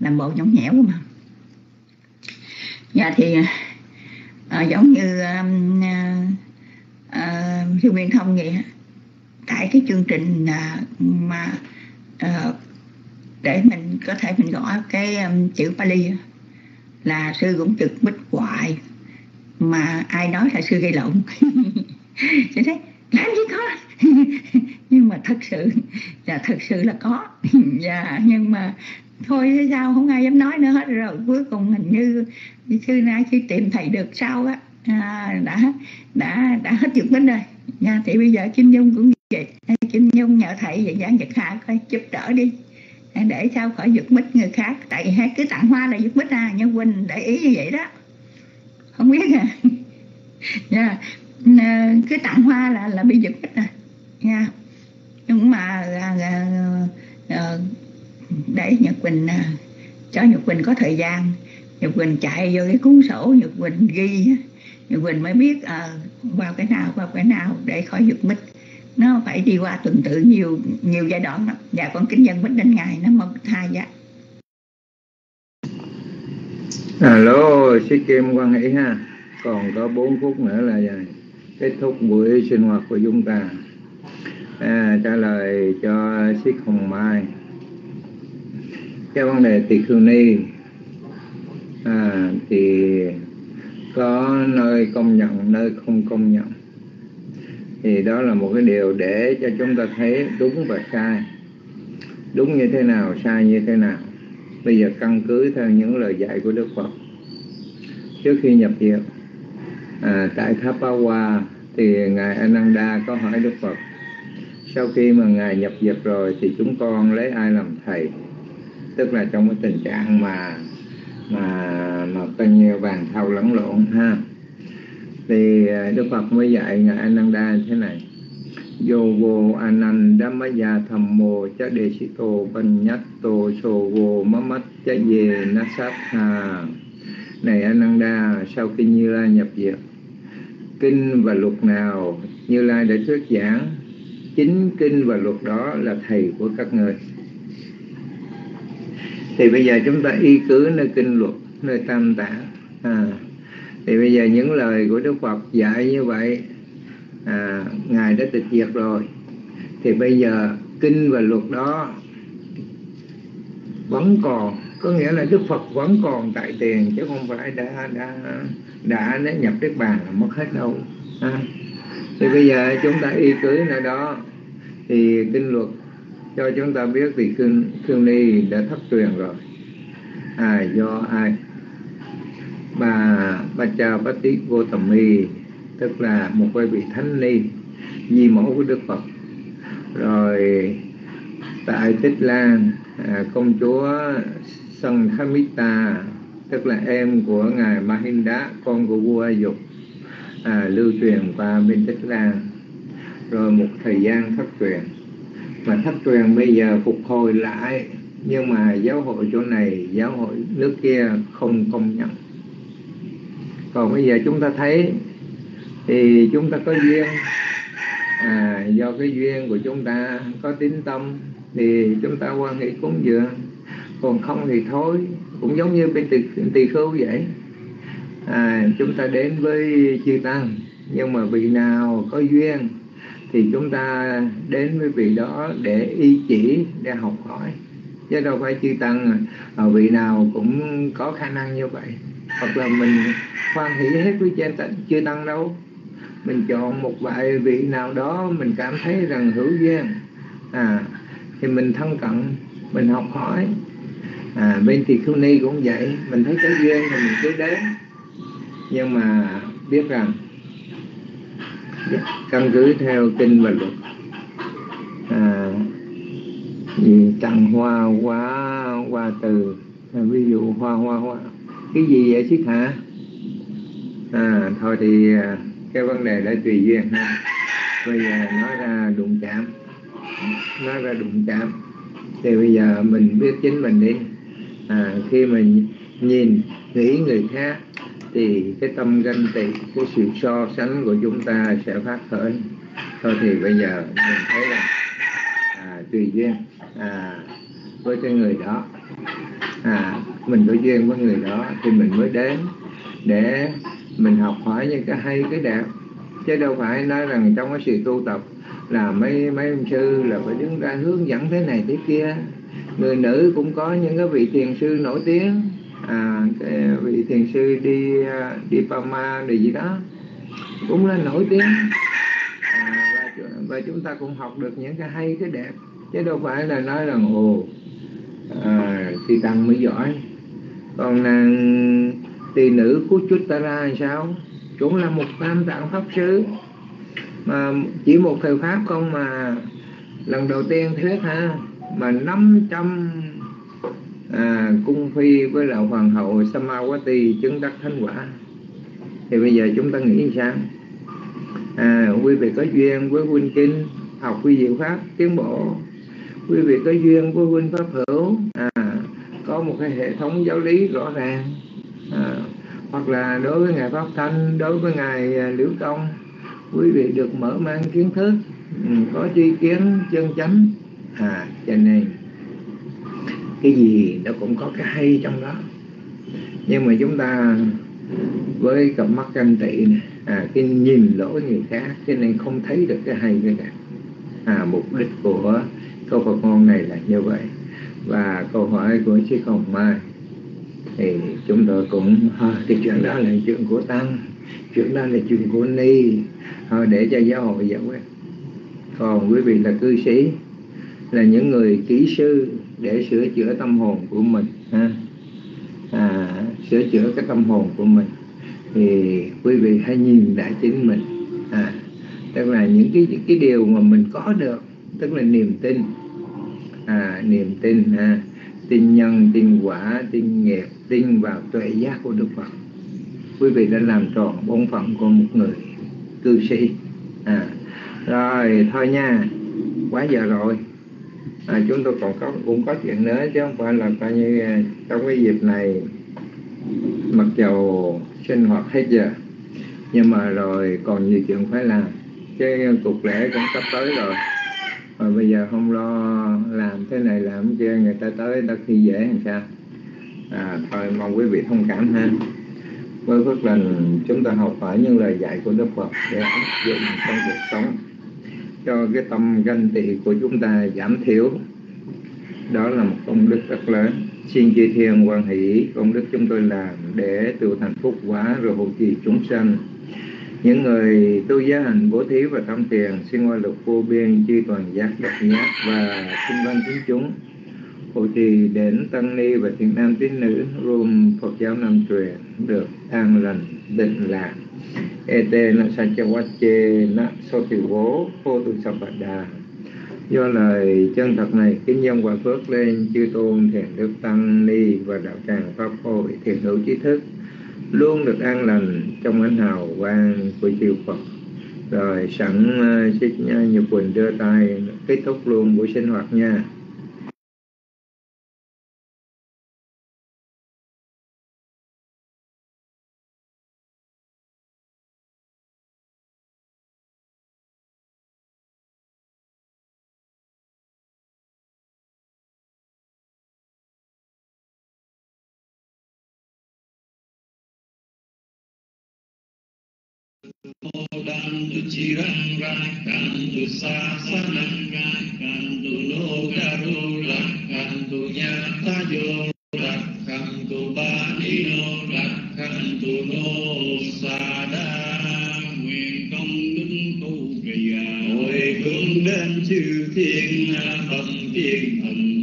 làm bộ nhõng nhẽo mà dạ thì à, giống như à, à, sư Nguyên Thông vậy tại cái chương trình à, mà à, để mình có thể mình gõ cái um, chữ Pali là sư cũng trực bích hoài mà ai nói là sư gây lộn. Chị thấy làm gì có. Nhưng mà thật sự là thật sự là có. Và dạ, nhưng mà thôi sao không ai dám nói nữa hết. Rồi cuối cùng hình như sư nay khi tìm thầy được sau á. À, đã đã đã hết dục bích rồi. Nha thì bây giờ kim dung cũng vậy. Kim dung nhờ thầy và giảng giật hạ coi giúp đỡ đi. À, để sao khỏi giật mít người khác. Tại vì hay cứ tặng hoa là giật mít à nhân huynh để ý như vậy đó. Không biết à. Nha à, yeah. cứ tặng hoa là là bị giật mít à. Nha. Nhưng mà à, à, à, để nhật quỳnh à, cho nhật quỳnh có thời gian. Nhật quỳnh chạy vô cái cuốn sổ nhật quỳnh ghi nhật quỳnh mới biết à, vào cái nào vào cái nào để khỏi giật mít nó phải đi qua tuần tự nhiều nhiều giai đoạn lắm. Dạ con kính dân bích đến ngày nó mong tha dạ alo sĩ kim quan hỷ ha. Còn có 4 phút nữa là kết thúc buổi sinh hoạt của chúng ta. À, trả lời cho sĩ hồng mai cái vấn đề tỳ khưu ni à, thì có nơi công nhận nơi không công nhận. Thì đó là một cái điều để cho chúng ta thấy đúng và sai. Đúng như thế nào sai như thế nào. Bây giờ căn cứ theo những lời dạy của đức phật. Trước khi nhập diệt à, tại tháp ba hoa thì ngài ananda có hỏi đức phật sau khi mà ngài nhập diệt rồi thì chúng con lấy ai làm thầy? Tức là trong cái tình trạng mà mà mà coi như vàng thau lẫn lộn ha. Thì à, Đức Phật mới dạy ngài Ananda thế này. Yogo Anandamaya Thammo Cha Desito Banyato Sogo Mamat Cha Ye Nasatha Này Ananda, sau khi Như Lai nhập diệt Kinh và luật nào Như Lai đã thuyết giảng Chính kinh và luật đó là thầy của các người. Thì bây giờ chúng ta y cứ nơi kinh luật Nơi tam tạng. À, Thì bây giờ những lời của Đức Phật dạy như vậy à, ngài đã tịch diệt rồi. Thì bây giờ kinh và luật đó vẫn còn có nghĩa là đức phật vẫn còn tại tiền chứ không phải đã đã đã đã nhập đức bàn mất hết đâu. À. thì bây giờ chúng ta y cứ nơi đó. Thì kinh luật cho chúng ta biết thì kinh cương ni đã thất truyền rồi. À do ai? Bà bà cha bát tí vô tầm mi tức là một vị vị thánh ni di mẫu của đức phật. Rồi tại tích lan à, công chúa Sân Khamita tức là em của ngài Mahinda con của vua Dục à, lưu truyền qua bên tích lan. Rồi một thời gian thất truyền mà thất truyền bây giờ phục hồi lại. Nhưng mà giáo hội chỗ này giáo hội nước kia không công nhận. Còn bây giờ chúng ta thấy thì chúng ta có duyên. À, do cái duyên của chúng ta có tín tâm thì chúng ta quan hệ cúng dường. Còn không thì thôi cũng giống như bên tỳ, tỳ khưu vậy. À, chúng ta đến với chư tăng nhưng mà vị nào có duyên thì chúng ta đến với vị đó để y chỉ để học hỏi. Chứ đâu phải chư tăng à, à vị nào cũng có khả năng như vậy. Hoặc là mình khoan hỷ hết với trên chư tăng đâu. Mình chọn một vài vị nào đó mình cảm thấy rằng hữu duyên. À thì mình thân cận mình học hỏi. À bên thì khu ni cũng vậy. Mình thấy có duyên thì mình cứ đến. Nhưng mà biết rằng căn cứ theo kinh và luật. À, gì tặng hoa hoa hoa từ à, ví dụ hoa hoa hoa. Cái gì vậy chứ hả à thôi thì à, cái vấn đề đã tùy duyên. Ha bây giờ nói ra đụng chạm. Nói ra đụng chạm. Thì bây giờ mình biết chính mình đi. À, khi mình nhìn nghĩ người khác thì cái tâm ganh tị cái sự so sánh của chúng ta sẽ phát khởi. Thôi thì bây giờ mình thấy là à, tùy duyên à, với cái người đó à, mình có duyên với người đó thì mình mới đến để mình học hỏi những cái hay cái đẹp. Chứ đâu phải nói rằng trong cái sự tu tập là mấy mấy ông sư là phải đứng ra hướng dẫn thế này thế kia. Người nữ cũng có những cái vị thiền sư nổi tiếng à cái vị thiền sư đi à, đi Pama gì đó. Cũng là nổi tiếng. À, và, và chúng ta cũng học được những cái hay cái đẹp. Chứ đâu phải là nói rằng ồ à, thì tăng mới giỏi. Còn nàng tỳ nữ của chút ta ra sao? Cũng là một tam tạng pháp sư. Mà chỉ một thời pháp không mà lần đầu tiên thuyết ha mà 500 à, cung phi với là hoàng hậu Samawati chứng đắc thánh quả. Thì bây giờ chúng ta nghĩ sao? À, quý vị có duyên với huynh kinh học quy diệu pháp tiến bộ. Quý vị có duyên với huynh pháp hữu à, có một cái hệ thống giáo lý rõ ràng. À, hoặc là đối với ngài pháp thanh đối với ngài à, liễu công quý vị được mở mang kiến thức ừ, có tri kiến chân chánh. À cho nên cái gì nó cũng có cái hay trong đó. Nhưng mà chúng ta với cặp mắt canh tị này, à, cái nhìn lỗi người khác cho nên không thấy được cái hay cái đẹp à, mục đích của câu Phật ngôn này là như vậy. Và câu hỏi của chị Hồng Mai thì chúng tôi cũng à, cái chuyện đó là chuyện của tăng chuyện đó là chuyện của ni. Thôi để cho giáo hội giải quyết. Còn quý vị là cư sĩ là những người kỹ sư để sửa chữa tâm hồn của mình ha. À, sửa chữa cái tâm hồn của mình. Thì quý vị hãy nhìn lại chính mình à, tức là những cái những cái điều mà mình có được tức là niềm tin. À, niềm tin ha. Tin nhân tin quả tin nghiệp tin vào tuệ giác của đức phật. Quý vị đã làm tròn bổn phận của một người cư sĩ à, rồi thôi nha. Quá giờ rồi à, chúng tôi còn có cũng có chuyện nữa chứ không phải là coi như à, trong cái dịp này mặc dầu sinh hoạt hết giờ nhưng mà rồi còn nhiều chuyện phải làm. Cái cuộc lễ cũng sắp tới rồi. Mà bây giờ không lo làm thế này làm kia người ta tới ta khi dễ làm sao? À, thôi mong quý vị thông cảm ha. Với phước lành chúng ta học hỏi những lời dạy của Đức Phật để áp dụng trong cuộc sống cho cái tâm ganh tị của chúng ta giảm thiểu. Đó là một công đức rất lớn. Xin chư thiên quan hỷ, công đức chúng tôi làm để tự thành phúc quá rồi hộ trì chúng sanh. Những người tu giá hành bố thí và tâm tiền, xin qua lực vô biên chư toàn giác độc giác và xin ban tín chúng. Hộ trì đến tăng ni và thiện nam tín nữ gồm phật giáo nam truyền, được an lành, định lạc ete na sachawache na sotivo phô tu sabada do lời chân thật này kính dân quả phước lên chư tôn thiền đức tăng ni và đạo tràng pháp hội thiền hữu trí thức luôn được an lành trong ánh hào quang của chư Phật. Rồi sẵn uh, xin uh, Nhật Quỳnh đưa tay kết thúc luôn buổi sinh hoạt nha. Kantu cirang kantu sasanang kantu lokaru kantu nyata yo nguyện công đức tu kỳ hồi hướng đến chư thiên phần thiên thần